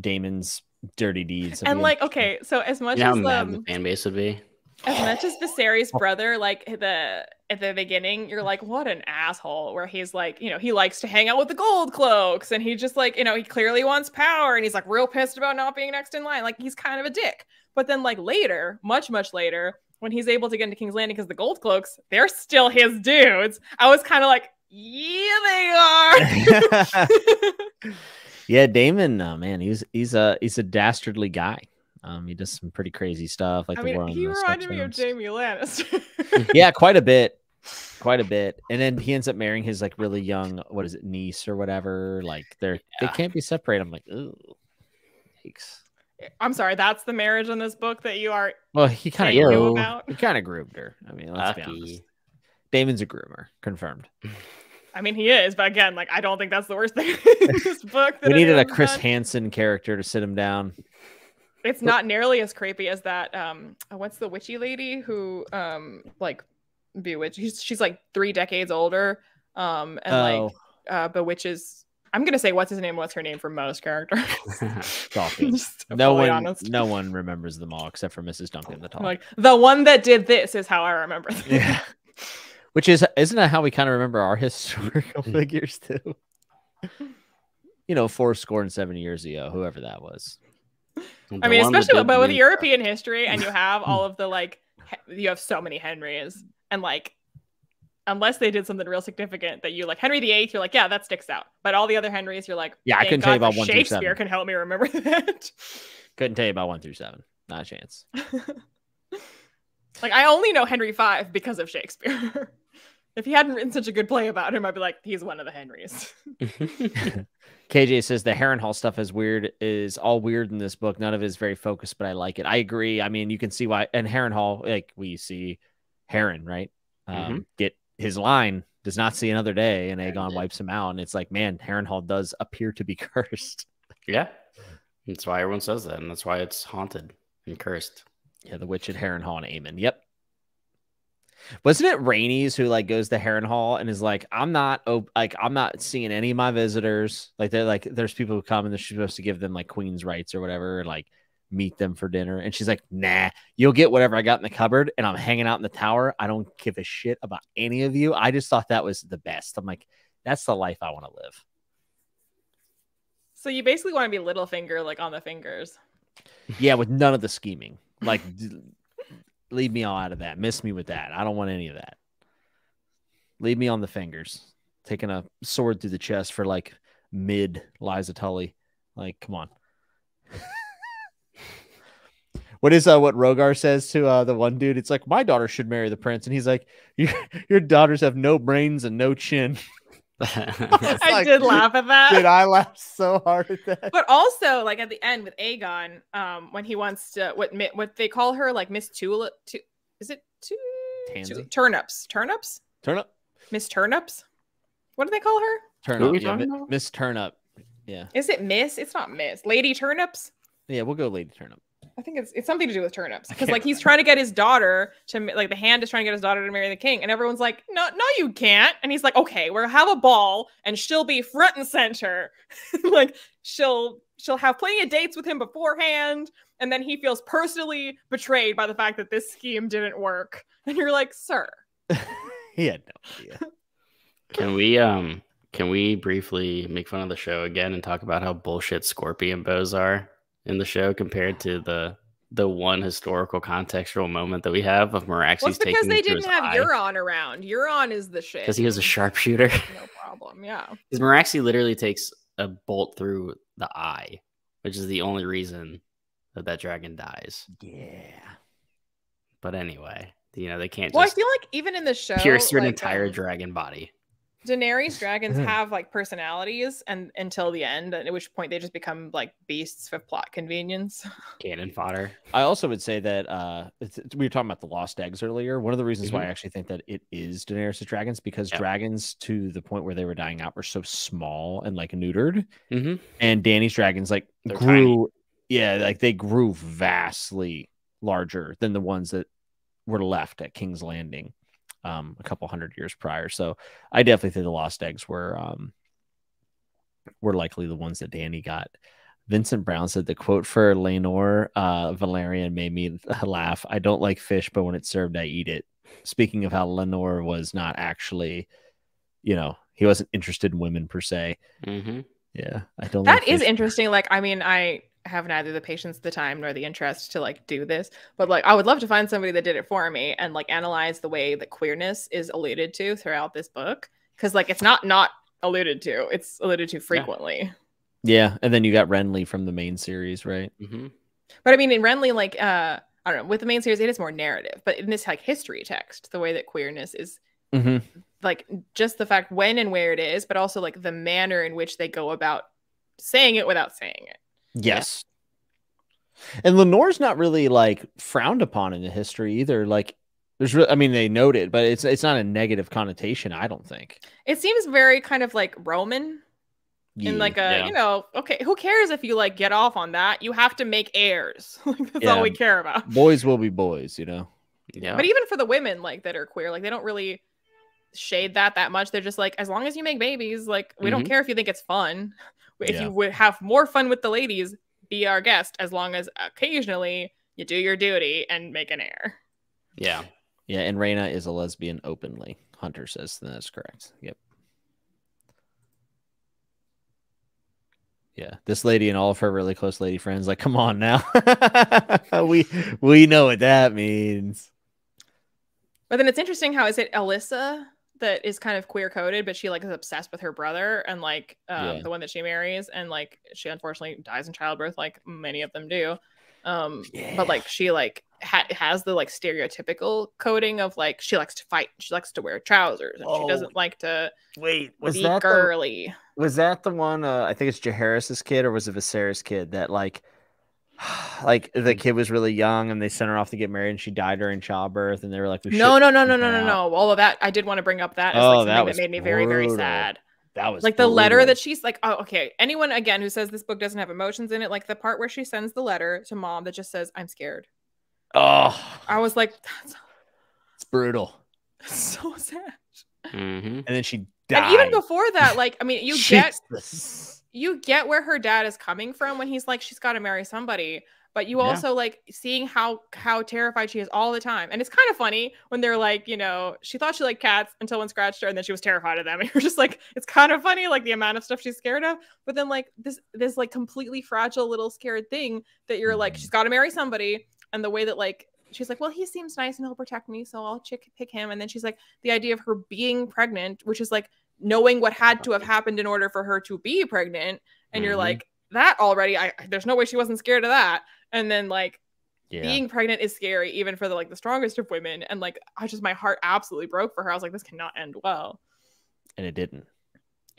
Daemon's dirty deeds. That'd and like okay so as much You know how as mad the um, fan base would be? As much as Viserys' brother like the at the beginning you're like what an asshole where he's like you know he likes to hang out with the gold cloaks and he just like you know he clearly wants power and he's like real pissed about not being next in line like he's kind of a dick but then like later much much later when he's able to get into King's Landing because the gold cloaks they're still his dudes I was kind of like yeah they are yeah, Daemon. Uh, man, he's he's a he's a dastardly guy. Um, he does some pretty crazy stuff, like I the war mean on he the reminded me of Jaime Lannister yeah, quite a bit, quite a bit. And then he ends up marrying his like really young, what is it, niece or whatever. Like they're they can't be separated. I'm like, ooh, yikes. I'm sorry that's the marriage in this book that you are Well, he kind of you about he kind of groomed her. I mean, let's be honest. Daemon's a groomer, confirmed. I mean, he is, but again, like I don't think that's the worst thing in this book. That We needed a Chris done. Hansen character to sit him down. It's not nearly as creepy as that. Um, uh, what's the witchy lady who um like bewitch? She's, she's like three decades older. Um, and Oh, like uh bewitches. I'm gonna say what's his name? What's her name for most characters? no one, honest. no one remembers them all except for Mrs. Duncan the tall. Like the one that did this is how I remember. them. yeah. Which is isn't that how we kind of remember our historical figures too? You know, four score and seven years ago, whoever that was. I mean, especially but with European history, and you have all of the like, you have so many Henrys, and like, unless they did something real significant that you like Henry VIII, you're like, yeah, that sticks out. But all the other Henrys, you're like, yeah, I couldn't tell you about one through Shakespeare can help me remember that. Couldn't tell you about one through seven. Not a chance. like I only know Henry V because of Shakespeare. if he hadn't written such a good play about him, I'd be like, he's one of the Henrys. KJ says the Harrenhal stuff is weird, is all weird in this book. None of it is very focused, but I like it. I agree. I mean, you can see why. And Harrenhal, like we see Harren, right? Um, mm-hmm. Get his line does not see another day, and Aegon wipes him out. And it's like, man, Harrenhal does appear to be cursed. Yeah, that's why everyone says that, and that's why it's haunted and cursed. Yeah, the witch at Harrenhal and Aemond. Yep. Wasn't it Rainey's who like goes to Harrenhal and is like, I'm not op- like I'm not seeing any of my visitors. Like they're like there's people who come and they're supposed to give them like queen's rights or whatever, and like meet them for dinner. And she's like, nah, you'll get whatever I got in the cupboard, and I'm hanging out in the tower. I don't give a shit about any of you. I just thought that was the best. I'm like, that's the life I want to live. So you basically want to be Littlefinger, like on the fingers. Yeah, with none of the scheming. Like leave me all out of that. Miss me with that. I don't want any of that. Leave me on the fingers. Taking a sword through the chest for like mid Lysa Tully. Like, come on. what is uh what Rogar says to uh the one dude? It's like my daughter should marry the prince, and he's like, your your daughters have no brains and no chin. I like, did laugh at that. Did I laugh so hard at that? But also, like at the end with Aegon, um, when he wants to what what they call her, like Miss Tulip, tu- is it tu- tu- turnips? Turnips? Turnip? Miss Turnips? What do they call her? Turnip. Yeah, Miss Turnip. Yeah. Is it Miss? It's not Miss. Lady Turnips. Yeah, we'll go Lady Turnip. I think it's it's something to do with turnips because like he's trying to get his daughter to like the hand is trying to get his daughter to marry the king and everyone's like no no you can't. And he's like okay we'll have a ball and she'll be front and center. Like she'll she'll have plenty of dates with him beforehand and then he feels personally betrayed by the fact that this scheme didn't work. And you're like sir. He had no idea. Can we um can we briefly make fun of the show again and talk about how bullshit scorpion bows are in the show compared to the the one historical contextual moment that we have of Meraxes well, because they didn't have eye. Euron around. Euron is the shit. Because he was a sharpshooter. no problem. Yeah. Because Meraxes literally takes a bolt through the eye, which is the only reason that that dragon dies. Yeah. But anyway, you know they can't. Well, I feel like even in the show, pierce through like, an entire um, dragon body. Daenerys dragons mm-hmm. have like personalities and until the end, at which point they just become like beasts for plot convenience. Cannon fodder. I also would say that uh we were talking about the lost eggs earlier. One of the reasons mm-hmm. why I actually think that it is Daenerys' dragons because yep. dragons to the point where they were dying out were so small and like neutered. Mm-hmm. And Dany's dragons like They're grew tiny. yeah, like they grew vastly larger than the ones that were left at King's Landing um, a couple hundred years prior. So I definitely think the lost eggs were um, were likely the ones that Dany got. Vincent Brown said the quote for Laenor uh, Velaryon made me laugh. I don't like fish, but when it's served, I eat it. Speaking of how Laenor was not actually, you know, he wasn't interested in women per se. Mm-hmm. Yeah, I don't. That like is interesting. Like, I mean, I have neither the patience, the time, nor the interest to like do this. But like, I would love to find somebody that did it for me and like analyze the way that queerness is alluded to throughout this book. Because like, it's not not alluded to; it's alluded to frequently. Yeah, and then you got Renly from the main series, right? Mm-hmm. But I mean, in Renly, like, uh, I don't know, with the main series, it is more narrative. But in this like history text, the way that queerness is. Mm-hmm. Like just the fact when and where it is, but also like the manner in which they go about saying it without saying it. Yes. Yeah. And Laenor's not really like frowned upon in the history either. Like there's really, I mean, they note it, but it's it's not a negative connotation, I don't think. It seems very kind of like Roman. Yeah. In like a, yeah. you know, okay, who cares if you like get off on that? You have to make heirs. like that's all we care about. Boys will be boys, you know. Yeah. But even for the women like that are queer, like they don't really shade that that much. They're just like, as long as you make babies, like we mm-hmm. don't care if you think it's fun if yeah. you would have more fun with the ladies, be our guest as long as occasionally you do your duty and make an heir. Yeah. Yeah, and Rhaena is a lesbian openly. Hunter says that's correct. Yep. Yeah, this lady and all of her really close lady friends, like, come on now. we we know what that means. But then it's interesting how is it Alyssa that is kind of queer coded, but she like is obsessed with her brother and like um, Yeah. the one that she marries, and like she unfortunately dies in childbirth, like many of them do. Um, Yeah. but like she like ha- has the like stereotypical coding of like she likes to fight, she likes to wear trousers, and Oh, she doesn't like to Wait, was be that the, girly. was that the one? Uh, I think it's Jaehaerys's kid, or was it Viserys' kid that like, like the kid was really young and they sent her off to get married and she died during childbirth and they were like, we No, should- no, no, no, keep no, no, no. All of that, I did want to bring up that as Oh, like that something that, was made me very, very sad. that was like the letter that she's like oh okay anyone again who says this book doesn't have emotions in it like the part where she sends the letter to mom that just says i'm scared oh, i was like that's, it's brutal. that's so sad hmm And then she died. and even before that like i mean you get Jesus. You get where her dad is coming from when he's like she's got to marry somebody but you Yeah. also like seeing how how terrified she is all the time and it's kind of funny when they're like you know she thought she liked cats until one scratched her and then she was terrified of them and you're just like it's kind of funny like the amount of stuff she's scared of but then like this this like completely fragile little scared thing that you're like she's mm-hmm. got to marry somebody and the way that like she's like well he seems nice and he'll protect me so i'll chick pick him and then she's like the idea of her being pregnant which is like knowing what had to have happened in order for her to be pregnant and you're Mhm. like that already i there's no way she wasn't scared of that and then like Yeah. being pregnant is scary even for the like the strongest of women and like i just my heart absolutely broke for her i was like this cannot end well and it didn't.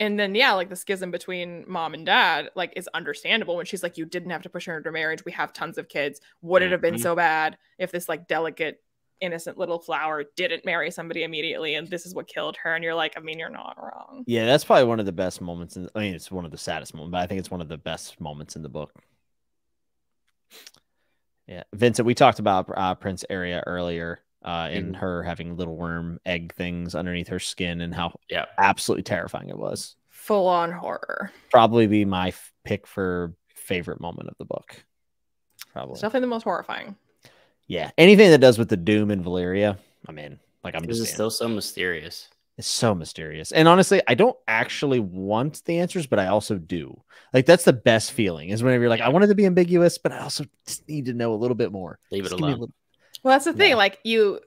and then yeah like the schism between mom and dad like is understandable when she's like you didn't have to push her into marriage we have tons of kids would it have been Mhm. so bad if this like delicate innocent little flower didn't marry somebody immediately and this is what killed her and you're like i mean you're not wrong Yeah, that's probably one of the best moments. In, I mean, it's one of the saddest moments, but I think it's one of the best moments in the book. Yeah, Vincent, we talked about uh, Prince Aerea earlier, uh, and Mhm. her having little worm egg things underneath her skin, and how Yeah. absolutely terrifying it was. full on horror Probably be my f- pick for favorite moment of the book. Probably, it's definitely the most horrifying yeah. Anything that does with the Doom and Valyria, I'm in. Like I'm This just is still so mysterious. It's so mysterious. And honestly, I don't actually want the answers, but I also do. Like that's the best feeling is whenever you're like, I Yeah. want it to be ambiguous, but I also just need to know a little bit more. Leave it Just give me a alone. little- Well, that's the thing. Yeah. Like you,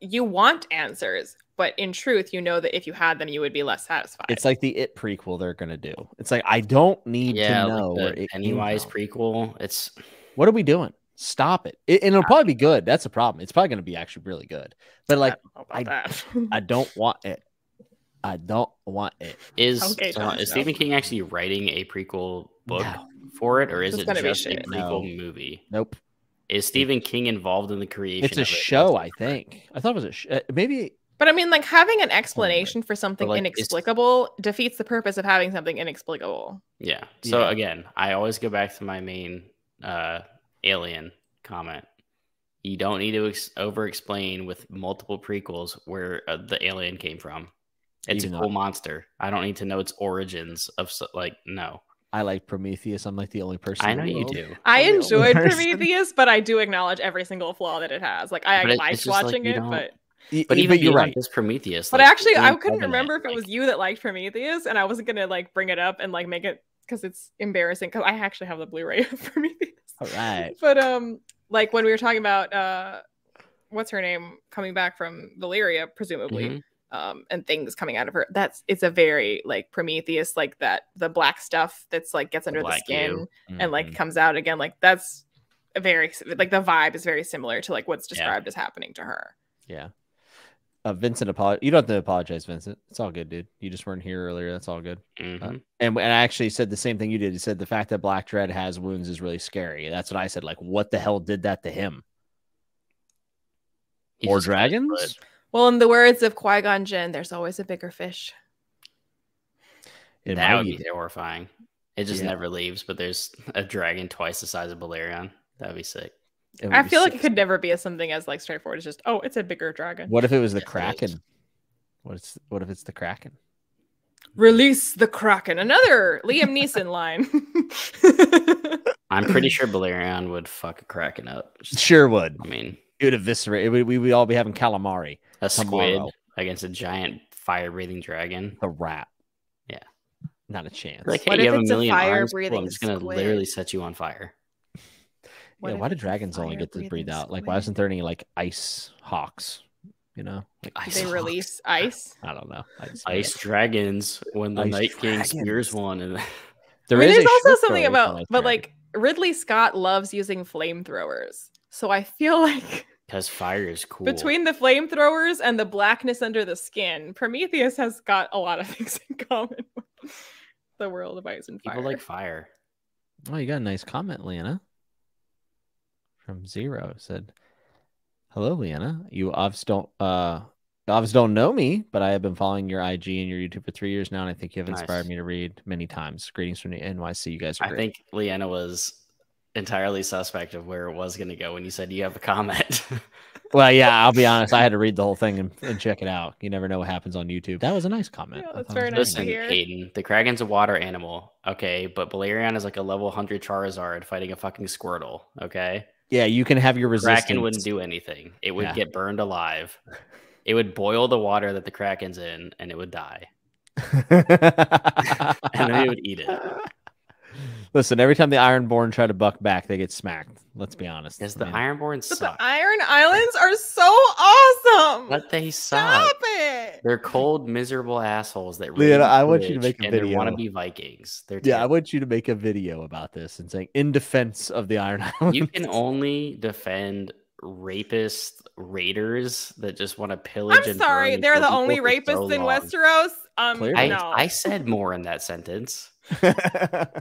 you want answers, but in truth, you know that if you had them, you would be less satisfied. It's like the It prequel they're gonna do. It's like I don't need Yeah, to know like where the Pennywise prequel. It's What are we doing? Stop it. it and it'll probably be good. That's the problem. It's probably gonna be actually really good. But like, I don't I- I don't want it. I don't want it. is Okay, so Josh, is no. Stephen King actually writing a prequel book No. for it, or is It's it just a prequel No. movie? Nope. Is Stephen King involved in the creation? It's a of it? show, I think. I thought it was a sh- uh, maybe but I mean, like having an explanation for something like, inexplicable defeats the purpose of having something inexplicable. Yeah. So Yeah. again, I always go back to my main uh, alien comment. You don't need to ex- over explain with multiple prequels where uh, the alien came from. It's Even a though- cool monster. I don't need to know its origins of so, like no. I like Prometheus. I'm like the only person. I in know the you world. do. I I'm the only enjoyed person. Prometheus, but I do acknowledge every single flaw that it has. Like I But it- liked it's just like watching you it, don't- but Y- But even you're right. just Prometheus. but like, actually, I Alien couldn't Covenant, remember if it like- was you that liked Prometheus, and I wasn't gonna like bring it up and like make it because it's embarrassing. Because I actually have the Blu-ray of Prometheus. All right. but um like when we were talking about uh what's her name coming back from Valyria presumably Mhm. um and things coming out of her that's it's a very like Prometheus like that the black stuff that's like gets under the skin goo. and like Mhm. comes out again like that's a very like the vibe is very similar to like what's Yeah. described as happening to her yeah. Uh, Vincent, apologize. You don't have to apologize, Vincent. It's all good, dude. You just weren't here earlier. That's all good. Mhm. And, and I actually said the same thing you did. You said the fact that Black Dread has wounds is really scary. That's what I said. Like, what the hell did that to him? He's More just got his dragons? well in the words of Qui-Gon Jinn there's always a bigger fish In That would be horrifying. It just Yeah. never leaves, but there's a dragon twice the size of Balerion. That'd be sick. It I be feel like it could never be as something as like straightforward as just oh it's a bigger dragon What if it was the Yes, it is. Kraken? What is? What if it's the Kraken? Release the Kraken. Another Liam Neeson line. I'm pretty sure Balerion would fuck a Kraken up. Sure would. I mean, It would eviscerate. We we would all be having calamari. A squid against a giant fire breathing dragon. The rat. Yeah. Not a chance. Like, hey, What you if have a it's a million arms. Cool, fire-breathing I'm just gonna squid? literally set you on fire. What yeah, why do dragons only get to breathe out? Like, why isn't there any like ice hawks? You know, like, Ice they hawks. release ice. I don't know. I just- Ice dragons when the Ice Night King spears one, and There I mean, is there's also something about, but Dragon. like Ridley Scott loves using flamethrowers. So I feel like because fire is cool. between the flamethrowers and the blackness under the skin, Prometheus has got a lot of things in common with the world of ice and fire. people like fire. Oh, you got a nice comment, Liene. From Zero said, "Hello, Liene. You obviously don't uh obviously don't know me, but I have been following your IG and your YouTube for three years now, and I think you have inspired Nice. me to read many times. Greetings from the NYC. You guys are I great. think Liene was entirely suspect of where it was going to go when you said you have a comment. Well, yeah, I'll be honest. I had to read the whole thing and, and check it out. You never know what happens on YouTube. That was a nice comment. Yeah, that's very was nice to Listen, hear. Hayden, the Kraken's a water animal, okay, but Balerion is like a level 100 Charizard fighting a fucking Squirtle, okay? Yeah, you can have your resistance. Kraken wouldn't do anything. It would Yeah. get burned alive. It would boil the water that the Kraken's in, and it would die. And then it would eat it. Listen, every time the Ironborn try to buck back, they get smacked. Let's be honest. Because the mean, Ironborn But the. Iron Islands are so awesome. But they suck. Stop it. They're cold, miserable assholes that Liene, I want you to make a and they're video. wannabe Vikings. They're yeah, I want you to make a video about this and saying in defense of the Iron Islands. you can only defend rapist raiders that just want to pillage. I'm and sorry, they're the only people for so rapists in long. Westeros. Um, Clearly. I, no. I said more in that sentence.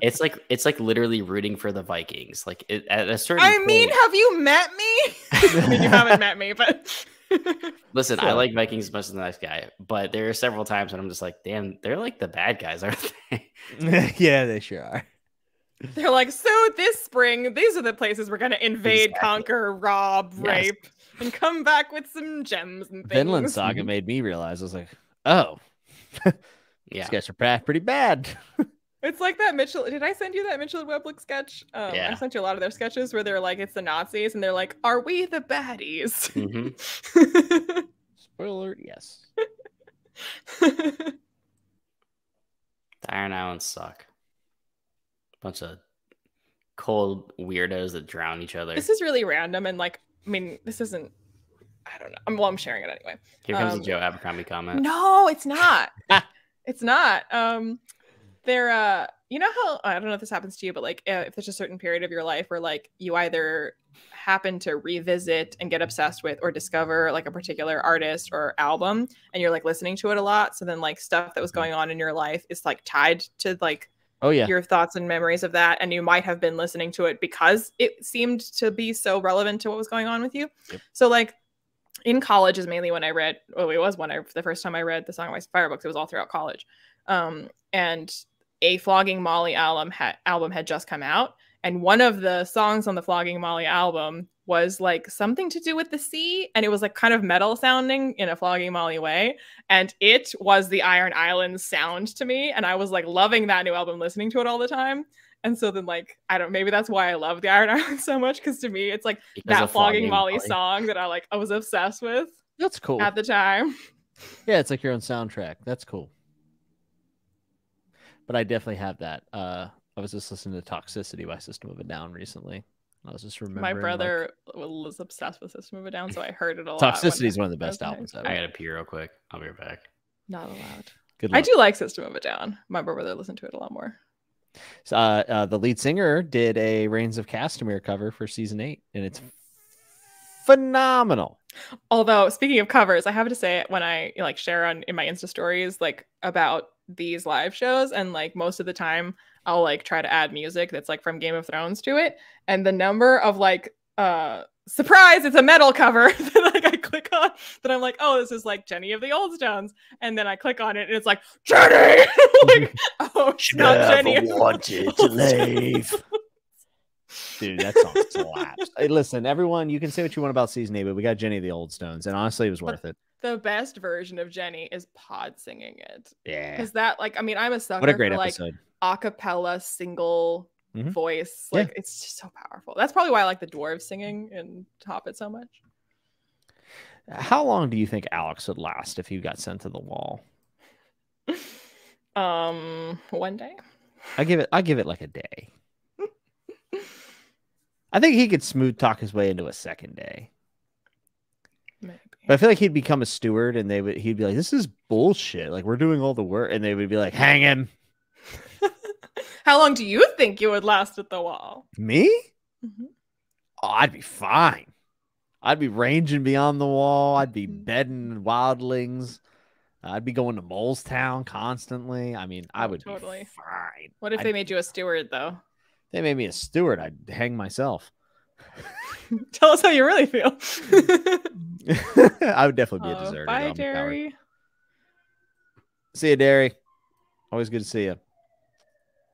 It's like it's like literally rooting for the Vikings. Like it, at a certain. I mean, have you met me? I mean, you haven't met me, but listen, I like Vikings as much as the next guy, but there are several times when I'm just like, damn, they're like the bad guys, aren't they? yeah, they sure are. they're like, so this spring, these are the places we're gonna invade, Exactly. conquer, rob, Yes. rape, and come back with some gems and things. Vinland Saga made me realize I was like, oh, Yeah. these guys are pretty bad. It's like that Mitchell. Did I send you that Mitchell and Webb Look sketch? Um, I sent you a lot of their sketches where they're like, it's the Nazis, and they're like, are we the baddies? Mhm. Spoiler yes. The Iron Islands suck. Bunch of cold weirdos that drown each other. this is really random, and like, I mean, this isn't. I don't know. I'm, well, I'm sharing it anyway. Here comes um, the Joe Abercrombie comment. No, it's not. it's not. Um, they're uh, you know how I don't know if this happens to you, but like if there's a certain period of your life where like you either happen to revisit and get obsessed with or discover like a particular artist or album and you're like listening to it a lot so then like stuff that was going on in your life is like tied to like Oh yeah. your thoughts and memories of that and you might have been listening to it because it seemed to be so relevant to what was going on with you Yep. so like in college is mainly when i read well it was when i the first time i read the song of ice and fire books it was all throughout college um and a flogging molly album had album had just come out and one of the songs on the flogging molly album was like something to do with the sea and it was like kind of metal sounding in a flogging molly way and it was the iron islands sound to me and i was like loving that new album listening to it all the time and so then like i don't maybe that's why i love the iron islands so much because to me it's like Because that flogging molly song that i like i was obsessed with That's cool. at the time Yeah, it's like your own soundtrack. That's cool. But I definitely have that. Uh I was just listening to Toxicity by System of a Down recently. I was just remembering my like, brother was obsessed with system of a down so i heard it a lot Toxicity is one of the best albums ever. I gotta pee real quick. I'll be right back. not allowed Good i do like system of a down my brother listened to it a lot more Uh, uh, the lead singer did a Rains of Castamere cover for season eight, and it's phenomenal. Although speaking of covers, I have to say when I like share on in my Insta stories like about these live shows, and like most of the time I'll like try to add music that's like from Game of Thrones to it, and the number of like uh surprise, it's a metal cover that like I click on that I'm like, oh, this is like Jenny of the Old Stones, and then I click on it and it's like Jenny, like oh, it's not Jenny. the Old Stones. Dude, that song slaps. hey, listen, everyone, you can say what you want about season eight, but we got Jenny of the Old Stones, and honestly, it was worth it. The best version of Jenny is Pod singing it. Yeah. Because that, like, I mean, I'm a sucker What a great for like episode. a cappella single Mhm. voice. Yeah. Like it's just so powerful. That's probably why I like the dwarves singing and Top It so much. How long do you think Alex would last if he got sent to the wall? Um, one day. I give it. I give it like a day. I think he could smooth talk his way into a second day. But I feel like he'd become a steward, and they would. He'd be like, "This is bullshit. Like we're doing all the work," and they would be like, "Hang him." How long do you think you would last at the wall? Me? Mhm. Oh, I'd be fine. I'd be ranging beyond the wall. I'd be Mhm. bedding wildlings. I'd be going to Molestown constantly. I mean, I Oh, would totally. be fine. What if I'd- they made you a steward though? they made me a steward? I'd hang myself. Tell us how you really feel. I would definitely be a Oh, deserter. bye, I'm a See you, Derry. Always good to see you.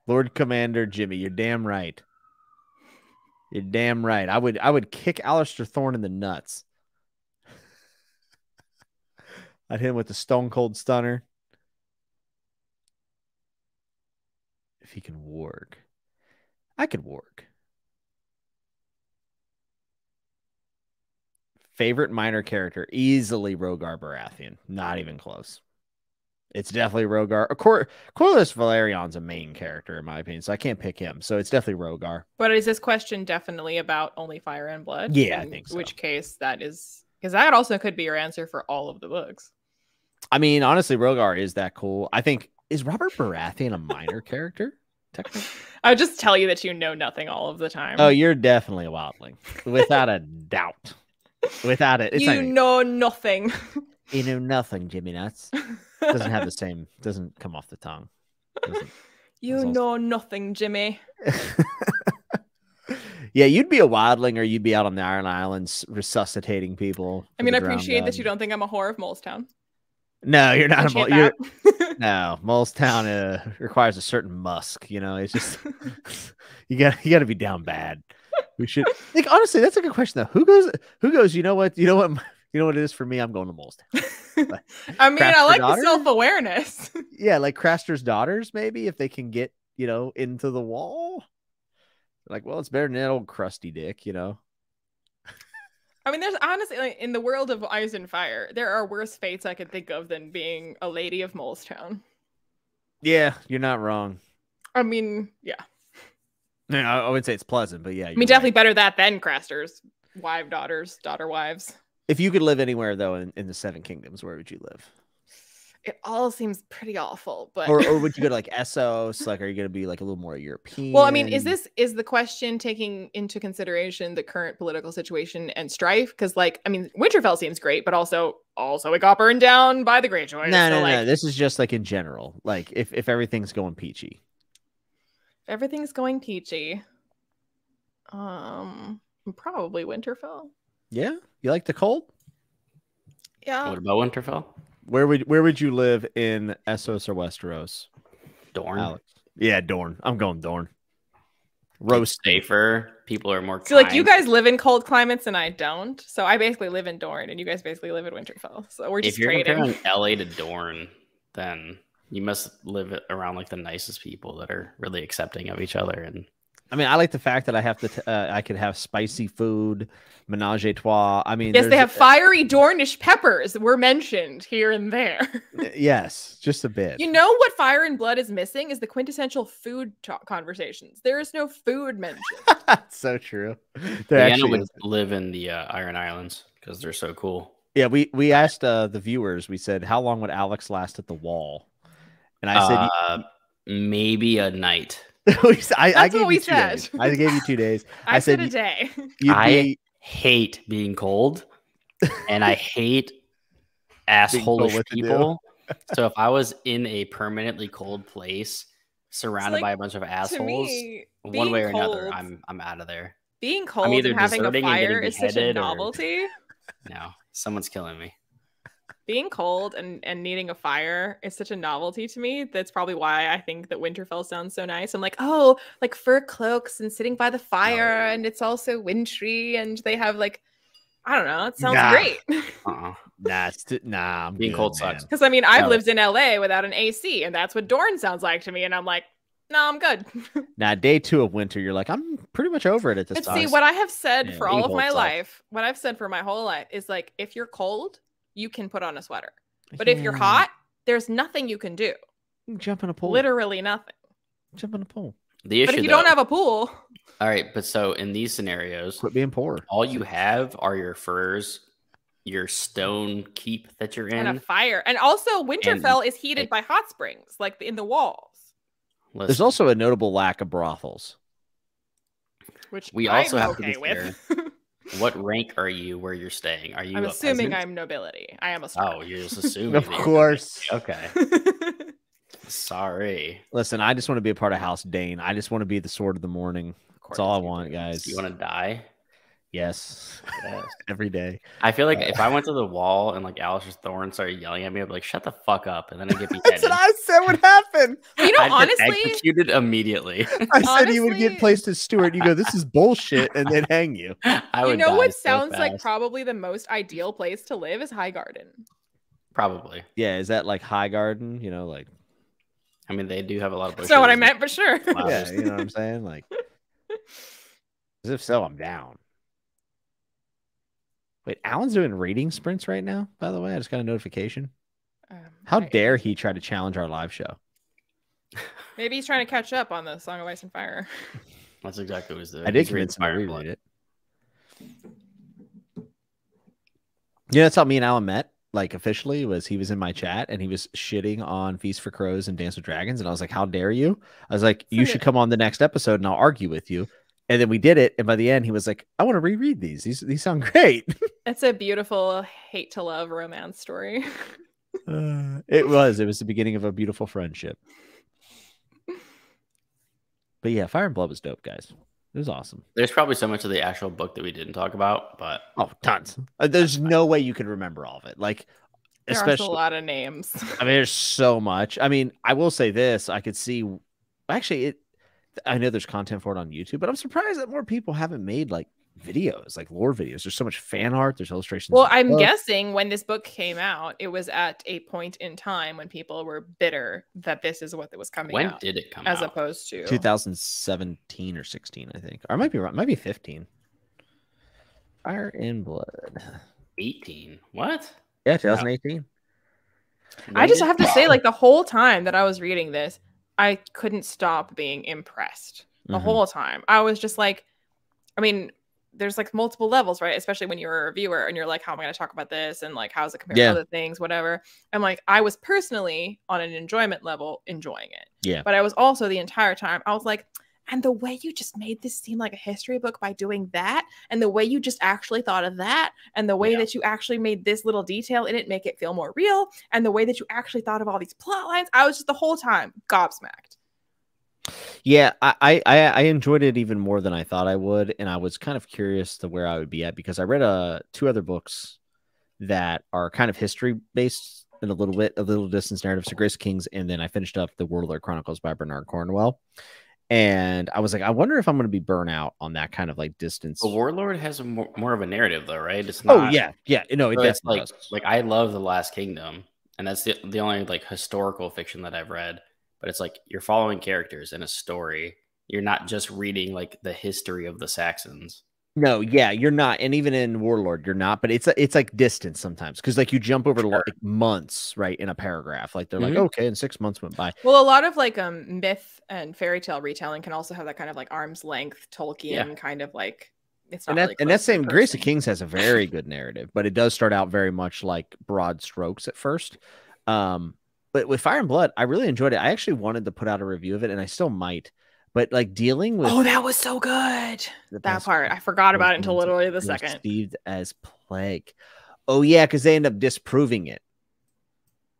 Lord Commander Jimmy, you're damn right. You're damn right. I would I would kick Alliser Thorne in the nuts. I'd hit him with the stone cold stunner. If he can work. I could work. Favorite minor character, easily Rogar Baratheon. Not even close. It's definitely Rogar. Of course, Corlys Velaryon's a main character in my opinion, so I can't pick him. So it's definitely Rogar. But is this question definitely about only fire and blood? Yeah, I think so. which case that is because that also could be your answer for all of the books. I mean, honestly, Rogar is that cool. I think is Robert Baratheon a minor character? Technically. I would just tell you that you know nothing all of the time. Oh, you're definitely a wildling, without a doubt. Without it, it's you even- know nothing. you know nothing, Jimmy Nuts. Doesn't have the same. Doesn't come off the tongue. Doesn't- you also- know nothing, Jimmy. yeah, you'd be a wildling, or you'd be out on the Iron Islands resuscitating people. I mean, I appreciate that you don't think I'm a whore of Molestown. No, you're not a mole. You're, no, Molestown uh, requires a certain musk. You know, it's just you got you got to be down bad. We should like honestly. That's a good question though. Who goes? Who goes? You know what? You know what? You know what it is for me. I'm going to Molestown. I mean, Craft I like daughter? the self awareness. Yeah, like Craster's daughters, maybe if they can get you know into the wall. Like, well, it's better than that old crusty dick, you know. I mean, there's honestly, like, in the world of Ice and Fire, there are worse fates I could think of than being a lady of Molestown. Yeah, you're not wrong. I mean, yeah. No, I I wouldn't say it's pleasant, but yeah. I mean, definitely better that than Craster's wife, daughters, daughter, wives. If you could live anywhere though in, in the Seven Kingdoms, where would you live? It all seems pretty awful, but Or, or would you go to like Essos? Like, are you going to be like a little more European? well, I mean, is this is the question taking into consideration the current political situation and strife? Because, like, I mean, Winterfell seems great, but also also it got burned down by the Greyjoys. No, so, no, like, no. This is just like in general. Like, if if everything's going peachy. Everything's going peachy. Um, probably Winterfell. Yeah, you like the cold? Yeah, What about Winterfell? Where would where would you live in Essos or Westeros? Dorne. Alex. Yeah, Dorne. I'm going Dorne. It's Roast. safer. People are more. So like you guys live in cold climates and I don't. So I basically live in Dorne and you guys basically live in Winterfell. So we're just If you're trading. comparing LA to Dorne, then you must live around like the nicest people that are really accepting of each other. And I mean, I like the fact that I have to. T- uh, I could have spicy food, menage a trois. I mean, Yes, they have fiery Dornish peppers were mentioned here and there. Yes, just a bit. you know what Fire and Blood is missing is the quintessential food talk conversations. There is no food mentioned. That's so true. There Diana actually would live in the uh, Iron Islands because they're so cool. Yeah, we we asked uh, the viewers. We said, "How long would Alex last at the wall?" And I said, uh, maybe a night. we s- I, I That's gave what we you two said. days. I gave you two days. I, I said said, a day. You'd I- be Hate being cold, and I hate told assholeish what to do. people. so if I was in a permanently cold place, surrounded like, by a bunch of assholes, me, one way or another, I'm I'm out of there. being cold either and having a deserting and getting fire is such a beheaded or- novelty. No, someone's killing me. Being cold and, and needing a fire is such a novelty to me. That's probably why I think that Winterfell sounds so nice. I'm like, oh, like fur cloaks and sitting by the oh, fire, No. and it's also wintry, and they have like, I don't know, it sounds Nah. great. Uh-uh. nah, it's t- nah. I'm Being good, cold man. sucks. Because I mean, I've No. lived in LA without an AC, and that's what Dorne sounds like to me. And I'm like, no, I'm good. Now, day two of winter, you're like, I'm pretty much over it at this But time. see, what I have said Yeah, for all of my holds up. life, what I've said for my whole life is like, if you're cold, you can put on a sweater. But if you're hot, there's nothing you can do. you can jump in a pool. Literally nothing. jump in a pool. The issue, But if you though- don't have a pool, all right, but so in these scenarios, Quit being poor. all you have are your furs, your stone keep that you're in. and a fire. And also Winterfell is heated like- by hot springs, like in the walls. There's also a notable lack of brothels. Which We I'm also have to be okay with. what rank are you where you're staying? Are you? I'm assuming peasant? I'm nobility. I am a Oh, you're just assuming. Of course. Okay. Sorry. Listen, I just want to be a part of House Dayne. I just want to be the sword of the morning. That's all I want, guys. Do you want to die? Yes, Yes. every day. I feel like Uh, if I went to the wall and like Alliser Thorne started yelling at me, I'd be like, "Shut the fuck up!" and then I'd get That's beheaded. what I said would happen. you know, I'd honestly, executed immediately. I said he would get placed as steward. You go, this is bullshit, and then hang you. I would you know what so sounds like probably the most ideal place to live is High Garden. probably. Yeah, is that like High Garden? You know, like I mean, they do have a lot of. That's not what I meant, but sure. Wow. yeah, you know what I'm saying? Like, as if so, I'm down. Wait, Alan's doing rating sprints right now. By the way, I just got a notification. Um, How I- dare he try to challenge our live show? Maybe he's trying to catch up on the Song of Ice and Fire. That's exactly what he's doing. I did He's reading convince him to Fire reread it. Yeah, that's how me and Alan met. Like officially, was he was in my chat and he was shitting on Feast for Crows and Dance with Dragons, and I was like, "How dare you?" I was like, "You should come on the next episode and I'll argue with you." And then we did it, and by the end, he was like, "I want to reread these. These these sound great." It's a beautiful hate to love romance story. Uh, it was. It was the beginning of a beautiful friendship. But yeah, Fire and Blood was dope, guys. It was awesome. There's probably so much of the actual book that we didn't talk about, but Oh, tons. Uh, There's no way you could remember all of it. Like, There's a lot of names. I mean, there's so much. I mean, I will say this: I could see. Actually, it. I know there's content for it on YouTube, but I'm surprised that more people haven't made like videos, like lore videos. There's so much fan art. There's illustrations. Well, I'm book. guessing when this book came out, it was at a point in time when people were bitter that this is what it was coming when out, did it come as out? opposed to 2017 or 16, I think, or I might be wrong. Might be 15. Fire in Blood. 18. What? Yeah, 2018. I just have to say, like the whole time that I was reading this, I couldn't stop being impressed the Mhm. whole time. I was just like, I mean, there's like multiple levels, right? Especially when you're a reviewer and you're like, how am I going to talk about this? And like, how's it compared Yeah. to other things, whatever. I'm like, I was personally on an enjoyment level enjoying it. Yeah. But I was also the entire time, I was like, and the way you just made this seem like a history book by doing that, and the way you just actually thought of that, and the way Yeah. that you actually made this little detail in it make it feel more real, and the way that you actually thought of all these plot lines, I was just the whole time gobsmacked. Yeah, I, I I enjoyed it even more than I thought I would, and I was kind of curious to where I would be at because I read uh two other books that are kind of history based in a little bit, a little distance narrative. So Grace Kings, and then I finished up the World Warlord Chronicles by Bernard Cornwell, and I was like, I wonder if I'm going to be burnt out on that kind of like distance. The Warlord has a more, more of a narrative, though, right? It's oh yeah, yeah, no, it so it's like does. like I love the Last Kingdom, and that's the the only like historical fiction that I've read. But it's like you're following characters in a story. You're not just reading like the history of the Saxons. No, yeah, you're not, and even in Warlord, you're not. But it's it's like distance sometimes because like you jump over Sure. like months, right, in a paragraph. Like they're like, Mhm. okay, and six months went by. Well, a lot of like um myth and fairy tale retelling can also have that kind of like arm's length Tolkien kind of like it's not and that really and that close to the same Grace of. Kings has a very good narrative, but it does start out very much like broad strokes at first. Um, but with Fire and Blood, I really enjoyed it. I actually wanted to put out a review of it, and I still might. But like dealing with Oh, that was so good. That part I forgot about it until literally the second. perceived as plague. Oh yeah, because they end up disproving it.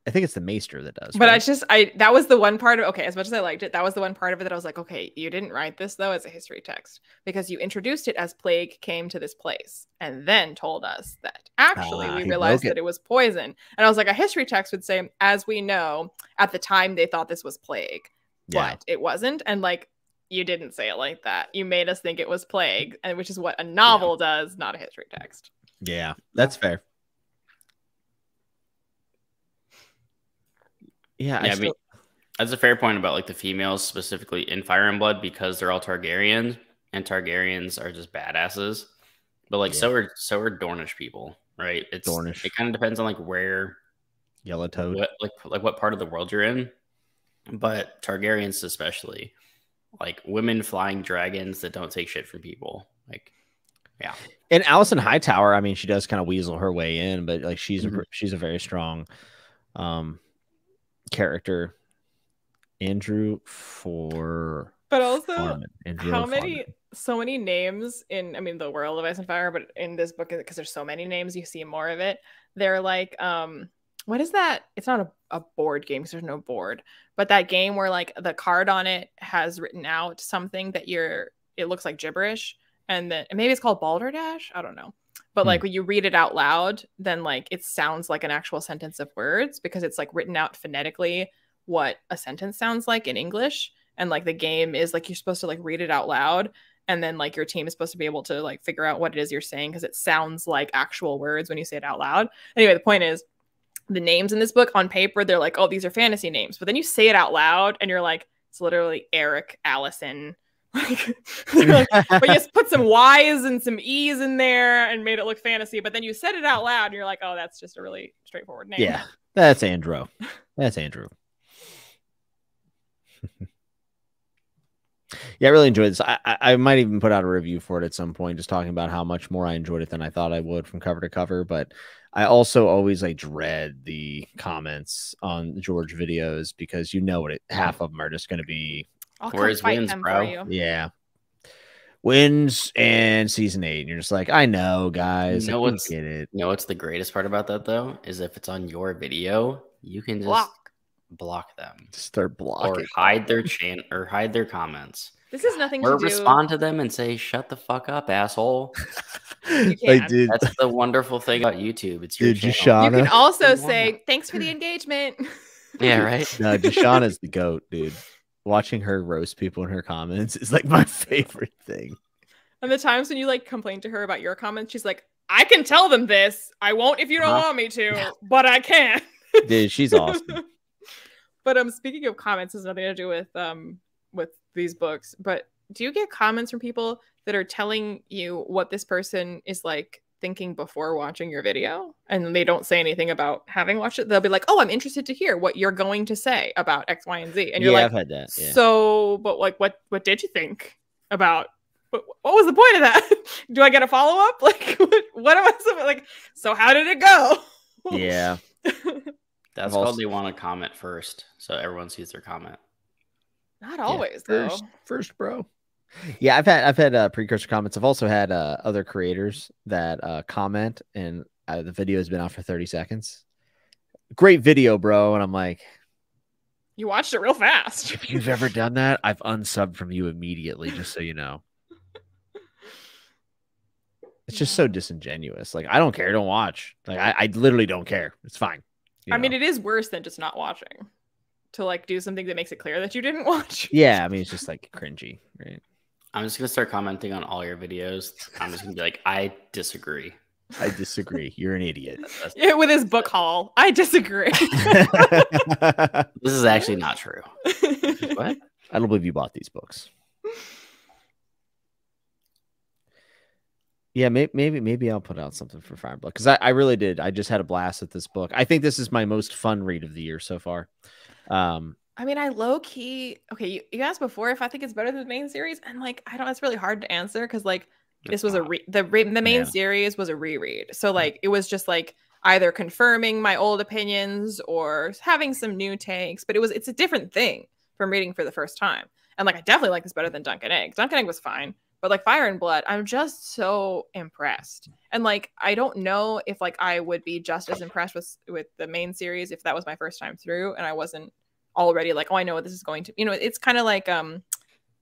I think it's the Maester that does. But I just I that was the one part of okay, as much as I liked it, that was the one part of it that I was like, okay, you didn't write this though as a history text because you introduced it as plague came to this place and then told us that actually Ah, we realized it. that it was poison. And I was like, a history text would say, as we know, at the time they thought this was plague, yeah. but it wasn't. And like you didn't say it like that. You made us think it was plague, mm-hmm. and which is what a novel does, not a history text. Yeah, that's fair. Yeah, Yeah, I I mean, That's a fair point about like the females specifically in Fire and Blood because they're all Targaryens and Targaryens are just badasses. But like Yeah. so are so are Dornish people, right? It's Dornish. It kind of depends on like where Yellow Toad. what like like what part of the world you're in. But Targaryens especially, like women flying dragons that don't take shit from people. Like yeah. And Alicent Hightower, I mean, she does kind of weasel her way in, but like she's a Mhm. she's a very strong um character. Andrew for But also, Farman. Andrew how Farman. many so many names in i mean the world of ice and fire but in this book because there's so many names you see more of it they're like um what is that? It's not a, a board game because there's no board but that game where like the card on it has written out something that you're it looks like gibberish and then and maybe it's called balderdash? I don't know. But Hmm. like when you read it out loud then like it sounds like an actual sentence of words because it's like written out phonetically what a sentence sounds like in english and like the game is like you're supposed to like read it out loud and then like your team is supposed to be able to like figure out what it is you're saying because it sounds like actual words when you say it out loud. Anyway the point is the names in this book on paper they're like oh these are fantasy names but then you say it out loud and you're like it's literally eric allison like, but you just put some y's and some e's in there and made it look fantasy but then you said it out loud and you're like oh that's just a really straightforward name Yeah, that's Andrew. That's Andrew. yeah, I really enjoyed this. I, I I might even put out a review for it at some point, just talking about how much more I enjoyed it than I thought I would from cover to cover. But I also always like dread the comments on George videos because you know what it half of them are just going to be I'll Where's come fight Winds, them bro? yeah Winds and season eight, and you're just like I know guys, You know like, what's- get it. you know what's the greatest part about that though? Is if it's on your video, you can just block block them. Start blocking. Or hide their chan or hide their comments. This has nothing Or to do respond to them and say, shut the fuck up, asshole. like, can. dude, That's the wonderful thing about YouTube. It's your Dude, channel. Deshaun- You can also say thanks for the engagement. Yeah, right. No, Deshaun the goat, dude. Watching her roast people in her comments is like my favorite thing. and the times when you like complain to her about your comments, she's like, "I can tell them this. I won't if you don't Uh-huh. want me to, Yeah. but I can." Dude, she's awesome. but um, speaking of comments, has nothing to do with um with these books. But do you get comments from people that are telling you what this person is like thinking before watching your video, and they don't say anything about having watched it? They'll be like, "Oh, I'm interested to hear what you're going to say about X, Y, and Z," and you're like, I've had that. Yeah. So, but like, what what did you think about? What, what was the point of that? Do I get a follow up? Like, what, what am I like? So, how did it go? yeah. That's I've called they want to comment first, so everyone sees their comment. Not always, though. First, first, bro. Yeah, I've had I've had uh, precursor comments. I've also had uh, other creators that uh, comment, and uh, the video has been out for thirty seconds. Great video, bro. And I'm like, You watched it real fast. if you've ever done that, I've unsubbed from you immediately, just so you know. It's just so disingenuous. Like, I don't care. Don't watch. Like, I, I literally don't care. It's fine. you I mean, it is worse than just not watching. To like do something that makes it clear that you didn't watch. yeah. I mean, it's just like cringy, right? I'm just gonna start commenting on all your videos. I'm just gonna be like, I disagree. I disagree. You're an idiot. Yeah, with his book haul, I disagree. This is actually not true. What? I don't believe you bought these books. Yeah, maybe maybe maybe I'll put out something for Fire and because I, I really did. I just had a blast with this book. I think this is my most fun read of the year so far. Um, I mean, I low key. Okay, you, you asked before if I think it's better than the main series, and like, I don't. It's really hard to answer because like this was a re- the re- the main Yeah. series was a reread, so like it was just like either confirming my old opinions or having some new takes. But it was it's a different thing from reading for the first time, and like I definitely like this better than Dunk and Egg. Dunk and Egg was fine, but like Fire and Blood, I'm just so impressed. And like I don't know if like I would be just as impressed with with the main series if that was my first time through and I wasn't already like, oh, I know what this is going to. You know, it's kind of like um,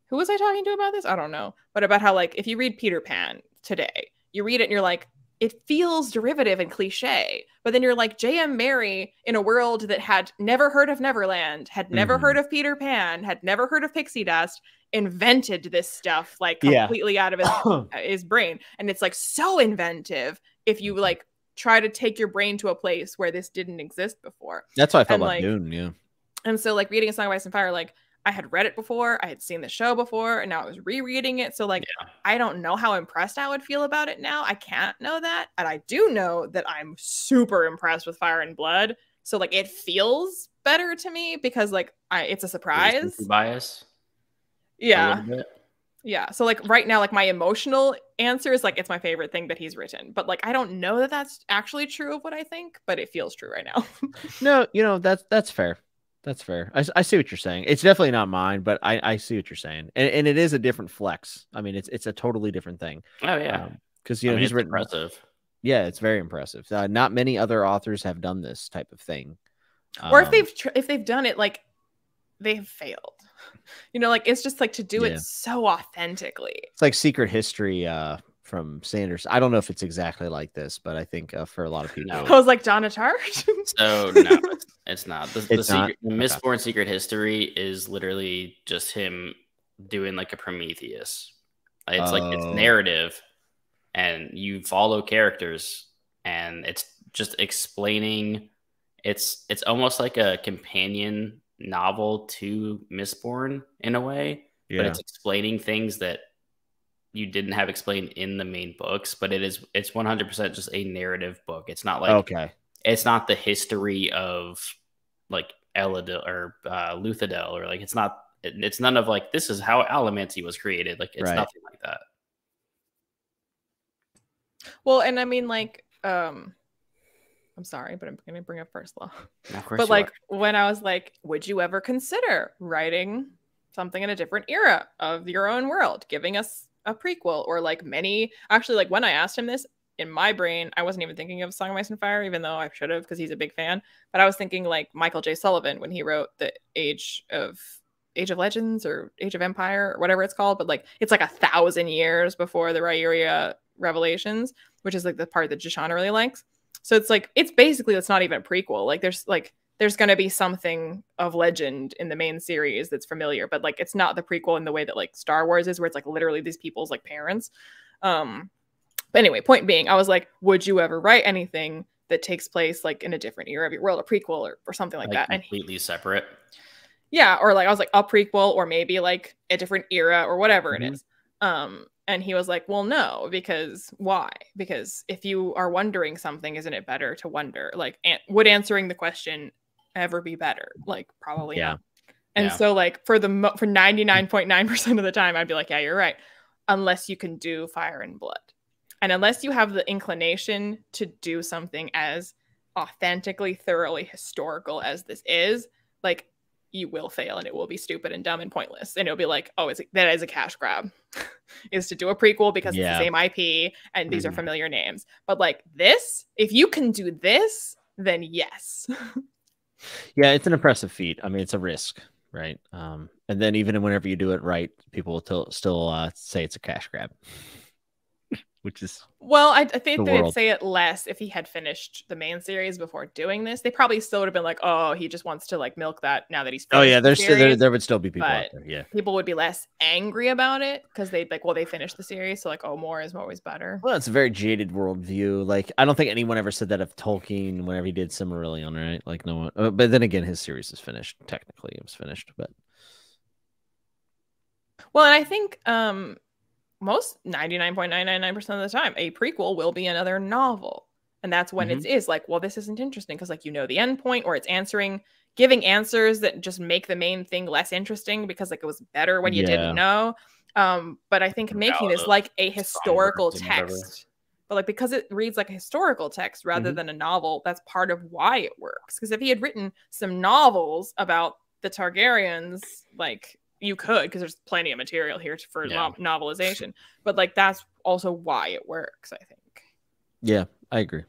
who was I talking to about this? I don't know, but about how like if you read Peter Pan today, you read it and you're like, it feels derivative and cliche, but then you're like J.M. Barrie in a world that had never heard of Neverland, had never Mhm. heard of Peter Pan, had never heard of pixie dust, invented this stuff like Yeah. completely out of his uh, his brain and it's like so inventive if you like try to take your brain to a place where this didn't exist before that's why I felt And, about like, Dune. Yeah, And so like reading A Song of Ice and Fire, like I had read it before, I had seen the show before, and now I was rereading it. So like Yeah. I don't know how impressed I would feel about it now. I can't know that. And I do know that I'm super impressed with Fire and Blood. So like it feels better to me because like I it's a surprise. Bias. Yeah. Yeah. So like right now, like my emotional answer is like it's my favorite thing that he's written. But like I don't know that that's actually true of what I think, but it feels true right now. No, you know that's that's fair. That's fair. I see what you're saying. It's definitely not mine, but I, I see what you're saying, and, and it is a different flex. I mean, it's it's a totally different thing. Oh yeah. because you I know mean, he's written. impressive. Yeah, it's very impressive. Uh, not many other authors have done this type of thing. or if Um, they've tr- if they've done it, like they've failed. You know, like it's just like to do Yeah. it so authentically. it's like Secret History uh, from Sanders. I don't know if it's exactly like this, but I think uh, for a lot of people, No. I was like Donna Tartt. So no, it's, it's not. The, the not? secret, the Mistborn secret history is literally just him doing like a Prometheus. It's like it's Oh. narrative, and you follow characters, and it's just explaining. It's it's almost like a companion novel to Mistborn in a way, but it's explaining things that you didn't have explained in the main books. But it is it's 100% just a narrative book. It's not like okay, it's not the history of like Elendel or uh, Luthadel or like it's not it- it's none of like this is how Allomancy was created like it's Right. nothing like that well, and I mean, like, um, I'm sorry, but I'm gonna bring up first law. of course but like are. when I was like, would you ever consider writing something in a different era of your own world, giving us a prequel or like many actually like when I asked him this in my brain, I wasn't even thinking of Song of Ice and Fire, even though I should have because he's a big fan. But I was thinking like Michael J. Sullivan when he wrote the Age of Age of Legends or Age of Empire or whatever it's called, but like it's like a thousand years before the Riyria revelations, which is like the part that Jashana really likes. So it's like it's basically it's not even a prequel. Like there's like there's going to be something of legend in the main series that's familiar, but like it's not the prequel in the way that like Star Wars is, where it's like literally these people's like parents. Um, but anyway, point being, I was like, would you ever write anything that takes place like in a different era of your world, a prequel or, or something like, like that? And completely separate yeah, or like I was like a prequel or maybe like a different era or whatever Mhm. it is. Um and he was like, "Well, no, because why? Because if you are wondering something, isn't it better to wonder? Like an- would answering the question ever be better? Like probably Yeah. not." And Yeah. so like for the mo- for 99.9% of the time I'd be like, "Yeah, you're right." Unless you can do fire and blood. And unless you have the inclination to do something as authentically, thoroughly historical as this is, like you will fail and it will be stupid and dumb and pointless. And it'll be like, oh, it's that is a cash grab, is to do a prequel because Yeah. it's the same IP and these are Mhm. familiar names. But like this, if you can do this, then yes. yeah, it's an impressive feat. I mean, it's a risk, right? Um, and then even whenever you do it right, people will till- still uh, say it's a cash grab, which is Well, I, I think The they'd world. say it less if he had finished the main series before doing this. They probably still would have been like, oh, he just wants to like milk that now that he's oh yeah, the there's still, there, there would still be people out there. Yeah. people would be less angry about it because they'd like, well, they finished the series, so like, oh, more is always better. Well, it's a very jaded worldview. Like, I don't think anyone ever said that of Tolkien whenever he did Silmarillion, right? Like, no one. uh, But then again, his series is finished. Technically, it was finished, but Well, and I think um most 99.999% of the time a prequel will be another novel. And that's when it is like, well, this isn't interesting because like you know the end point or it's answering giving answers that just make the main thing less interesting because like it was better when you Yeah. didn't know. Um, but I think making this like a historical words and whatever. text, but like because it reads like a historical text rather Mhm. than a novel, that's part of why it works. Because if he had written some novels about the Targaryens, like you could, because there's plenty of material here for Yeah. no- novelization. But like that's also why it works, I think. yeah, I agree.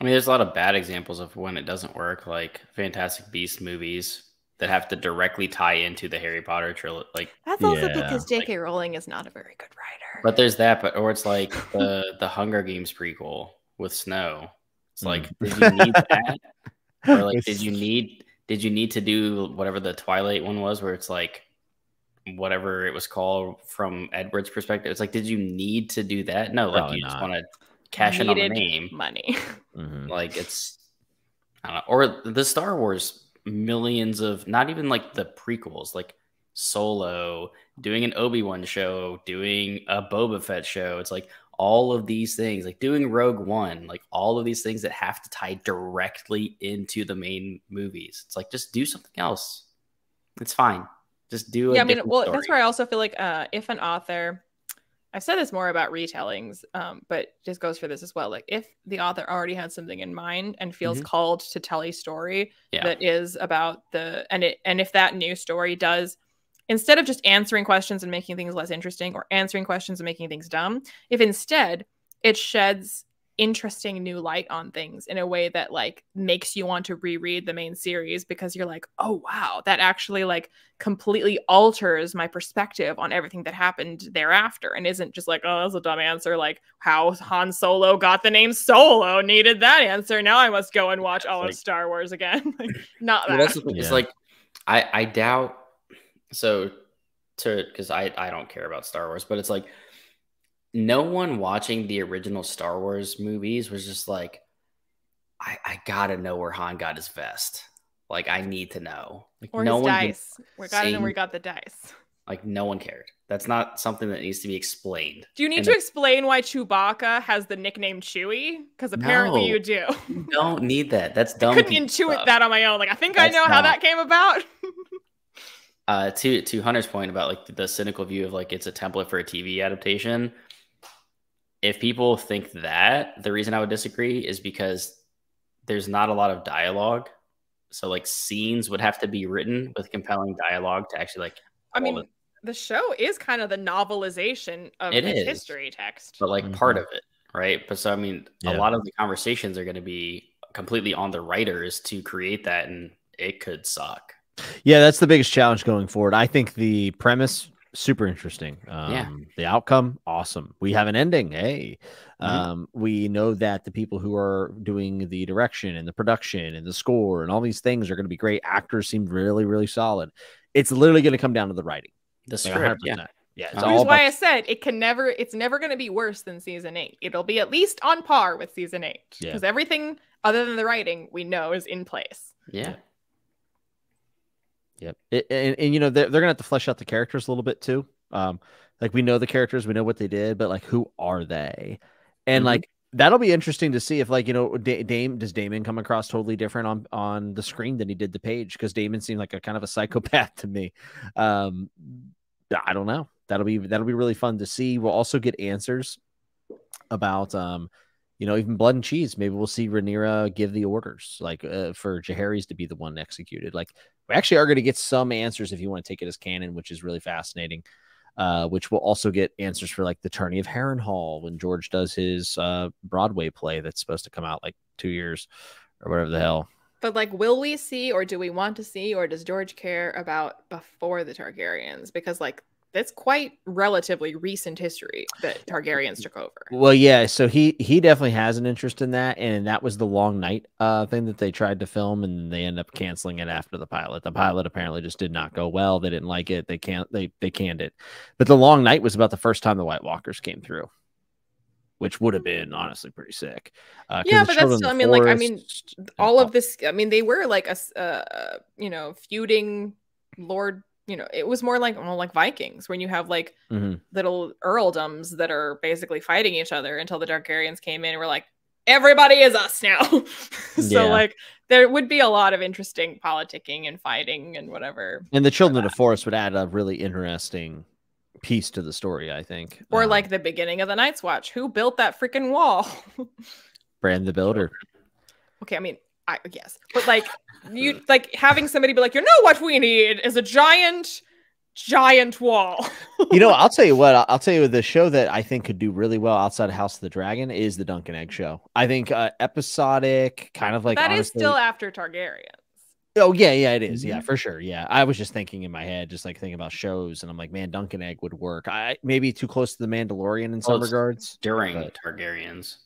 I mean, there's a lot of bad examples of when it doesn't work, like Fantastic Beast movies that have to directly tie into the Harry Potter trilogy. Like, That's also Yeah. because J.K. Rowling is not a very good writer. but there's that, but or it's like the the Hunger Games prequel with Snow. It's like, Mm. did you need that? Or like, did you need did you need to do whatever the Twilight one was, where it's like whatever it was called from Edward's perspective? It's like, did you need to do that? No, like Probably you just want to cash in on the name. money. Mhm. Like it's, I don't know. Or the Star Wars millions of not even like the prequels, like Solo, doing an Obi Wan show, doing a Boba Fett show. It's like all of these things, like doing Rogue One, like all of these things that have to tie directly into the main movies. It's like just do something else. It's fine. Just do. yeah, I mean, well, story. that's where I also feel like uh, if an author, I've said this more about retellings, um, but just goes for this as well. Like if the author already had something in mind and feels mm-hmm. called to tell a story yeah. that is about the and it and if that new story does instead of just answering questions and making things less interesting or answering questions and making things dumb, if instead it sheds interesting new light on things in a way that like makes you want to reread the main series because you're like, "Oh wow, that actually like completely alters my perspective on everything that happened thereafter." And isn't just like, "Oh, that's a dumb answer like how Han Solo got the name Solo needed that answer. Now I must go and watch all like, of Star Wars again." like, not that. That's the thing. Yeah. It's like I I doubt so to because I I don't care about Star Wars, but it's like no one watching the original Star Wars movies was just like, I I gotta know where Han got his vest. Like I need to know. Like or no his dice. We gotta know where he got the dice. Like no one cared. That's not something that needs to be explained. Do you need and to explain why Chewbacca has the nickname Chewie? Because apparently no, you do. You don't need that. That's dumb. I couldn't intuit stuff. that on my own. Like I think That's I know not... how that came about. uh, to to Hunter's point about like the cynical view of like it's a template for a TV adaptation. If people think that, the reason I would disagree is because there's not a lot of dialogue. So like scenes would have to be written with compelling dialogue to actually like. I mean, the show is kind of the novelization of it is, history text, but like mm-hmm. part of it, right? But so I mean, yeah. a lot of the conversations are going to be completely on the writers to create that, and it could suck. Yeah, that's the biggest challenge going forward. I think the premise super interesting. Um, yeah. The outcome awesome. We have an ending. Hey, mm-hmm. um, we know that the people who are doing the direction and the production and the score and all these things are going to be great. Actors seem really really solid. It's literally going to come down to the writing. The script. Like yeah. Yeah, it's Which is why I said it can never, it's never going to be worse than season eight. It'll be at least on par with season eight because yeah. everything other than the writing we know is in place. Yeah. Yep. It, and, and, you know, they're, they're going to have to flesh out the characters a little bit too. Um, like we know the characters, we know what they did, but like, who are they? And mm-hmm. like, that'll be interesting to see if like, you know, D- Dame, does Daemon come across totally different on, on the screen than he did the page? Cause Daemon seemed like a kind of a psychopath to me. Um, I don't know. That'll be, that'll be really fun to see. We'll also get answers about, um, you know, even blood and cheese. Maybe we'll see Rhaenyra give the orders, like uh, for Jaehaerys to be the one executed. Like we actually are going to get some answers if you want to take it as canon, which is really fascinating. Uh, which will also get answers for like the tourney of Harrenhal when George does his uh, Broadway play that's supposed to come out like two years or whatever the hell. But like, will we see, or do we want to see, or does George care about before the Targaryens? Because like that's quite relatively recent history that Targaryens took over. Well, yeah, so he he definitely has an interest in that, and that was the long night uh thing that they tried to film, and they end up canceling it after the pilot. The pilot apparently just did not go well. They didn't like it. They can't they they canned it. But the long night was about the first time the White Walkers came through. Which would have been honestly pretty sick. Uh, yeah, but that's still, I mean, forest, like, I mean, all of this. I mean, they were like a, uh, you know, feuding Lord you know, it was more like well, like Vikings when you have like mm-hmm. little earldoms that are basically fighting each other until the Targaryens came in and were like, everybody is us now. so yeah. like there would be a lot of interesting politicking and fighting and whatever. And the Children of the Forest would add a really interesting piece to the story, I think. Or um, like the beginning of the Night's Watch. Who built that freaking wall? Bran the Builder. Okay, I mean, I yes, but like you like having somebody be like, you know what we need is a giant giant wall. you know, I'll tell you what, I'll tell you the show that I think could do really well outside of House of the Dragon is the Dunk and Egg show. I think uh, episodic, kind of like that honestly, is still after Targaryen. Oh yeah, yeah, it is. Mm-hmm. Yeah, for sure. Yeah, I was just thinking in my head, just like thinking about shows, and I'm like, man, Dunk and Egg would work. I maybe too close to the Mandalorian in some regards. During but... Targaryens.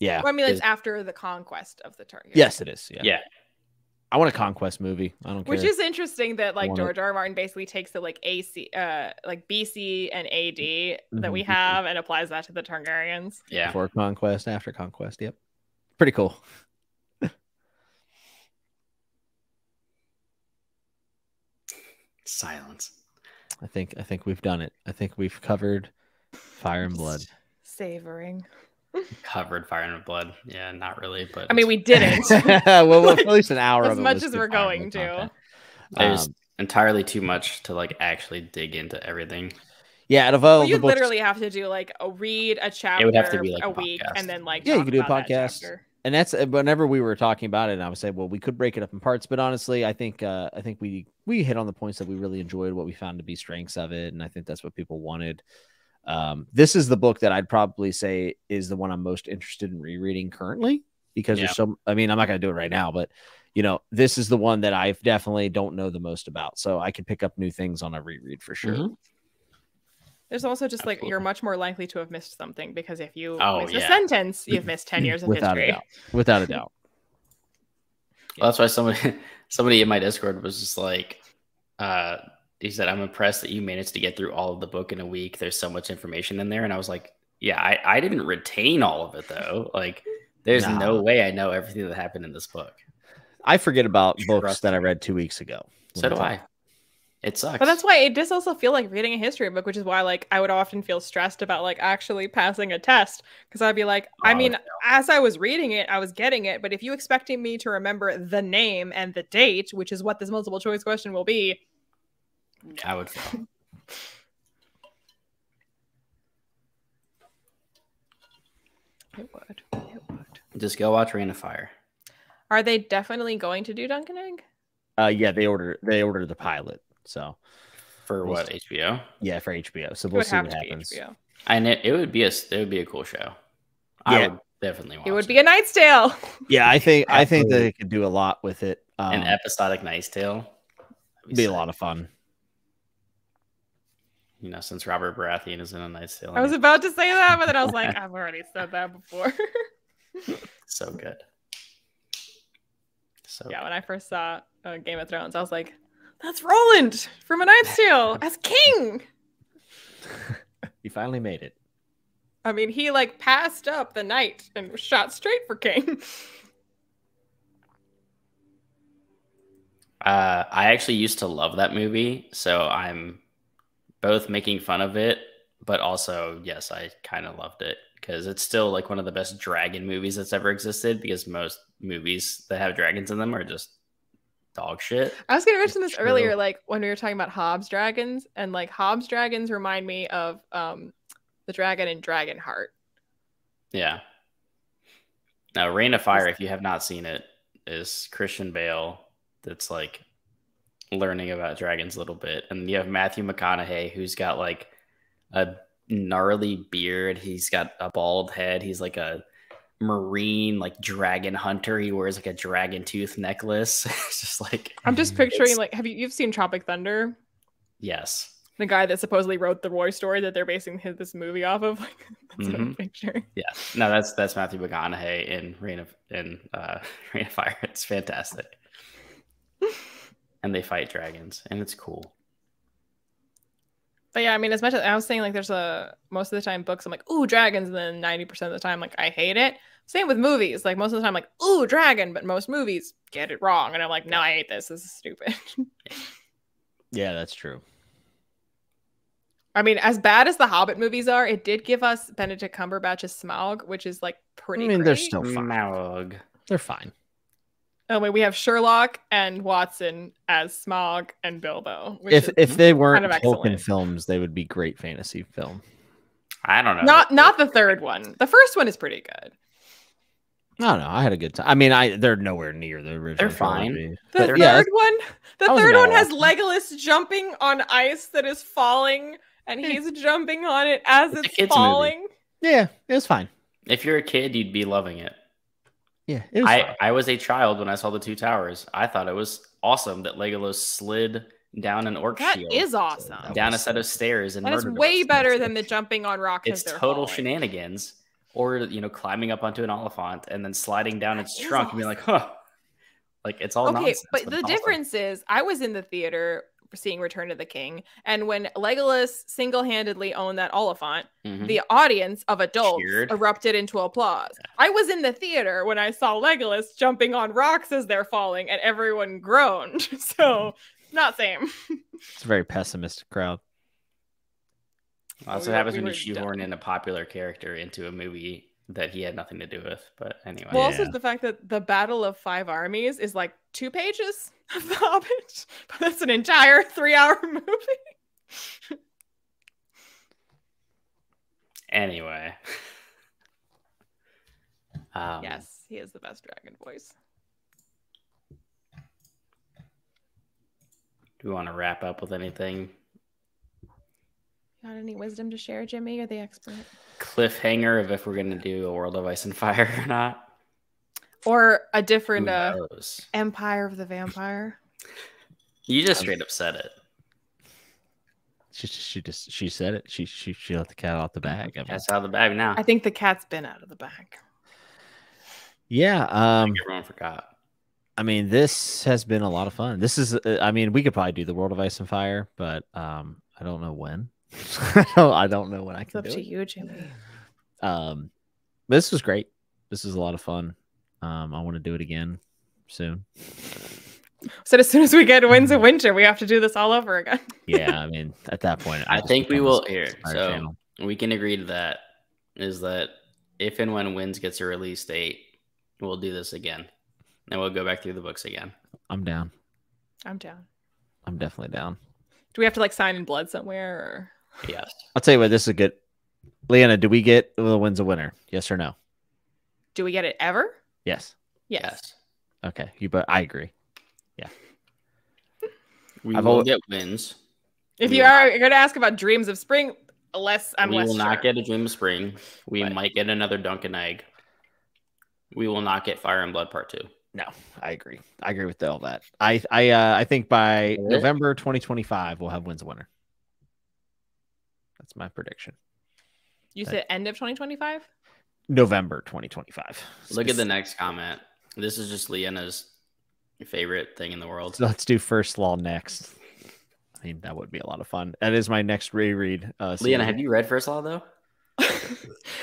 Yeah. Well, I mean, it's after the conquest of the Targaryen. Yes, it is. Yeah. Yeah. I want a conquest movie. I don't Which is interesting that like George R. R. Martin basically takes the like AC, uh, like BC and AD mm-hmm. that we have and applies that to the Targaryens. Yeah. Before conquest, after conquest. Yep. Pretty cool. Silence. I think I think we've done it. I think we've covered Fire and Blood. Savoring. Covered fire and blood. Yeah, not really, but I mean, we didn't. well, well, at least an hour as of it much as we're going to. content. there's Um, entirely too much to like actually dig into everything. yeah, out of all Well, you literally have to do like a read a chapter It would have to be like a a week podcast. and then like Yeah, you could do a about that podcast. and that's uh, whenever we were talking about it and i would say well we could break it up in parts but honestly i think uh i think we we hit on the points that we really enjoyed what we found to be strengths of it and i think that's what people wanted um this is the book that i'd probably say is the one i'm most interested in rereading currently because Yeah. there's so i mean i'm not going to do it right now but you know this is the one that i definitely don't know the most about so i could pick up new things on a reread for sure Mhm. There's also just like you're much more likely to have missed something because if you Oh, miss a sentence, you've missed 10 years of without history. a doubt without a doubt Well, that's why somebody somebody in my Discord was just like, uh, he said, "I'm impressed that you managed to get through all of the book in a week. There's so much information in there." And I was like, "Yeah, I, I didn't retain all of it though. Like, there's Nah. no way I know everything that happened in this book. i forget about books Trust that i read two weeks ago So do I. It sucks. But that's why it does also feel like reading a history book, which is why like I would often feel stressed about like actually passing a test because I'd be like, oh, I Oh, mean, yeah. as I was reading it, I was getting it, but if you expecting me to remember the name and the date, which is what this multiple choice question will be, I would fail. it would. It would. Just go watch Reign of Fire. Are they definitely going to do Dunk and Egg? uh yeah they ordered they ordered the pilot so For We'll what HBO? Yeah, for HBO. So we'll see have what to happens. be HBO. And it, it would be a it would be a cool show. I Yeah. would definitely watch It would be a Knight's Tale. Yeah, I think I think that Absolutely. they could do a lot with it. Um, an episodic Knight's Tale. be a lot of fun. You know, since Robert Baratheon is in a Knight's Tale. I was about to say that, but then I was like, I've already said that before. so good. So yeah, when I first saw uh, Game of Thrones, I was like, that's Roland from A Knight's Tale as king. he finally made it. I mean, he like passed up the knight and shot straight for king. Uh, I actually used to love that movie, so I'm both making fun of it, but also, yes, I kind of loved it because it's still like one of the best dragon movies that's ever existed. Because most movies that have dragons in them are just dog shit. I was gonna mention this True. earlier, like when we were talking about Hobb's dragons, and like Hobb's dragons remind me of um the dragon in Dragonheart. Yeah. Now, Reign of Fire, if you have not seen it, is Christian Bale that's like learning about dragons a little bit. And you have Matthew McConaughey, who's got like a gnarly beard. He's got a bald head. He's like a marine, like dragon hunter. He wears like a dragon tooth necklace. it's just like, I'm just picturing like, have you you've seen Tropic Thunder? yes. The guy that supposedly wrote the Roy story that they're basing his, this movie off of. Like, that's what I'm Mhm. picturing. Yeah. No, that's that's Matthew McConaughey in Reign of in uh Reign of Fire. It's fantastic. And they fight dragons, and it's cool. But yeah, I mean, as much as I was saying, like, there's a most of the time books, I'm like, ooh, dragons, and then 90% of the time, like, I hate it. Same with movies. Like, most of the time, like, ooh, dragon, but most movies get it wrong. And I'm like, no, I hate this. This is stupid. Yeah, that's true. I mean, as bad as the Hobbit movies are, it did give us Benedict Cumberbatch's Smaug, which is like pretty. I mean, they're still fine. Maug. They're fine. Oh wait, we have Sherlock and Watson as Smaug and Bilbo. Which If if they weren't kind of Tolkien excellent. films, they would be great fantasy film. I don't know. not not the third one. The first one is pretty good. I don't know. I had a good time. I mean, I they're nowhere near the original. They're fine. trilogy. The But third yeah, one, the third one has watching Legolas jumping on ice that is falling, and he's jumping on it as It's it's, kid's movie. falling. yeah, it was fine. If you're a kid, you'd be loving it. Yeah, it was I, fine. I was a child when I saw the two towers. I thought it was awesome that Legolas slid down an orc That shield, is awesome. down a set of stairs, and That is murdered way us. better than the jumping on rocks. It's total falling. shenanigans, or you know, climbing up onto an elephant and then sliding down its That is trunk and be like, huh, like it's all okay, nonsense. but it's the awesome. difference is, I was in the theater seeing Return of the King, and when Legolas single-handedly owned that Oliphaunt, Mhm. the audience of adults Cheered. erupted into applause. I was in the theater when I saw Legolas jumping on rocks as they're falling, and everyone groaned. so not same. It's a very pessimistic crowd. That's We what were- happens we when you shoehorn done. in a popular character into a movie that he had nothing to do with. But anyway, Well, also Yeah. the fact that the Battle of Five Armies is like two pages of The Hobbit, but that's an entire three-hour movie. anyway. Um, yes, he is the best dragon voice. Do we want to wrap up with anything? Got any wisdom to share, Jimmy? You're the expert. Cliffhanger of if we're going to do a World of Ice and Fire or not? Or a different uh. Empire of the Vampire. You just straight up said it. She, she just she said it. She she she let the cat out the bag. I mean, That's out of the bag now. I think the cat's been out of the bag. yeah. Um. Everyone forgot. I mean, this has been a lot of fun. This is. uh, I mean, we could probably do the World of Ice and Fire, but um, I don't know when. I don't. Know when I It's up do to it. you, Jimmy. Um, this was great. This was a lot of fun. Um, I want to do it again soon. So as soon as we get Winds of Winter, we have to do this all over again. Yeah, I mean, at that point, I just think we will Fire here. So channel. we can agree to that. Is that if and when Winds gets a release date, we'll do this again, and we'll go back through the books again. I'm down. I'm down. I'm definitely down. Do we have to like sign in blood somewhere? Or... Yes. I'll tell you what. This is a good. Liene, do we get the Winds of Winter? Yes or no? Do we get it ever? Yes. Yes. Yes. Okay. You but I agree. Yeah. we I've will al- get Winds. If We you will are going to ask about Dreams of Spring, less I'm we less will not get a Dream of Spring. We Right. might get another Dunk and Egg. We will not get Fire and Blood Part Two. No, I agree. I agree with all that. I I uh, I think by November 2025 we'll have Winds of Winter. That's my prediction. You said end of 2025? November 2025. Look at the next comment. This is just Liene's favorite thing in the world. So let's do first law next. I mean, that would be a lot of fun. That is my next reread. Uh, Liene, have you read First Law though?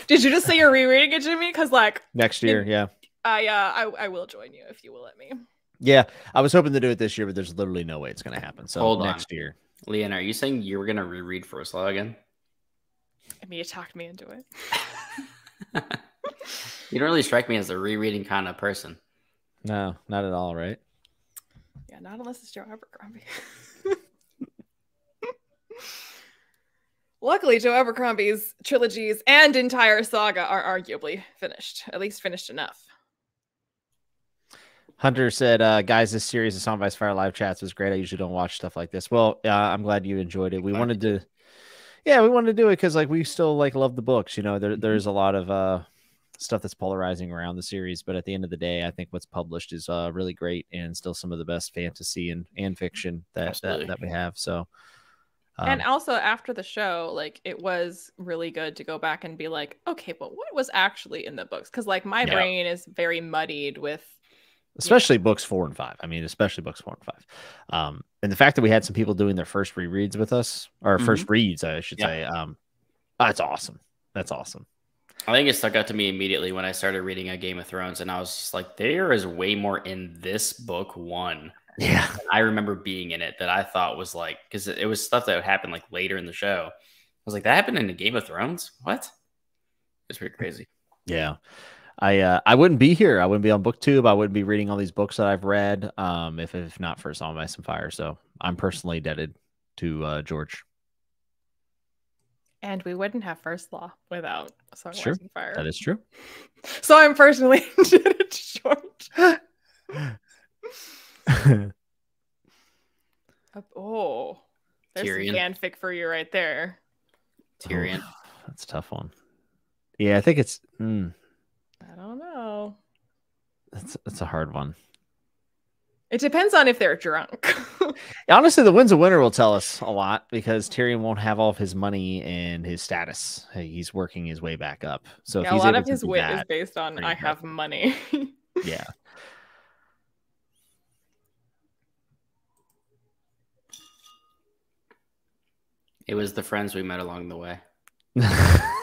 Did you just say you're rereading it, Jimmy? Because like next year? Yeah, I uh I, I will join you if you will let me. yeah. I was hoping to do it this year, but there's literally no way it's going to happen. So Hold on. next year. Liene, are you saying you were gonna reread First Law again? I mean, you talked me into it. you don't really strike me as a rereading kind of person. No, not at all. Right? Yeah, not unless it's Joe Abercrombie. Luckily, Joe Abercrombie's trilogies and entire saga are arguably finished, at least finished enough. Hunter said, uh, "Guys, this series of Song of Ice Fire live chats was great. I usually don't watch stuff like this. Well, uh, I'm glad you enjoyed it. We wanted to, yeah, we wanted to do it because like we still like love the books. You know, there, there's a lot of uh stuff that's polarizing around the series, but at the end of the day, I think what's published is uh really great and still some of the best fantasy and and fiction that that, that we have. So, um, and also after the show, like it was really good to go back and be like, okay, but what was actually in the books? Because like my Yeah. brain is very muddied with especially books four and five. I mean, especially books four and five. Um, and the fact that we had some people doing their first rereads with us, or first reads, I should Yeah. say, um, that's awesome. That's awesome. I think it stuck out to me immediately when I started reading a Game of Thrones, and I was just like, there is way more in this book one. Yeah. I remember being in it that I thought was like because it was stuff that would happen like later in the show. I was like, that happened in the Game of Thrones? What? It's pretty crazy. Yeah. I uh, I wouldn't be here. I wouldn't be on booktube. I wouldn't be reading all these books that I've read um, if if not for Song of Ice and Fire. So I'm personally indebted to uh, George. and we wouldn't have first law without Song of Sure. Ice and Fire. That is true. So I'm personally indebted to George. Oh, there's Tyrion. some fanfic for you right there. Tyrion. Oh, that's a tough one. Yeah, I think it's mm, I don't know. that's that's a hard one. It depends on if they're drunk. Honestly, the Winds of Winter will tell us a lot because Tyrion won't have all of his money and his status. He's working his way back up. So if yeah, a lot of his wit is based on I good. have money. yeah. It was the friends we met along the way.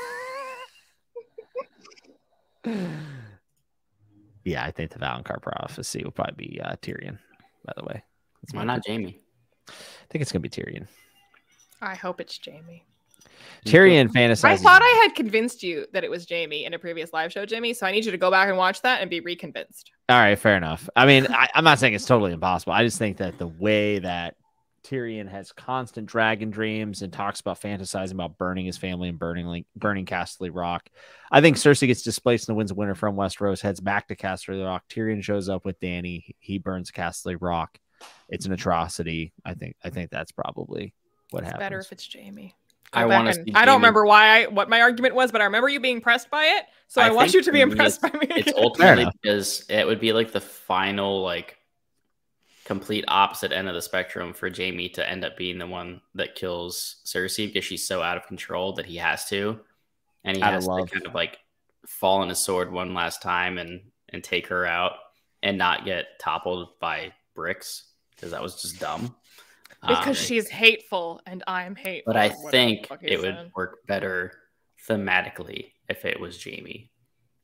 yeah, I think the Valonqar prophecy will probably be uh, Tyrion. By the way, That's Why my not Jaime? I think it's gonna be Tyrion. I hope it's Jaime. Tyrion fantasizes. I thought I had convinced you that it was Jaime in a previous live show, Jimmy. So I need you to go back and watch that and be reconvinced. All right, fair enough. I mean, I, I'm not saying it's totally impossible. I just think that the way that Tyrion has constant dragon dreams and talks about fantasizing about burning his family and burning like burning Casterly Rock. I think Cersei gets displaced in the winds of winter from Westeros, heads back to Casterly Rock. Tyrion shows up with Dany. He burns Casterly Rock. It's an mm-hmm. atrocity. I think. I think that's probably what It's happens. better if it's Jaime. I Go back want to see. I don't remember why I what my argument was, but I remember you being impressed by it. So I, I want you to be for me, impressed by me. It's ultimately because it would be like the final, like, complete opposite end of the spectrum for Jaime to end up being the one that kills Cersei because she's so out of control that he has to, and he Out has to love. kind of like fall on his sword one last time and and take her out and not get toppled by bricks because that was just dumb. because Um, she's hateful and I'm hateful. But I or whatever the think fuck he it would said. work better thematically if it was Jaime.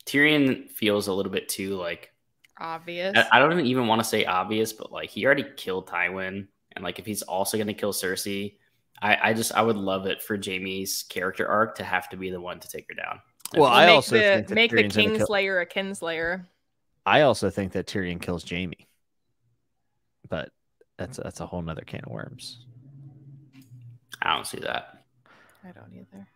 Tyrion feels a little bit too like obvious. I, I don't even want to say obvious, but like he already killed Tywin, and like if he's also gonna kill Cersei, I, I just I would love it for Jaime's character arc to have to be the one to take her down. Well, Well, I make also the, think that make the Tyrion's gonna kill- Kingslayer a kinslayer. I also think that Tyrion kills Jaime, but that's that's a whole nother can of worms. I don't see that. I don't either.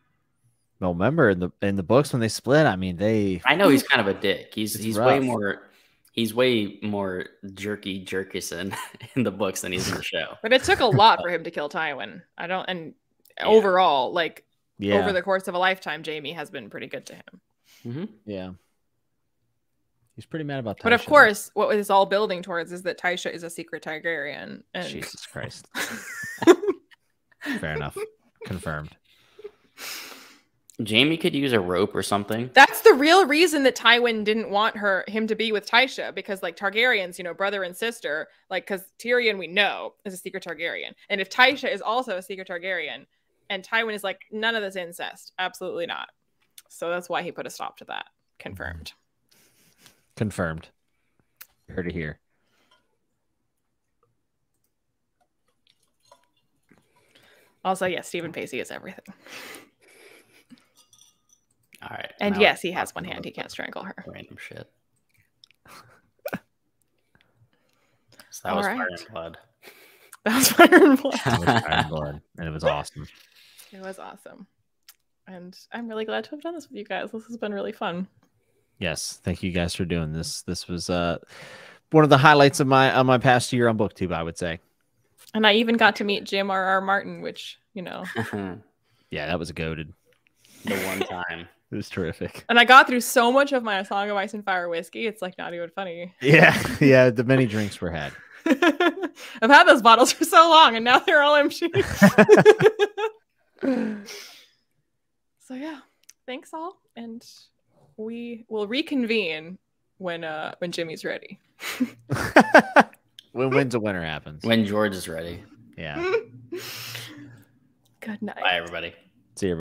Well, remember in the in the books when they split, I mean they I know he's kind of a dick. He's It's he's way more he's way more jerky jerkison in the books than he's in the show. But it took a lot for him to kill Tywin. I don't and Yeah. overall, like yeah over the course of a lifetime, Jaime has been pretty good to him. hmm yeah. He's pretty mad about that. But of course, what this all building towards is that Tysha is a secret Targaryen. And Jesus Christ. Fair enough. Confirmed. Jaime could use a rope or something. That's the real reason that Tywin didn't want her him to be with Tysha because like Targaryens, you know, brother and sister, like because Tyrion we know is a secret Targaryen, and if Tysha is also a secret Targaryen, and Tywin is like none of this incest, absolutely not. So that's why he put a stop to that. Confirmed. Confirmed. Heard it here. Also, yes, Stephen Pacey is everything, All right. and yes, he has one hand. He can't strangle her. Random shit. So that All was right. fire and blood. That was Fire and Blood. That was Iron Blood, and it was awesome. It was awesome, and I'm really glad to have done this with you guys. This has been really fun. Yes, thank you guys for doing this. This was uh one of the highlights of my of my past year on BookTube, I would say. And I even got to meet Jim R. R. Martin, which you know Yeah, that was goaded. The one time. It was terrific. And I got through so much of my Song of Ice and Fire whiskey. It's like not even funny. Yeah, yeah. The many drinks were had. I've had those bottles for so long and now they're all empty. so yeah, thanks all. And we will reconvene when uh when Jimmy's ready. when Winds of Winter happens. When George is ready. Yeah. Good night. Bye, everybody.